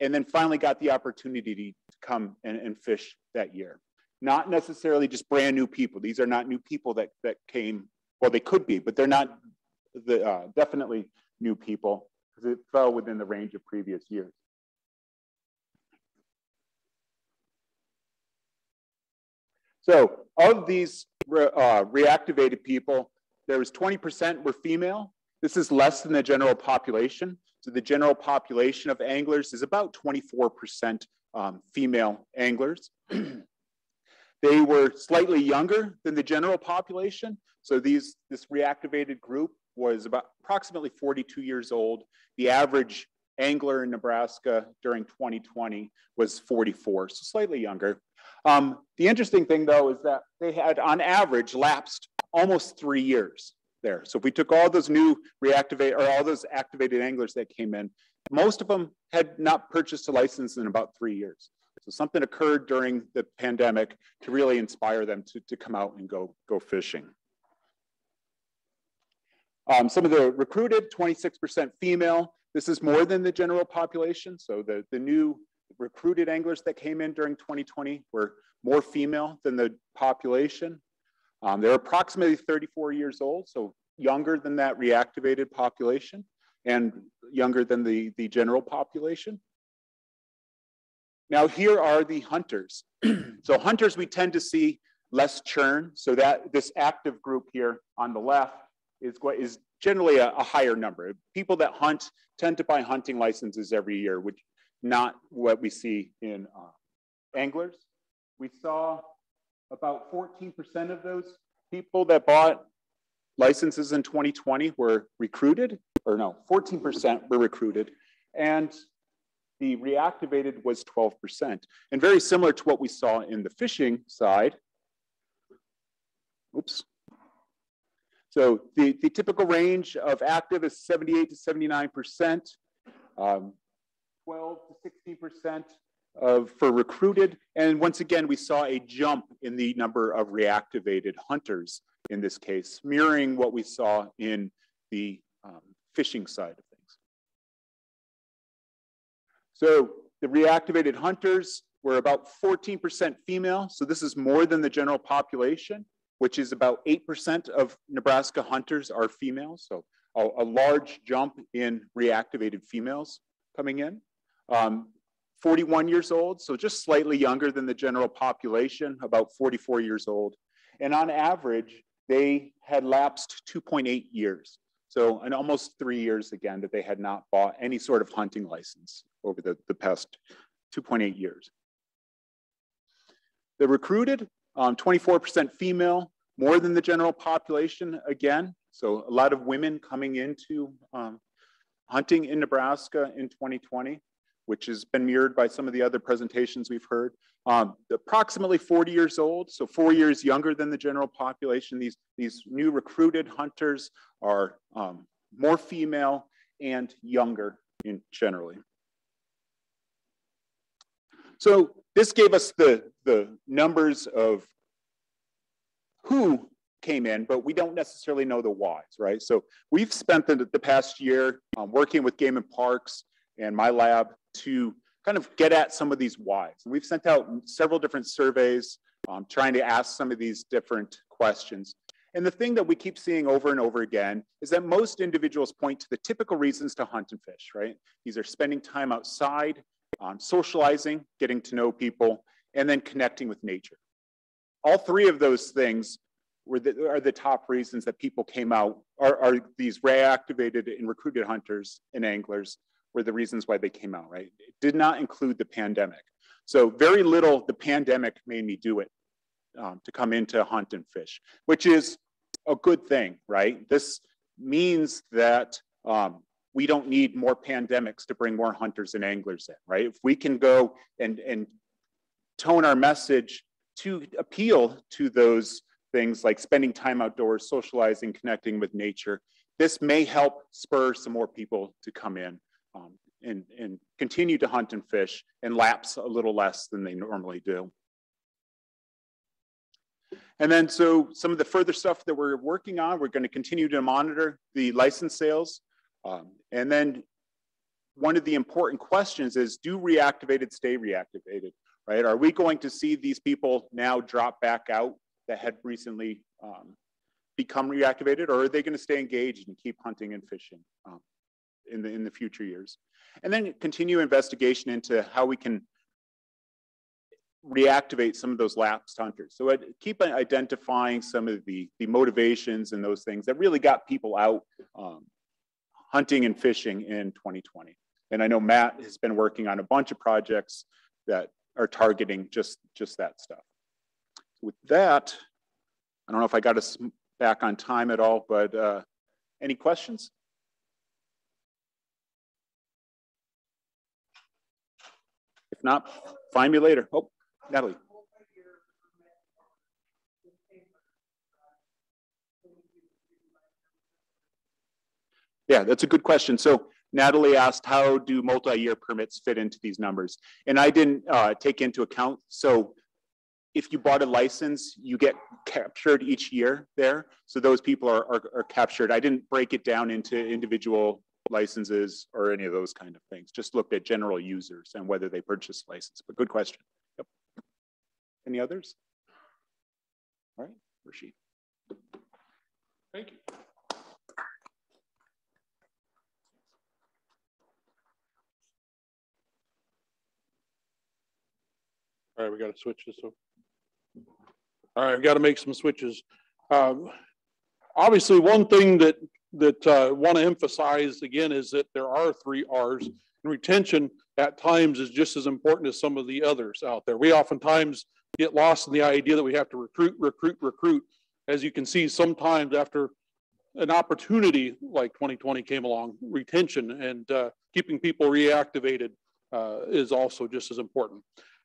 and then finally got the opportunity to come and, and fish that year. Not necessarily just brand new people. These are not new people that, that came, well, they could be, but they're not the, uh, definitely new people because it fell within the range of previous years. So of these uh, reactivated people, there was 20% were female. This is less than the general population. So the general population of anglers is about 24% um, female anglers. [CLEARS THROAT] they were slightly younger than the general population. So these, this reactivated group was about approximately 42 years old. The average angler in Nebraska during 2020 was 44, so slightly younger. Um, the interesting thing though is that they had on average lapsed almost three years there. So if we took all those new reactivate or all those activated anglers that came in, most of them had not purchased a license in about three years. So something occurred during the pandemic to really inspire them to, to come out and go, go fishing. Um, some of the recruited, 26% female. This is more than the general population. So the, the new recruited anglers that came in during 2020 were more female than the population. Um, they're approximately 34 years old, so younger than that reactivated population and younger than the, the general population. Now here are the hunters. [CLEARS THROAT] so hunters, we tend to see less churn. So that this active group here on the left is, is generally a, a, higher number. People that hunt tend to buy hunting licenses every year, which not what we see in uh, anglers. We saw about 14% of those people that bought licenses in 2020 were recruited, or no, 14% were recruited, and the reactivated was 12%. And very similar to what we saw in the fishing side. Oops, so the, the typical range of active is 78 to 79%, um, 12 to 16% of for recruited. And once again, we saw a jump in the number of reactivated hunters in this case, mirroring what we saw in the um, fishing side of things. So the reactivated hunters were about 14% female. So this is more than the general population which is about 8% of Nebraska hunters are female. So a, a large jump in reactivated females coming in. Um, 41 years old, so just slightly younger than the general population, about 44 years old. And on average, they had lapsed 2.8 years. So in almost three years again that they had not bought any sort of hunting license over the, the past 2.8 years. The recruited 24% um, female, more than the general population again. So a lot of women coming into um, hunting in Nebraska in 2020, which has been mirrored by some of the other presentations we've heard. Um, approximately 40 years old, so four years younger than the general population. These, these new recruited hunters are um, more female and younger in generally. So this gave us the, the numbers of who came in, but we don't necessarily know the whys, right? So we've spent the, the past year um, working with Game and Parks and my lab to kind of get at some of these whys. And we've sent out several different surveys um, trying to ask some of these different questions. And the thing that we keep seeing over and over again is that most individuals point to the typical reasons to hunt and fish, right? These are spending time outside, um, socializing, getting to know people, and then connecting with nature. All three of those things were the, are the top reasons that people came out, are, are these reactivated and recruited hunters and anglers were the reasons why they came out, right? It did not include the pandemic. So very little the pandemic made me do it um, to come into hunt and fish, which is a good thing, right? This means that um, we don't need more pandemics to bring more hunters and anglers in, right? If we can go and, and tone our message to appeal to those things like spending time outdoors, socializing, connecting with nature. This may help spur some more people to come in um, and, and continue to hunt and fish and lapse a little less than they normally do. And then so some of the further stuff that we're working on, we're gonna continue to monitor the license sales. Um, and then one of the important questions is do reactivated stay reactivated, right? Are we going to see these people now drop back out that had recently um, become reactivated, or are they going to stay engaged and keep hunting and fishing um, in the in the future years? And then continue investigation into how we can reactivate some of those lapsed hunters. So I'd keep identifying some of the, the motivations and those things that really got people out um, hunting and fishing in 2020. And I know Matt has been working on a bunch of projects that are targeting just, just that stuff with that, I don't know if I got us back on time at all, but uh, any questions? Not, find me later. Oh, Natalie. Yeah, that's a good question. So Natalie asked, how do multi-year permits fit into these numbers? And I didn't uh, take into account. So if you bought a license, you get captured each year there. So those people are, are, are, captured. I didn't break it down into individual licenses or any of those kind of things. Just looked at general users and whether they purchase license. But good question. Yep. Any others? All right, Rashid. Thank you. All right, we got to switch this over. All right, I've got to make some switches. Um, obviously, one thing that that uh, want to emphasize again is that there are three R's. And retention at times is just as important as some of the others out there. We oftentimes get lost in the idea that we have to recruit, recruit, recruit. As you can see, sometimes after an opportunity like 2020 came along, retention and uh, keeping people reactivated uh, is also just as important.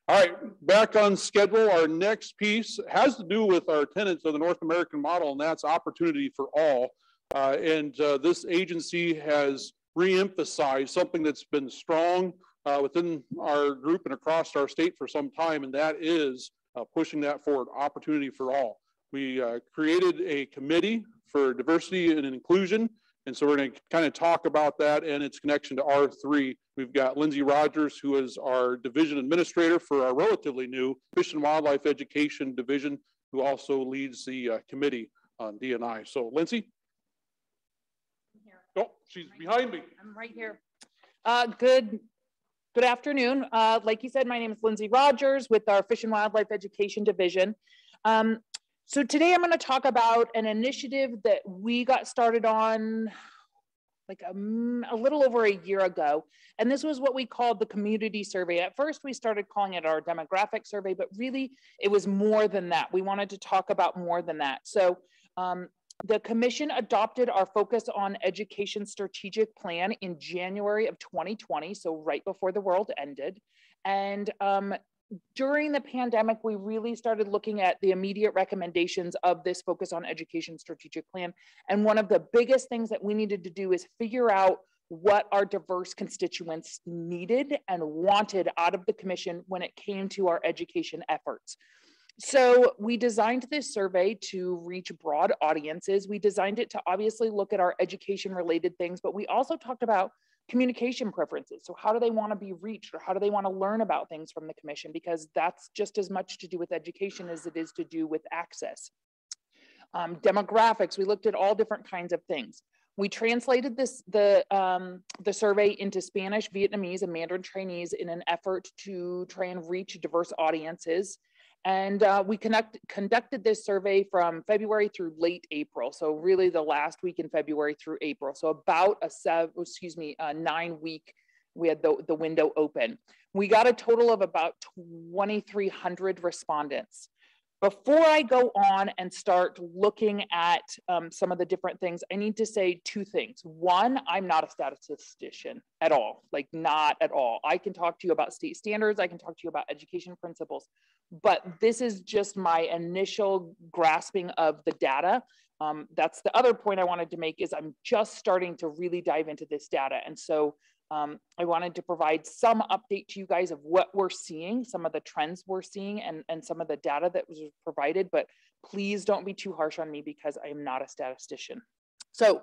All right, back on schedule. Our next piece has to do with our tenants of the North American model, and that's opportunity for all. Uh, and uh, this agency has reemphasized something that's been strong uh, within our group and across our state for some time, and that is uh, pushing that forward, opportunity for all. We uh, created a committee for diversity and inclusion and so we're going to kind of talk about that and its connection to R3. We've got Lindsay Rogers, who is our division administrator for our relatively new Fish and Wildlife Education Division, who also leads the uh, committee on DNI. So Lindsay? She's right behind here. me. I'm right here. Uh, good, good afternoon. Uh, like you said, my name is Lindsay Rogers with our Fish and Wildlife Education Division. Um, so today I'm going to talk about an initiative that we got started on like a, a, little over a year ago. And this was what we called the community survey. At first, we started calling it our demographic survey, but really it was more than that. We wanted to talk about more than that. So um, the commission adopted our focus on education strategic plan in January of 2020, so right before the world ended. And um, during the pandemic, we really started looking at the immediate recommendations of this focus on education strategic plan. And one of the biggest things that we needed to do is figure out what our diverse constituents needed and wanted out of the commission when it came to our education efforts. So we designed this survey to reach broad audiences. We designed it to obviously look at our education related things, but we also talked about communication preferences. So how do they want to be reached or how do they want to learn about things from the commission? Because that's just as much to do with education as it is to do with access. Um, demographics, we looked at all different kinds of things. We translated this the um, the survey into Spanish, Vietnamese, and Mandarin Chinese in an effort to try and reach diverse audiences. And uh, we connect, conducted this survey from February through late April. So really the last week in February through April. So about a seven, excuse me, a nine week, we had the, the window open. We got a total of about 2,300 respondents. Before I go on and start looking at um, some of the different things, I need to say two things. One, I'm not a statistician at all, like not at all. I can talk to you about state standards, I can talk to you about education principles, but this is just my initial grasping of the data. Um, that's the other point I wanted to make is I'm just starting to really dive into this data. And so um, I wanted to provide some update to you guys of what we're seeing, some of the trends we're seeing and, and some of the data that was provided, but please don't be too harsh on me because I am not a statistician. So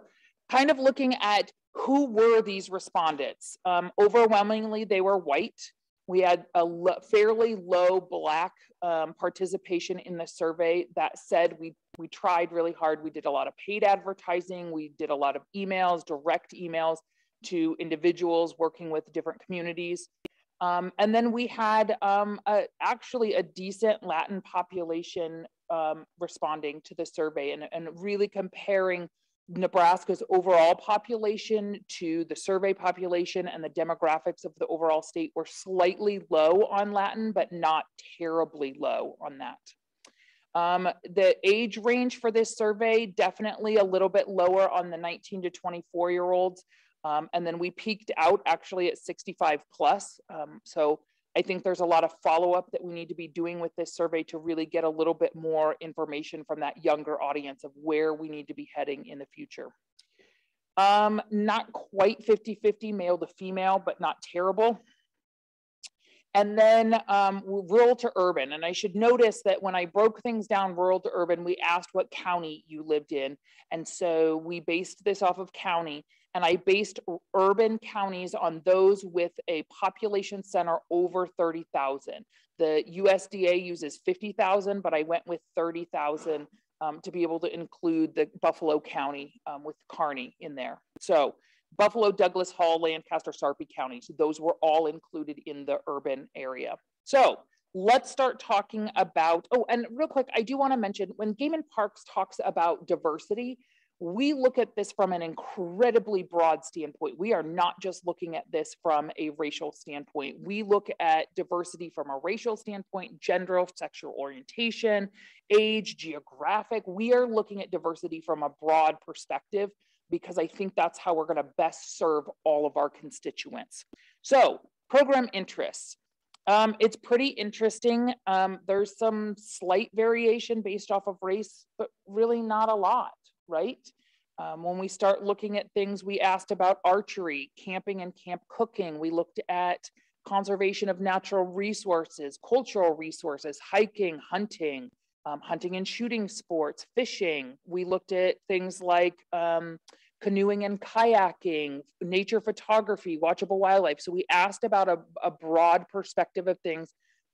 kind of looking at who were these respondents. Um, overwhelmingly, they were white. We had a fairly low black um, participation in the survey. That said, we, we tried really hard. We did a lot of paid advertising. We did a lot of emails, direct emails to individuals working with different communities. Um, and then we had um, a, actually a decent Latin population um, responding to the survey and, and really comparing Nebraska's overall population to the survey population and the demographics of the overall state were slightly low on Latin, but not terribly low on that. Um, the age range for this survey, definitely a little bit lower on the 19 to 24 year olds. Um, and then we peaked out actually at 65 plus. Um, so I think there's a lot of follow up that we need to be doing with this survey to really get a little bit more information from that younger audience of where we need to be heading in the future. Um, not quite 50 50 male to female, but not terrible. And then um, rural to urban. And I should notice that when I broke things down rural to urban, we asked what county you lived in. And so we based this off of county and I based urban counties on those with a population center over 30,000. The USDA uses 50,000, but I went with 30,000 um, to be able to include the Buffalo County um, with Kearney in there. So Buffalo, Douglas Hall, Lancaster, Sarpy counties, those were all included in the urban area. So let's start talking about, oh, and real quick, I do wanna mention when Game and Parks talks about diversity, we look at this from an incredibly broad standpoint. We are not just looking at this from a racial standpoint. We look at diversity from a racial standpoint, gender, sexual orientation, age, geographic. We are looking at diversity from a broad perspective because I think that's how we're going to best serve all of our constituents. So, program interests. Um, it's pretty interesting. Um, there's some slight variation based off of race, but really not a lot right? Um, when we start looking at things, we asked about archery, camping and camp cooking. We looked at conservation of natural resources, cultural resources, hiking, hunting, um, hunting and shooting sports, fishing. We looked at things like um, canoeing and kayaking, nature photography, watchable wildlife. So we asked about a, a broad perspective of things.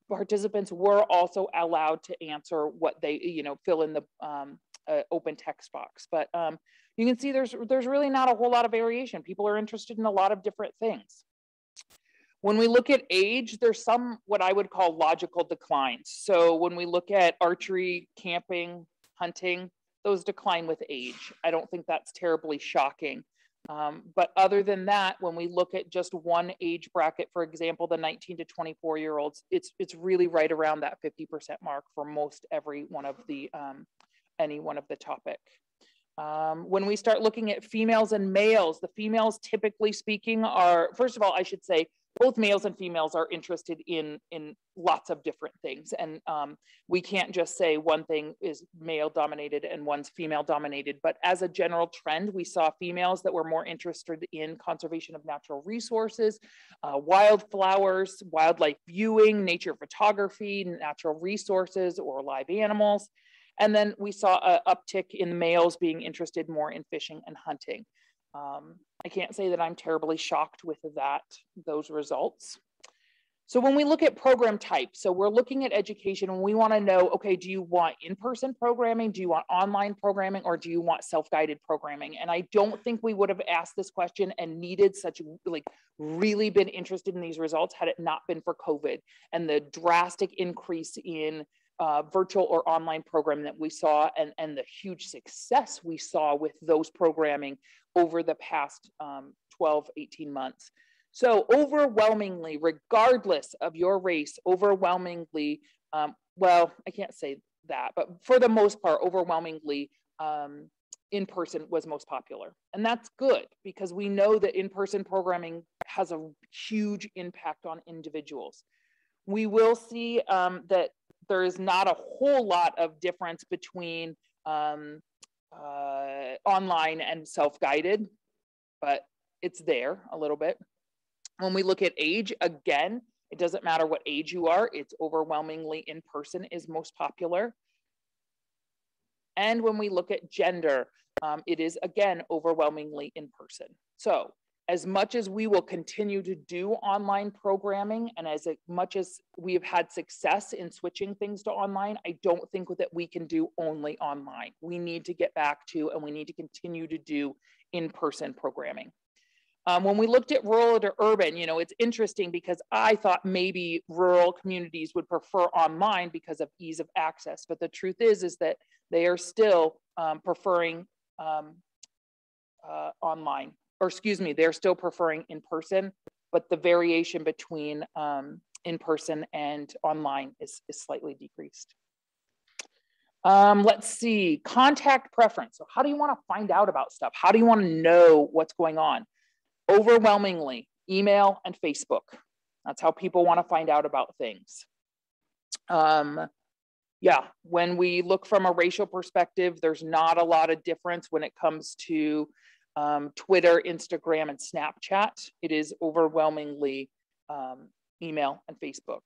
Participants were also allowed to answer what they, you know, fill in the um, uh, open text box. But um, you can see there's, there's really not a whole lot of variation. People are interested in a lot of different things. When we look at age, there's some what I would call logical declines. So when we look at archery, camping, hunting, those decline with age. I don't think that's terribly shocking. Um, but other than that, when we look at just one age bracket, for example, the 19 to 24 year olds, it's it's really right around that 50% mark for most every one of the um, any one of the topic. Um, when we start looking at females and males, the females typically speaking are, first of all, I should say, both males and females are interested in in lots of different things. And um, we can't just say one thing is male dominated and one's female dominated. But as a general trend we saw females that were more interested in conservation of natural resources uh, wildflowers wildlife viewing nature photography natural resources or live animals and then we saw an uptick in males being interested more in fishing and hunting. Um, I can't say that I'm terribly shocked with that, those results. So when we look at program type, so we're looking at education and we want to know, okay, do you want in-person programming? Do you want online programming or do you want self-guided programming? And I don't think we would have asked this question and needed such like really been interested in these results had it not been for COVID and the drastic increase in uh, virtual or online program that we saw and, and the huge success we saw with those programming over the past um, 12, 18 months. So overwhelmingly, regardless of your race, overwhelmingly, um, well, I can't say that, but for the most part, overwhelmingly, um, in person was most popular. And that's good because we know that in person programming has a huge impact on individuals. We will see um, that there is not a whole lot of difference between um, uh, online and self-guided, but it's there a little bit. When we look at age, again, it doesn't matter what age you are, it's overwhelmingly in person is most popular. And when we look at gender, um, it is again overwhelmingly in person. So as much as we will continue to do online programming and as much as we have had success in switching things to online, I don't think that we can do only online. We need to get back to and we need to continue to do in-person programming. Um, when we looked at rural to urban, you know, it's interesting because I thought maybe rural communities would prefer online because of ease of access. But the truth is, is that they are still um, preferring um, uh, online, or excuse me, they're still preferring in person, but the variation between um, in person and online is, is slightly decreased. Um, let's see, contact preference. So how do you want to find out about stuff? How do you want to know what's going on? overwhelmingly email and Facebook. That's how people want to find out about things. Um, yeah, when we look from a racial perspective, there's not a lot of difference when it comes to um, Twitter, Instagram, and Snapchat. It is overwhelmingly um, email and Facebook.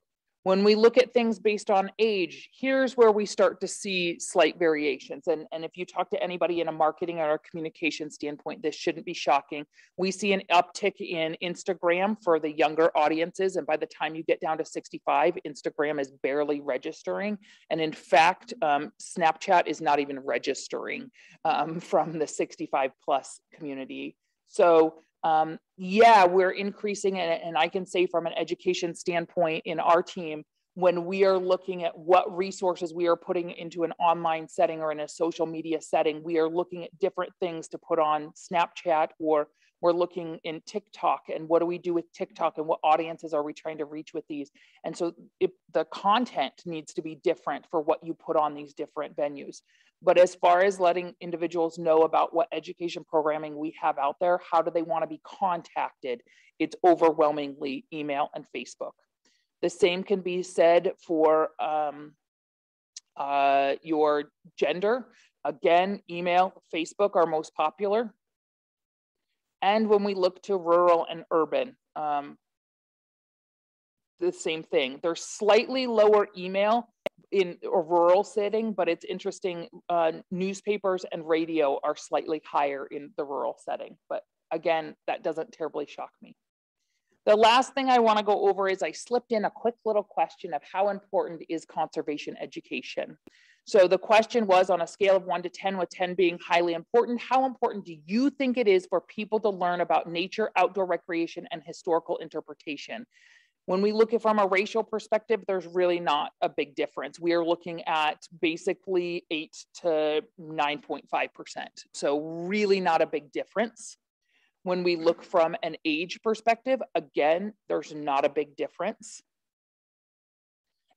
When we look at things based on age, here's where we start to see slight variations. And, and if you talk to anybody in a marketing or a communication standpoint, this shouldn't be shocking. We see an uptick in Instagram for the younger audiences. And by the time you get down to 65, Instagram is barely registering. And in fact, um, Snapchat is not even registering um, from the 65 plus community. So um, yeah, we're increasing it. And I can say from an education standpoint in our team, when we are looking at what resources we are putting into an online setting or in a social media setting, we are looking at different things to put on Snapchat or we're looking in TikTok and what do we do with TikTok and what audiences are we trying to reach with these? And so it, the content needs to be different for what you put on these different venues. But as far as letting individuals know about what education programming we have out there, how do they want to be contacted? It's overwhelmingly email and Facebook. The same can be said for um, uh, your gender. Again, email, Facebook are most popular. And when we look to rural and urban, um, the same thing. There's slightly lower email in a rural setting, but it's interesting. Uh, newspapers and radio are slightly higher in the rural setting. But again, that doesn't terribly shock me. The last thing I want to go over is I slipped in a quick little question of how important is conservation education. So the question was on a scale of one to 10, with 10 being highly important, how important do you think it is for people to learn about nature, outdoor recreation, and historical interpretation? When we look at from a racial perspective, there's really not a big difference. We are looking at basically eight to 9.5%. So really not a big difference. When we look from an age perspective, again, there's not a big difference.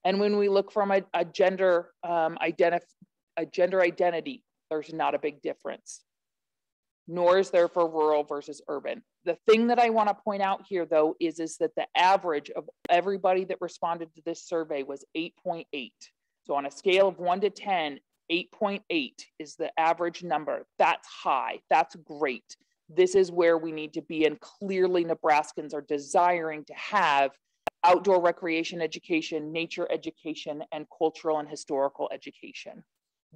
And when we look from a, a gender um, identif a gender identity, there's not a big difference. Nor is there for rural versus urban. The thing that I want to point out here, though, is, is that the average of everybody that responded to this survey was 8.8. So on a scale of 1 to 10, 8.8 is the average number. That's high. That's great. This is where we need to be. And clearly, Nebraskans are desiring to have outdoor recreation education, nature education, and cultural and historical education.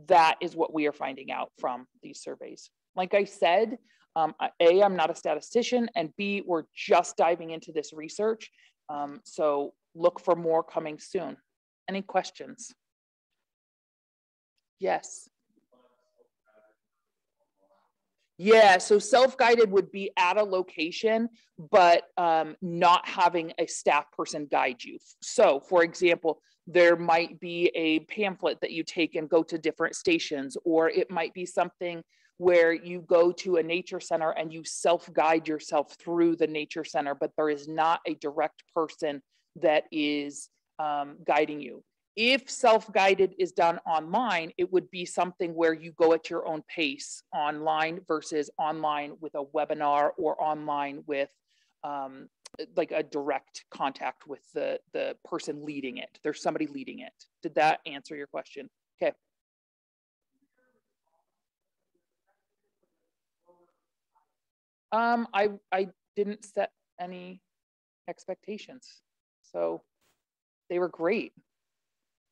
That is what we are finding out from these surveys. Like I said, um, A, I'm not a statistician, and B, we're just diving into this research. Um, so look for more coming soon. Any questions? Yes. Yeah, so self-guided would be at a location, but um, not having a staff person guide you. So for example, there might be a pamphlet that you take and go to different stations, or it might be something where you go to a nature center and you self-guide yourself through the nature center, but there is not a direct person that is um, guiding you. If self-guided is done online, it would be something where you go at your own pace online versus online with a webinar or online with um, like a direct contact with the, the person leading it. There's somebody leading it. Did that answer your question? Okay. Um, I, I didn't set any expectations. So they were great.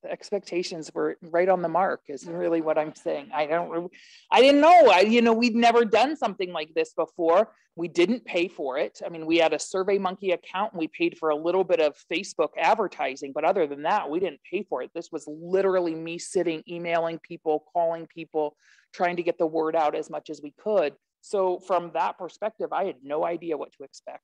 Expectations were right on the mark is really what I'm saying. I don't, I didn't know, I, you know, we'd never done something like this before. We didn't pay for it. I mean, we had a Survey Monkey account and we paid for a little bit of Facebook advertising, but other than that, we didn't pay for it. This was literally me sitting, emailing people, calling people, trying to get the word out as much as we could. So from that perspective, I had no idea what to expect.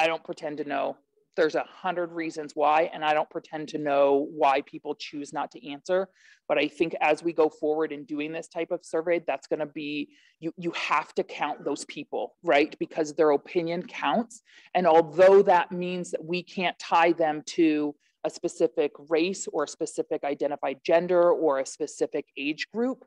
I don't pretend to know. There's a hundred reasons why, and I don't pretend to know why people choose not to answer. But I think as we go forward in doing this type of survey, that's going to be you. You have to count those people, right? Because their opinion counts. And although that means that we can't tie them to a specific race or a specific identified gender or a specific age group,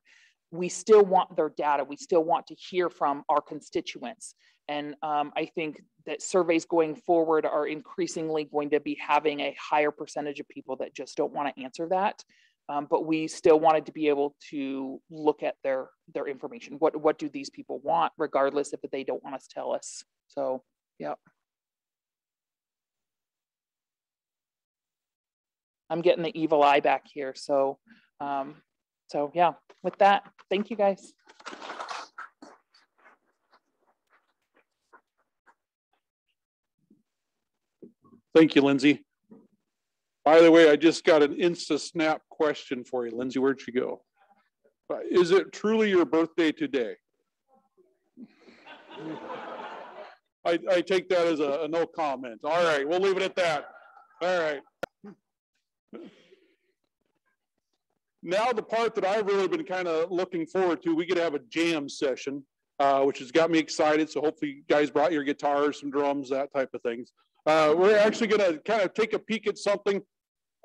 we still want their data. We still want to hear from our constituents. And um, I think that surveys going forward are increasingly going to be having a higher percentage of people that just don't want to answer that. Um, but we still wanted to be able to look at their their information. What what do these people want, regardless if they don't want us to tell us. So, yeah. I'm getting the evil eye back here. So, um, so yeah, with that, thank you guys. Thank you, Lindsay. By the way, I just got an Insta Snap question for you. Lindsay, where'd you go? Uh, is it truly your birthday today? I, I take that as a, a no comment. All right, we'll leave it at that. All right. Now the part that I've really been kind of looking forward to, we get to have a jam session, uh, which has got me excited. So hopefully you guys brought your guitars, some drums, that type of things. Uh, we're actually going to kind of take a peek at something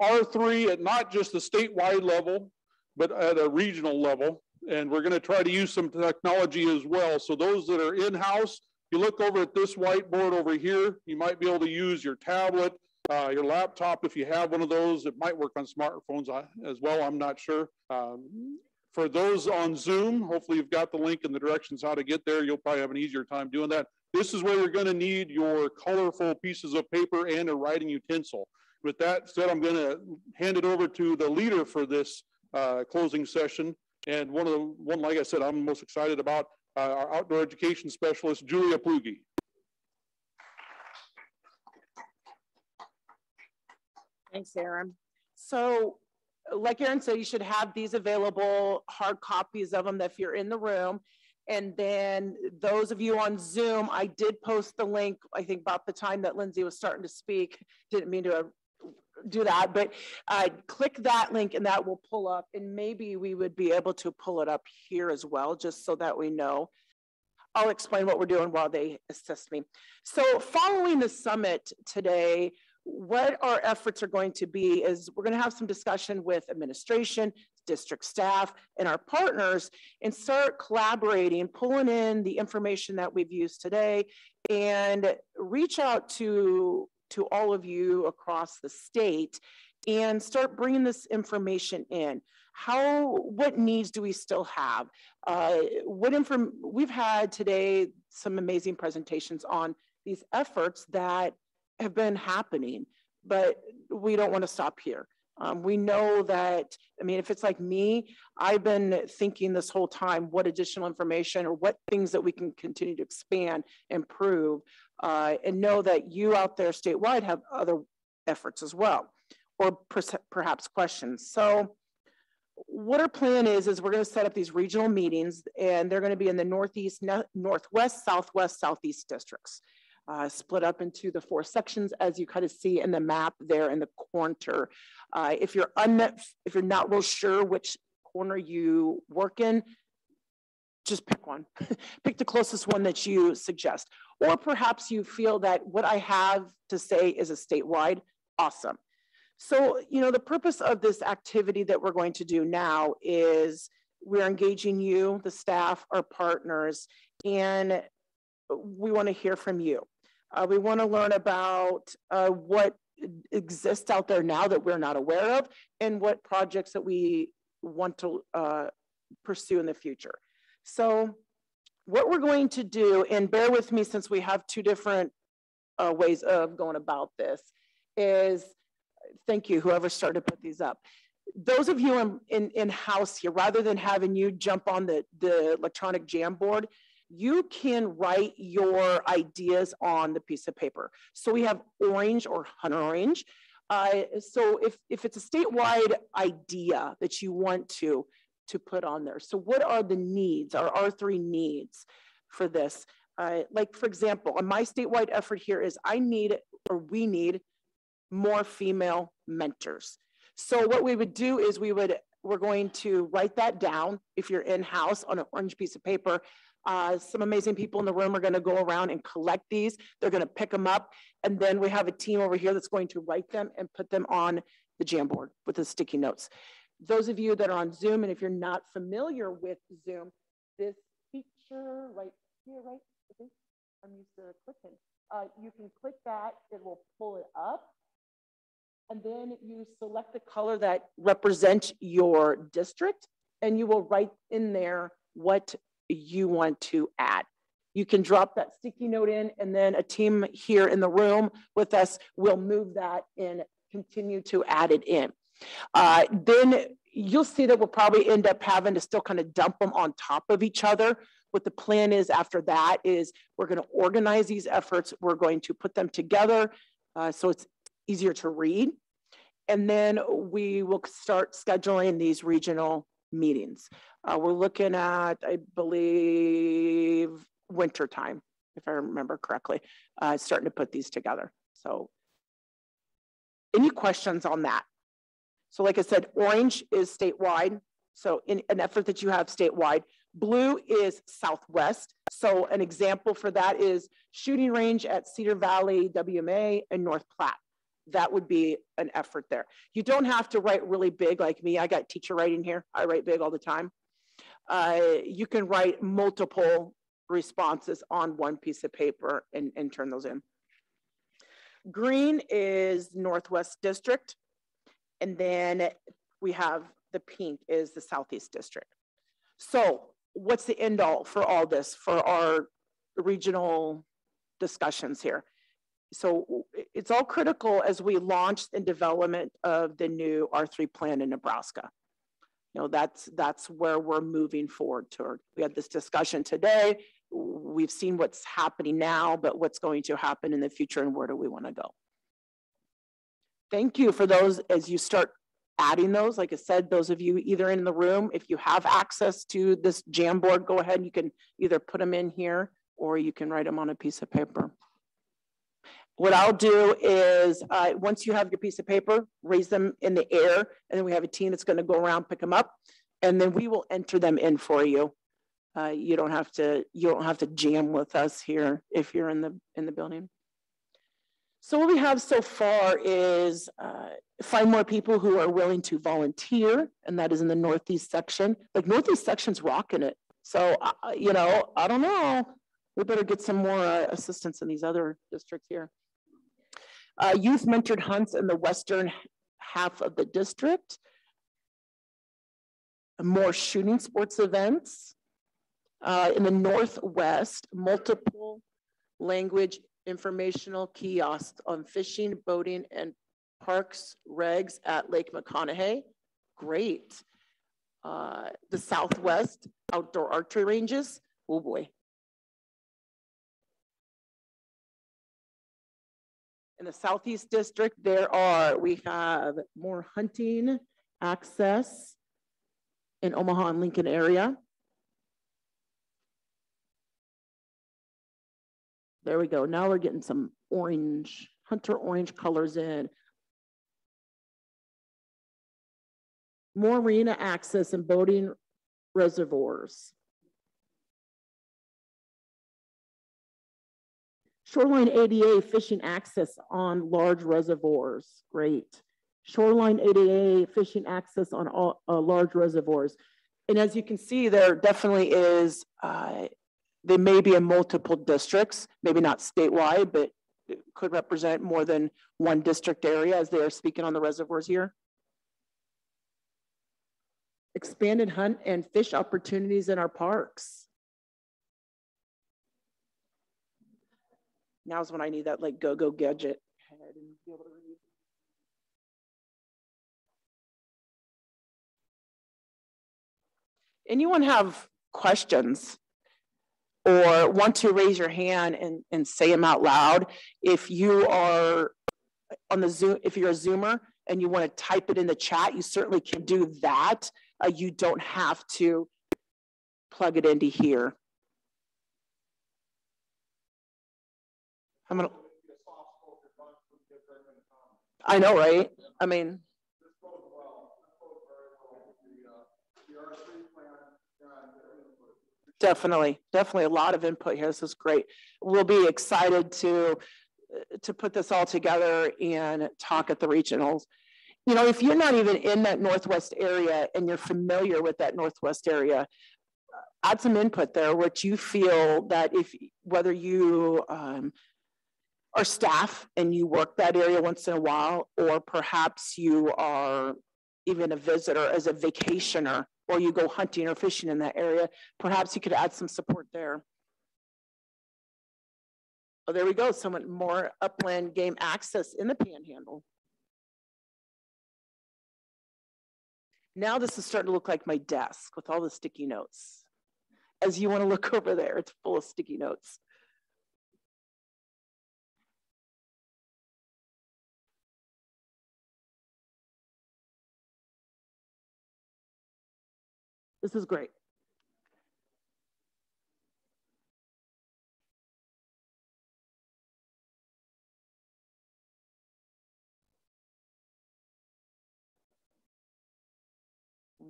R3 at not just the statewide level, but at a regional level. And we're going to try to use some technology as well. So those that are in-house, you look over at this whiteboard over here, you might be able to use your tablet, uh, your laptop, if you have one of those, it might work on smartphones as well, I'm not sure. Um, for those on Zoom, hopefully you've got the link and the directions how to get there. You'll probably have an easier time doing that. This is where you're gonna need your colorful pieces of paper and a writing utensil. With that said, I'm gonna hand it over to the leader for this uh, closing session. And one of the, one, like I said, I'm most excited about, uh, our outdoor education specialist, Julia Plugi. Thanks, Aaron. So like Aaron said, you should have these available, hard copies of them if you're in the room. And then those of you on Zoom, I did post the link, I think about the time that Lindsay was starting to speak. Didn't mean to uh, do that, but uh, click that link and that will pull up. And maybe we would be able to pull it up here as well, just so that we know. I'll explain what we're doing while they assist me. So following the summit today, what our efforts are going to be is we're going to have some discussion with administration, district staff, and our partners and start collaborating, pulling in the information that we've used today and reach out to, to all of you across the state and start bringing this information in. How, what needs do we still have? Uh, what inform, we've had today some amazing presentations on these efforts that have been happening, but we don't want to stop here. Um, we know that, I mean, if it's like me, I've been thinking this whole time what additional information or what things that we can continue to expand, improve, uh, and know that you out there statewide have other efforts as well, or per perhaps questions. So what our plan is, is we're going to set up these regional meetings and they're going to be in the Northeast, Northwest, Southwest, Southeast districts. Uh, split up into the four sections as you kind of see in the map there in the corner. Uh, if you're unmet, if you're not real sure which corner you work in, just pick one. [LAUGHS] pick the closest one that you suggest. Or perhaps you feel that what I have to say is a statewide, awesome. So, you know, the purpose of this activity that we're going to do now is we're engaging you, the staff, our partners, and we want to hear from you. Uh, we want to learn about uh, what exists out there now that we're not aware of and what projects that we want to uh, pursue in the future. So what we're going to do, and bear with me since we have two different uh, ways of going about this, is thank you, whoever started to put these up. Those of you in, in, in house here, rather than having you jump on the, the electronic Jamboard, you can write your ideas on the piece of paper. So we have orange or hunter orange. Uh, so if, if it's a statewide idea that you want to, to put on there. So what are the needs, our R3 needs for this? Uh, like for example, my statewide effort here is I need, or we need more female mentors. So what we would do is we would, we're going to write that down if you're in-house on an orange piece of paper. Uh, some amazing people in the room are gonna go around and collect these. They're gonna pick them up. And then we have a team over here that's going to write them and put them on the Jamboard with the sticky notes. Those of you that are on Zoom, and if you're not familiar with Zoom, this feature right here, right? I'm used to clicking. Uh, you can click that, it will pull it up and then you select the color that represents your district and you will write in there what you want to add. You can drop that sticky note in and then a team here in the room with us will move that and continue to add it in. Uh, then you'll see that we'll probably end up having to still kind of dump them on top of each other. What the plan is after that is we're going to organize these efforts. We're going to put them together uh, so it's easier to read. And then we will start scheduling these regional meetings. Uh, we're looking at, I believe, winter time, if I remember correctly, uh, starting to put these together. So any questions on that? So like I said, orange is statewide. So in an effort that you have statewide, blue is Southwest. So an example for that is shooting range at Cedar Valley, WMA, and North Platte that would be an effort there. You don't have to write really big like me. I got teacher writing here. I write big all the time. Uh, you can write multiple responses on one piece of paper and, and turn those in. Green is Northwest District. And then we have the pink is the Southeast District. So what's the end all for all this, for our regional discussions here? So it's all critical as we launch the development of the new R3 plan in Nebraska. You know, that's, that's where we're moving forward toward. We had this discussion today. We've seen what's happening now, but what's going to happen in the future and where do we want to go? Thank you for those as you start adding those. Like I said, those of you either in the room, if you have access to this Jamboard, go ahead. You can either put them in here or you can write them on a piece of paper. What I'll do is, uh, once you have your piece of paper, raise them in the air, and then we have a team that's gonna go around, pick them up, and then we will enter them in for you. Uh, you don't have to, you don't have to jam with us here if you're in the, in the building. So what we have so far is uh, find more people who are willing to volunteer, and that is in the Northeast section. Like Northeast section's rocking it. So, uh, you know, I don't know. We better get some more uh, assistance in these other districts here. Uh, youth mentored hunts in the western half of the district. More shooting sports events. Uh, in the northwest, multiple language informational kiosks on fishing, boating, and parks regs at Lake McConaughy. Great. Uh, the southwest, outdoor archery ranges. Oh boy, In the Southeast District, there are, we have more hunting access in Omaha and Lincoln area. There we go. Now we're getting some orange, hunter orange colors in. More marina access and boating reservoirs. Shoreline ADA fishing access on large reservoirs, great. Shoreline ADA fishing access on all uh, large reservoirs. And as you can see, there definitely is, uh, they may be in multiple districts, maybe not statewide, but could represent more than one district area as they are speaking on the reservoirs here. Expanded hunt and fish opportunities in our parks. Now's when I need that like go-go gadget. Anyone have questions or want to raise your hand and, and say them out loud? If you are on the Zoom, if you're a Zoomer and you want to type it in the chat, you certainly can do that. Uh, you don't have to plug it into here. I'm gonna. I know, right? I mean. Definitely, definitely a lot of input here. This is great. We'll be excited to to put this all together and talk at the regionals. You know, if you're not even in that Northwest area and you're familiar with that Northwest area, add some input there, what you feel that if, whether you um, are staff and you work that area once in a while, or perhaps you are even a visitor as a vacationer, or you go hunting or fishing in that area, perhaps you could add some support there. Oh, there we go. Someone more upland game access in the panhandle. Now this is starting to look like my desk with all the sticky notes. As you want to look [LAUGHS] over there, it's full of sticky notes. This is great.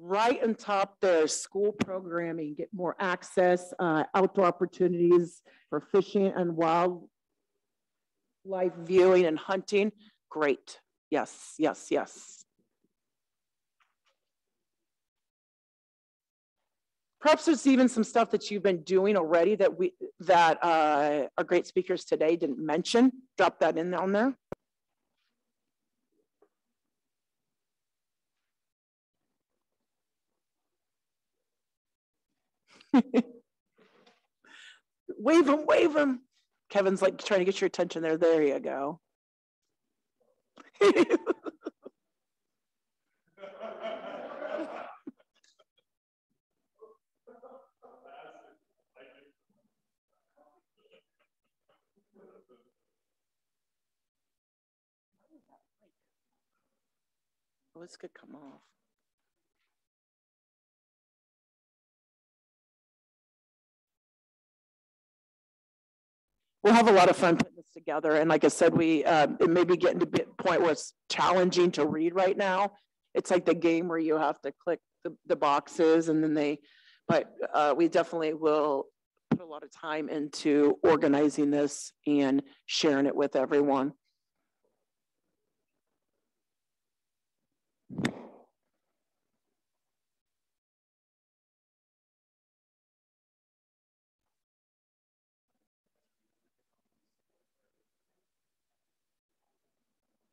right on top there, school programming, get more access, uh, outdoor opportunities for fishing and wildlife viewing and hunting. Great. Yes, yes, yes. Perhaps there's even some stuff that you've been doing already that we that uh, our great speakers today didn't mention. Drop that in on there. [LAUGHS] wave them, wave them. Kevin's like trying to get your attention there. There you go. [LAUGHS] Oh, this could come off. We'll have a lot of fun putting this together. And like I said, we uh, it may be getting to a point where it's challenging to read right now. It's like the game where you have to click the, the boxes and then they, but uh, we definitely will put a lot of time into organizing this and sharing it with everyone.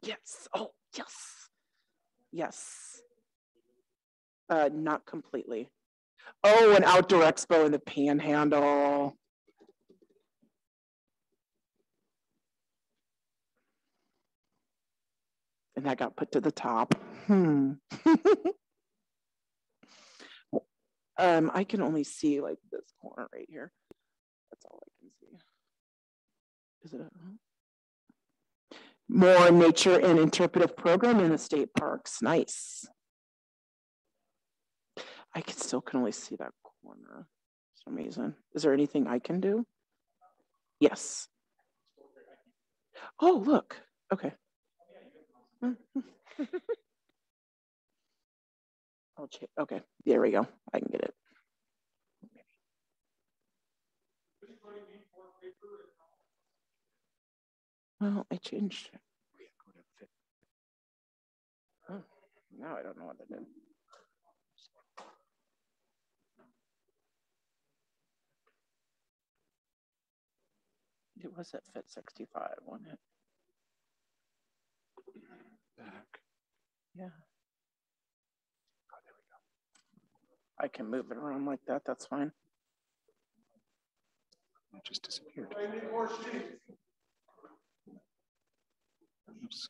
Yes. Oh, yes. Yes. Uh, not completely. Oh, an outdoor expo in the panhandle. And that got put to the top. Hmm. [LAUGHS] um, I can only see like this corner right here. That's all I can see. Is it a, more nature and interpretive program in the state parks. Nice. I can still can only see that corner. Some reason. Is there anything I can do? Yes. Oh, look. Okay. [LAUGHS] [LAUGHS] I'll check. Okay, there we go. I can get it. Well, I changed. Oh, now I don't know what to do. It was at fit 65, wasn't it? Back. Yeah. Oh, there we go. I can move it around like that. That's fine. It just disappeared. Oops.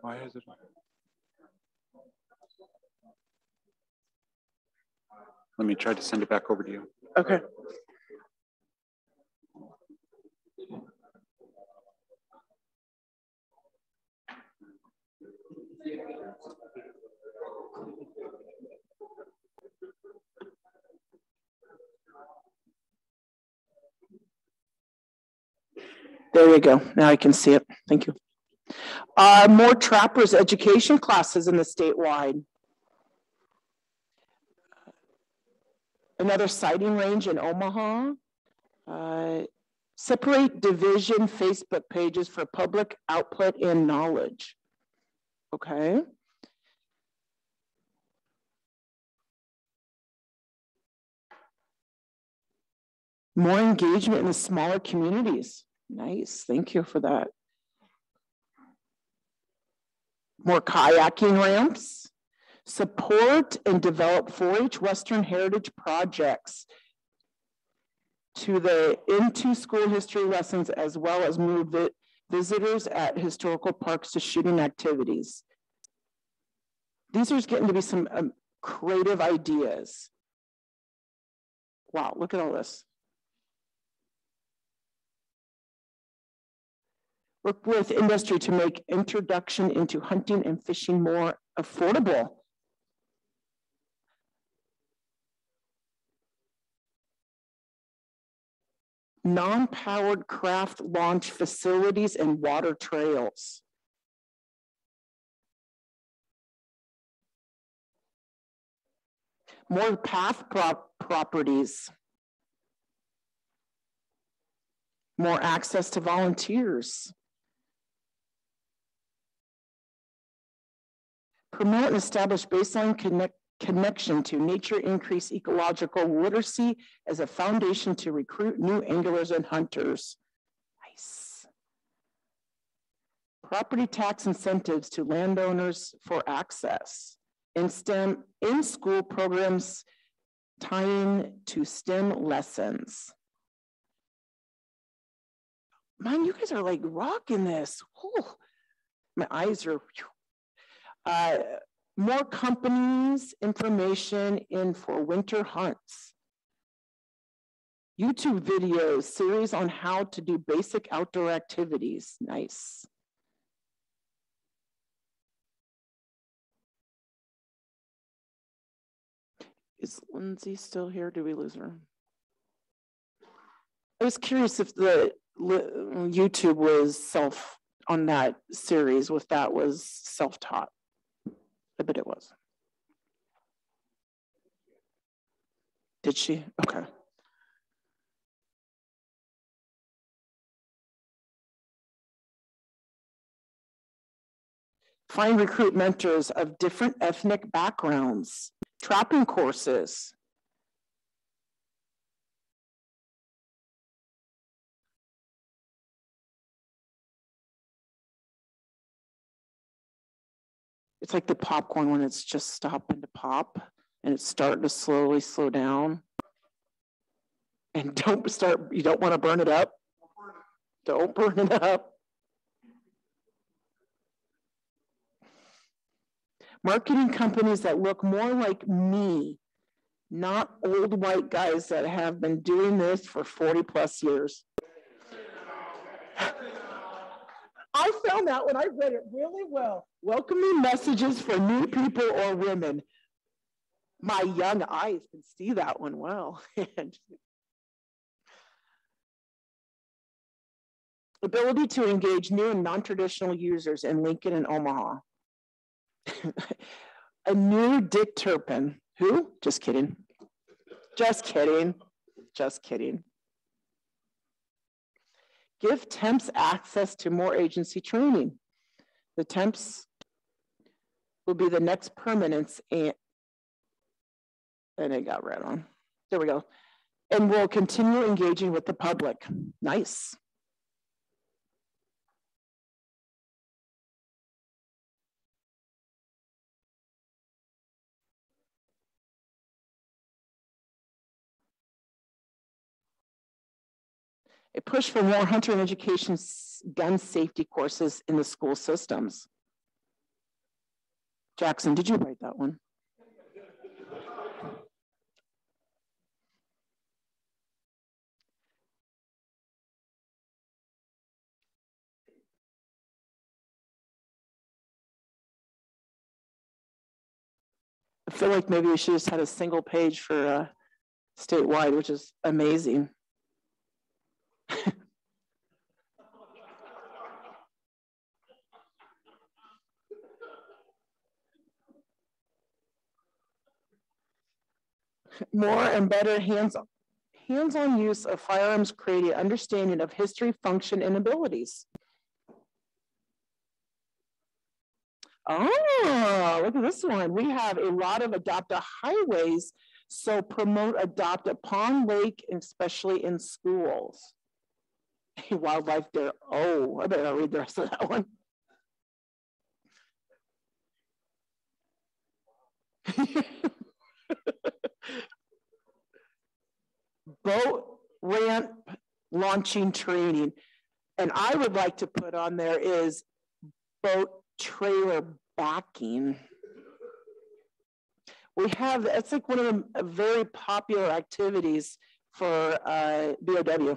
Why is it? Let me try to send it back over to you. Okay. There you go. Now I can see it. Thank you. Uh, more trappers education classes in the statewide. Another sighting range in Omaha. Uh, separate division Facebook pages for public output and knowledge. Okay. More engagement in the smaller communities. Nice, thank you for that. More kayaking ramps. Support and develop 4-H Western Heritage projects to the into school history lessons as well as move vi visitors at historical parks to shooting activities. These are getting to be some um, creative ideas. Wow, look at all this. Work with industry to make introduction into hunting and fishing more affordable. Non-powered craft launch facilities and water trails. More path prop properties. More access to volunteers. promote and establish baseline connect, connection to nature, increase ecological literacy as a foundation to recruit new anglers and hunters. Nice. Property tax incentives to landowners for access. In STEM, in-school programs tying to STEM lessons. Man, you guys are like rocking this. Ooh, my eyes are uh, more companies, information in for winter hunts. YouTube videos, series on how to do basic outdoor activities. Nice. Is Lindsay still here? Do we lose her? I was curious if the uh, YouTube was self on that series, if that was self-taught. I bet it was. Did she? Okay. Find recruit mentors of different ethnic backgrounds, trapping courses. It's like the popcorn when it's just stopping to pop and it's starting to slowly slow down. And [LAUGHS] don't start, you don't want to burn it up. Don't burn it up. Marketing companies that look more like me, not old white guys that have been doing this for 40 plus years. [LAUGHS] I found that when I read it really well. Welcoming messages for new people or women. My young eyes can see that one well. [LAUGHS] Ability to engage new and non-traditional users in Lincoln and Omaha. [LAUGHS] a new Dick Turpin. Who? Just kidding. Just kidding. Just kidding. Give temps access to more agency training. The temps will be the next permanence and, and it got read on. There we go. And we'll continue engaging with the public. Nice. A push for more hunter and education gun safety courses in the school systems. Jackson, did you write that one? I feel like maybe we should just had a single page for uh, statewide, which is amazing. [LAUGHS] More and better hands-on hands-on use of firearms create an understanding of history, function, and abilities. Oh, look at this one. We have a lot of adopted highways, so promote adopt a pond lake, especially in schools. [LAUGHS] wildlife there. Oh, I better read the rest of that one. [LAUGHS] Boat ramp launching training. And I would like to put on there is boat trailer backing. We have, it's like one of the very popular activities for uh, BOW.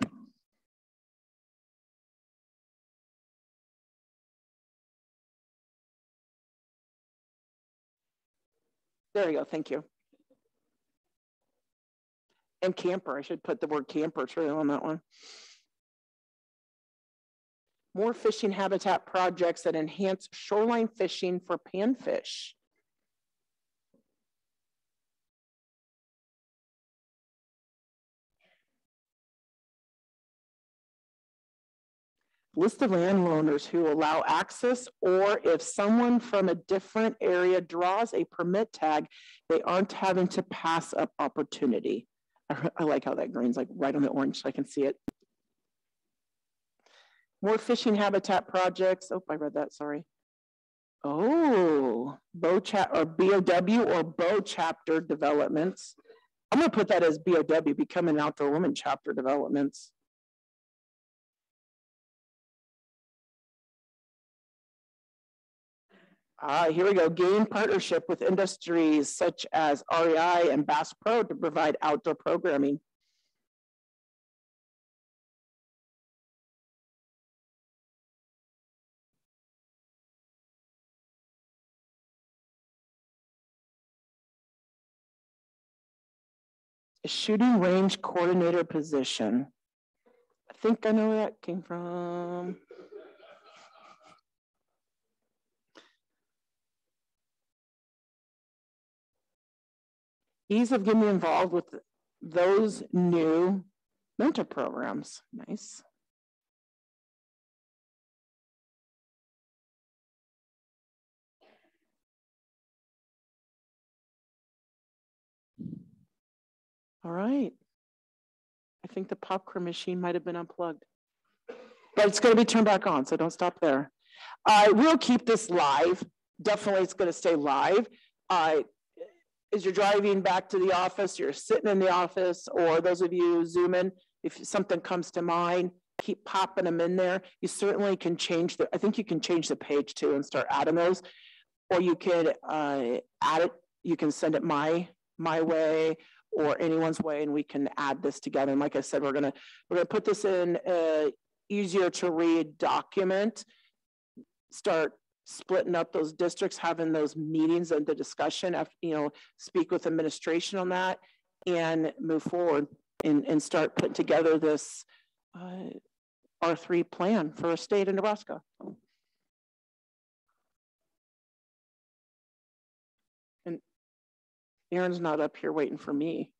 There we go, thank you. And camper, I should put the word camper too on that one. More fishing habitat projects that enhance shoreline fishing for panfish. List of landowners who allow access, or if someone from a different area draws a permit tag, they aren't having to pass up opportunity. I, I like how that green's like right on the orange so I can see it. More fishing habitat projects. Oh, I read that, sorry. Oh, bow chat or BOW or bow chapter developments. I'm gonna put that as BOW, becoming outdoor woman chapter developments. Ah, here we go. Gain partnership with industries such as REI and Bass Pro to provide outdoor programming. Shooting range coordinator position. I think I know where that came from. Ease of getting involved with those new mentor programs. Nice. All right. I think the popcorn machine might have been unplugged, but it's going to be turned back on, so don't stop there. We'll keep this live. Definitely, it's going to stay live. Uh, as you're driving back to the office, you're sitting in the office, or those of you zooming, if something comes to mind, keep popping them in there. You certainly can change the, I think you can change the page too and start adding those. Or you could uh, add it, you can send it my, my way or anyone's way and we can add this together. And like I said, we're gonna, we're gonna put this in a easier to read document start splitting up those districts, having those meetings and the discussion, after, you know, speak with administration on that and move forward and, and start putting together this uh, R3 plan for a state of Nebraska. And Aaron's not up here waiting for me.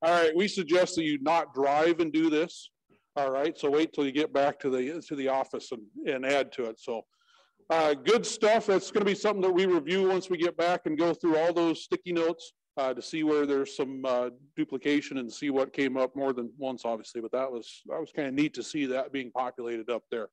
All right, we suggest that you not drive and do this. All right, so wait till you get back to the to the office and, and add to it. So uh, good stuff. That's going to be something that we review once we get back and go through all those sticky notes uh, to see where there's some uh, duplication and see what came up more than once, obviously. But that was that was kind of neat to see that being populated up there.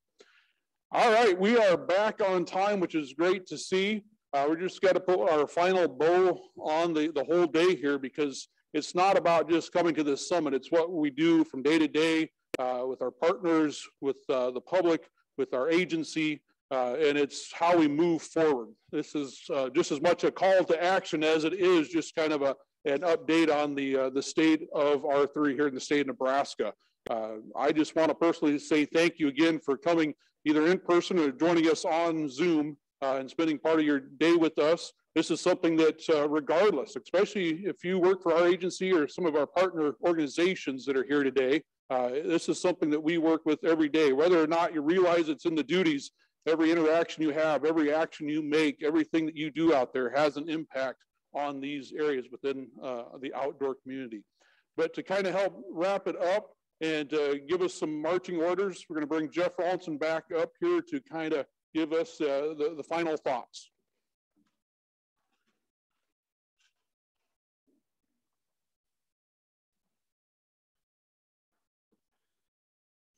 All right, we are back on time, which is great to see. Uh, we just got to put our final bow on the, the whole day here because it's not about just coming to this summit. It's what we do from day to day uh, with our partners, with uh, the public, with our agency, uh, and it's how we move forward. This is uh, just as much a call to action as it is just kind of a, an update on the, uh, the state of R3 here in the state of Nebraska. Uh, I just want to personally say thank you again for coming either in person or joining us on Zoom and spending part of your day with us this is something that uh, regardless, especially if you work for our agency or some of our partner organizations that are here today, uh, this is something that we work with every day, whether or not you realize it's in the duties, every interaction you have, every action you make, everything that you do out there has an impact on these areas within uh, the outdoor community. But to kind of help wrap it up and uh, give us some marching orders, we're gonna bring Jeff Rawlinson back up here to kind of give us uh, the, the final thoughts.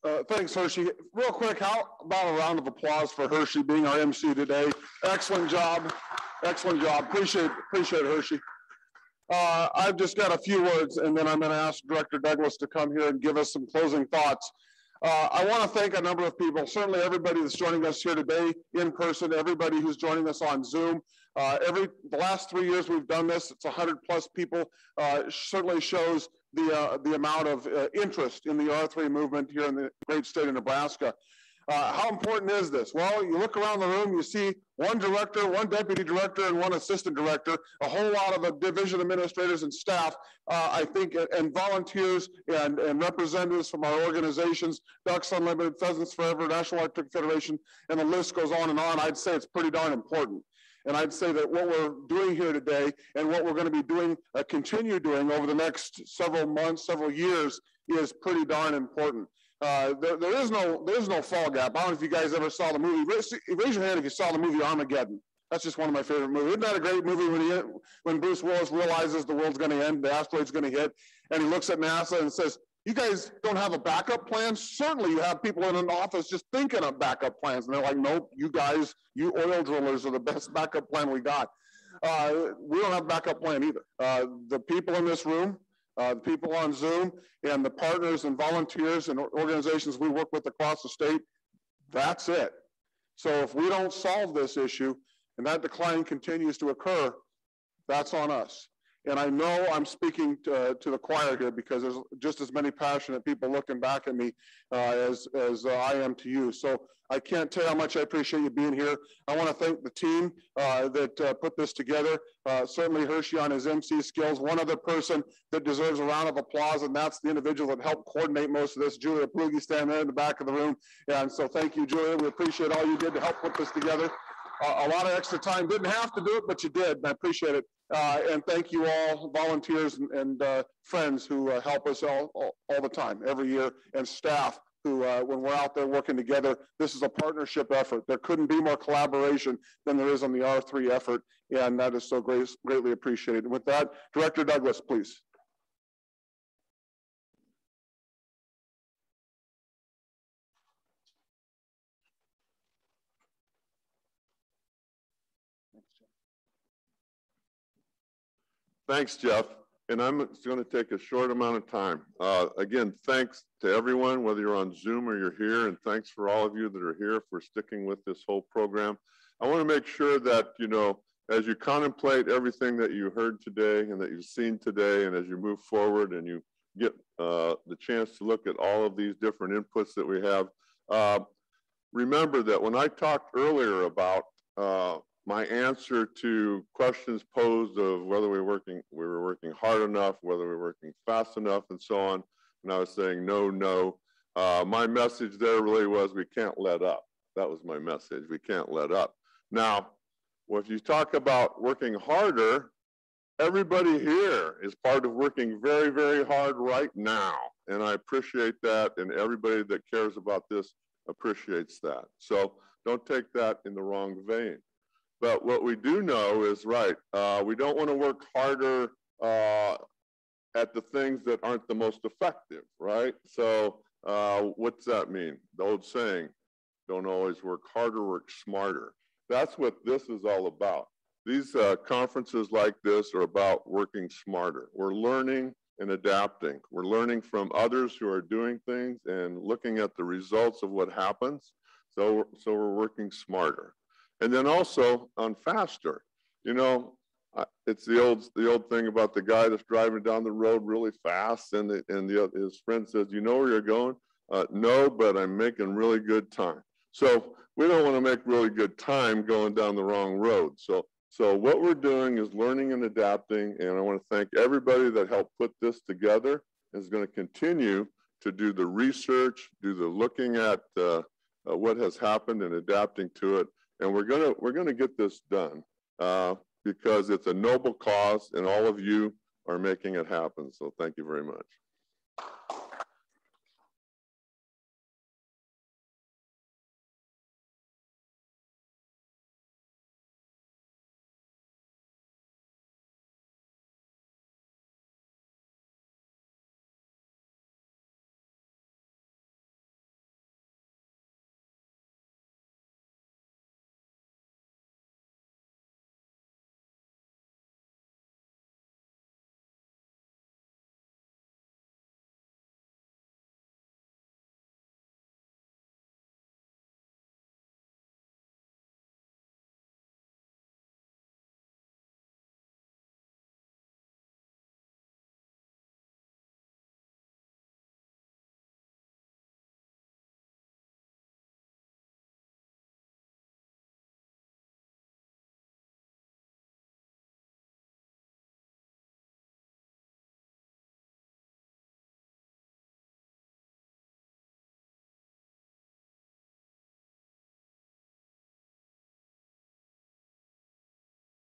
Uh, thanks, Hershey. Real quick, how about a round of applause for Hershey being our MC today? Excellent job. Excellent job. Appreciate, appreciate Hershey. Uh, I've just got a few words, and then I'm going to ask Director Douglas to come here and give us some closing thoughts. Uh, I want to thank a number of people, certainly everybody that's joining us here today in person, everybody who's joining us on Zoom. Uh, every the last three years we've done this, it's 100 plus people. Uh, certainly shows the, uh, the amount of uh, interest in the R3 movement here in the great state of Nebraska. Uh, how important is this? Well, you look around the room, you see one director, one deputy director, and one assistant director, a whole lot of uh, division administrators and staff, uh, I think, and volunteers and, and representatives from our organizations, Ducks Unlimited, Pheasants Forever, National Arctic Federation, and the list goes on and on. I'd say it's pretty darn important. And I'd say that what we're doing here today and what we're going to be doing, uh, continue doing over the next several months, several years is pretty darn important. Uh, there, there is no there is no fall gap. I don't know if you guys ever saw the movie. Raise, raise your hand if you saw the movie Armageddon. That's just one of my favorite movies. Isn't that a great movie when he when Bruce Willis realizes the world's going to end, the asteroid's going to hit, and he looks at NASA and says, "You guys don't have a backup plan? Certainly, you have people in an office just thinking of backup plans." And they're like, "Nope, you guys, you oil drillers are the best backup plan we got." Uh, we don't have a backup plan either. Uh, the people in this room uh, the people on Zoom and the partners and volunteers and organizations we work with across the state, that's it. So if we don't solve this issue and that decline continues to occur, that's on us. And I know I'm speaking to, to the choir here because there's just as many passionate people looking back at me uh, as, as uh, I am to you. So I can't tell you how much I appreciate you being here. I want to thank the team uh, that uh, put this together. Uh, certainly Hershey on his MC skills. One other person that deserves a round of applause, and that's the individual that helped coordinate most of this, Julia Plugi, standing there in the back of the room. And so thank you, Julia. We appreciate all you did to help put this together. Uh, a lot of extra time. Didn't have to do it, but you did. And I appreciate it. Uh, and thank you all, volunteers and, and uh, friends who uh, help us all, all, all, the time, every year, and staff who, uh, when we're out there working together, this is a partnership effort. There couldn't be more collaboration than there is on the R3 effort, and that is so great, greatly appreciated. With that, Director Douglas, please. Thanks, Jeff. and I'm going to take a short amount of time. Uh, again, thanks to everyone, whether you're on Zoom or you're here, and thanks for all of you that are here for sticking with this whole program. I want to make sure that, you know, as you contemplate everything that you heard today and that you've seen today, and as you move forward and you get uh, the chance to look at all of these different inputs that we have, uh, remember that when I talked earlier about uh, my answer to questions posed of whether we were working we were working hard enough, whether we were working fast enough, and so on, and I was saying no, no. Uh, my message there really was we can't let up. That was my message. We can't let up. Now, well, if you talk about working harder, everybody here is part of working very, very hard right now. And I appreciate that. And everybody that cares about this appreciates that. So don't take that in the wrong vein. But what we do know is, right, uh, we don't want to work harder uh, at the things that aren't the most effective, right? So uh, what's that mean? The old saying, don't always work harder, work smarter. That's what this is all about. These uh, conferences like this are about working smarter. We're learning and adapting. We're learning from others who are doing things and looking at the results of what happens. So, so we're working smarter. And then also on faster. You know, it's the old the old thing about the guy that's driving down the road really fast, and the, and the, his friend says, "You know where you're going?" Uh, no, but I'm making really good time. So we don't want to make really good time going down the wrong road. So, so what we're doing is learning and adapting. And I want to thank everybody that helped put this together is going to continue to do the research, do the looking at uh, uh, what has happened and adapting to it. And we're going to, we're to get this done uh, because it's a noble cause and all of you are making it happen. So thank you very much.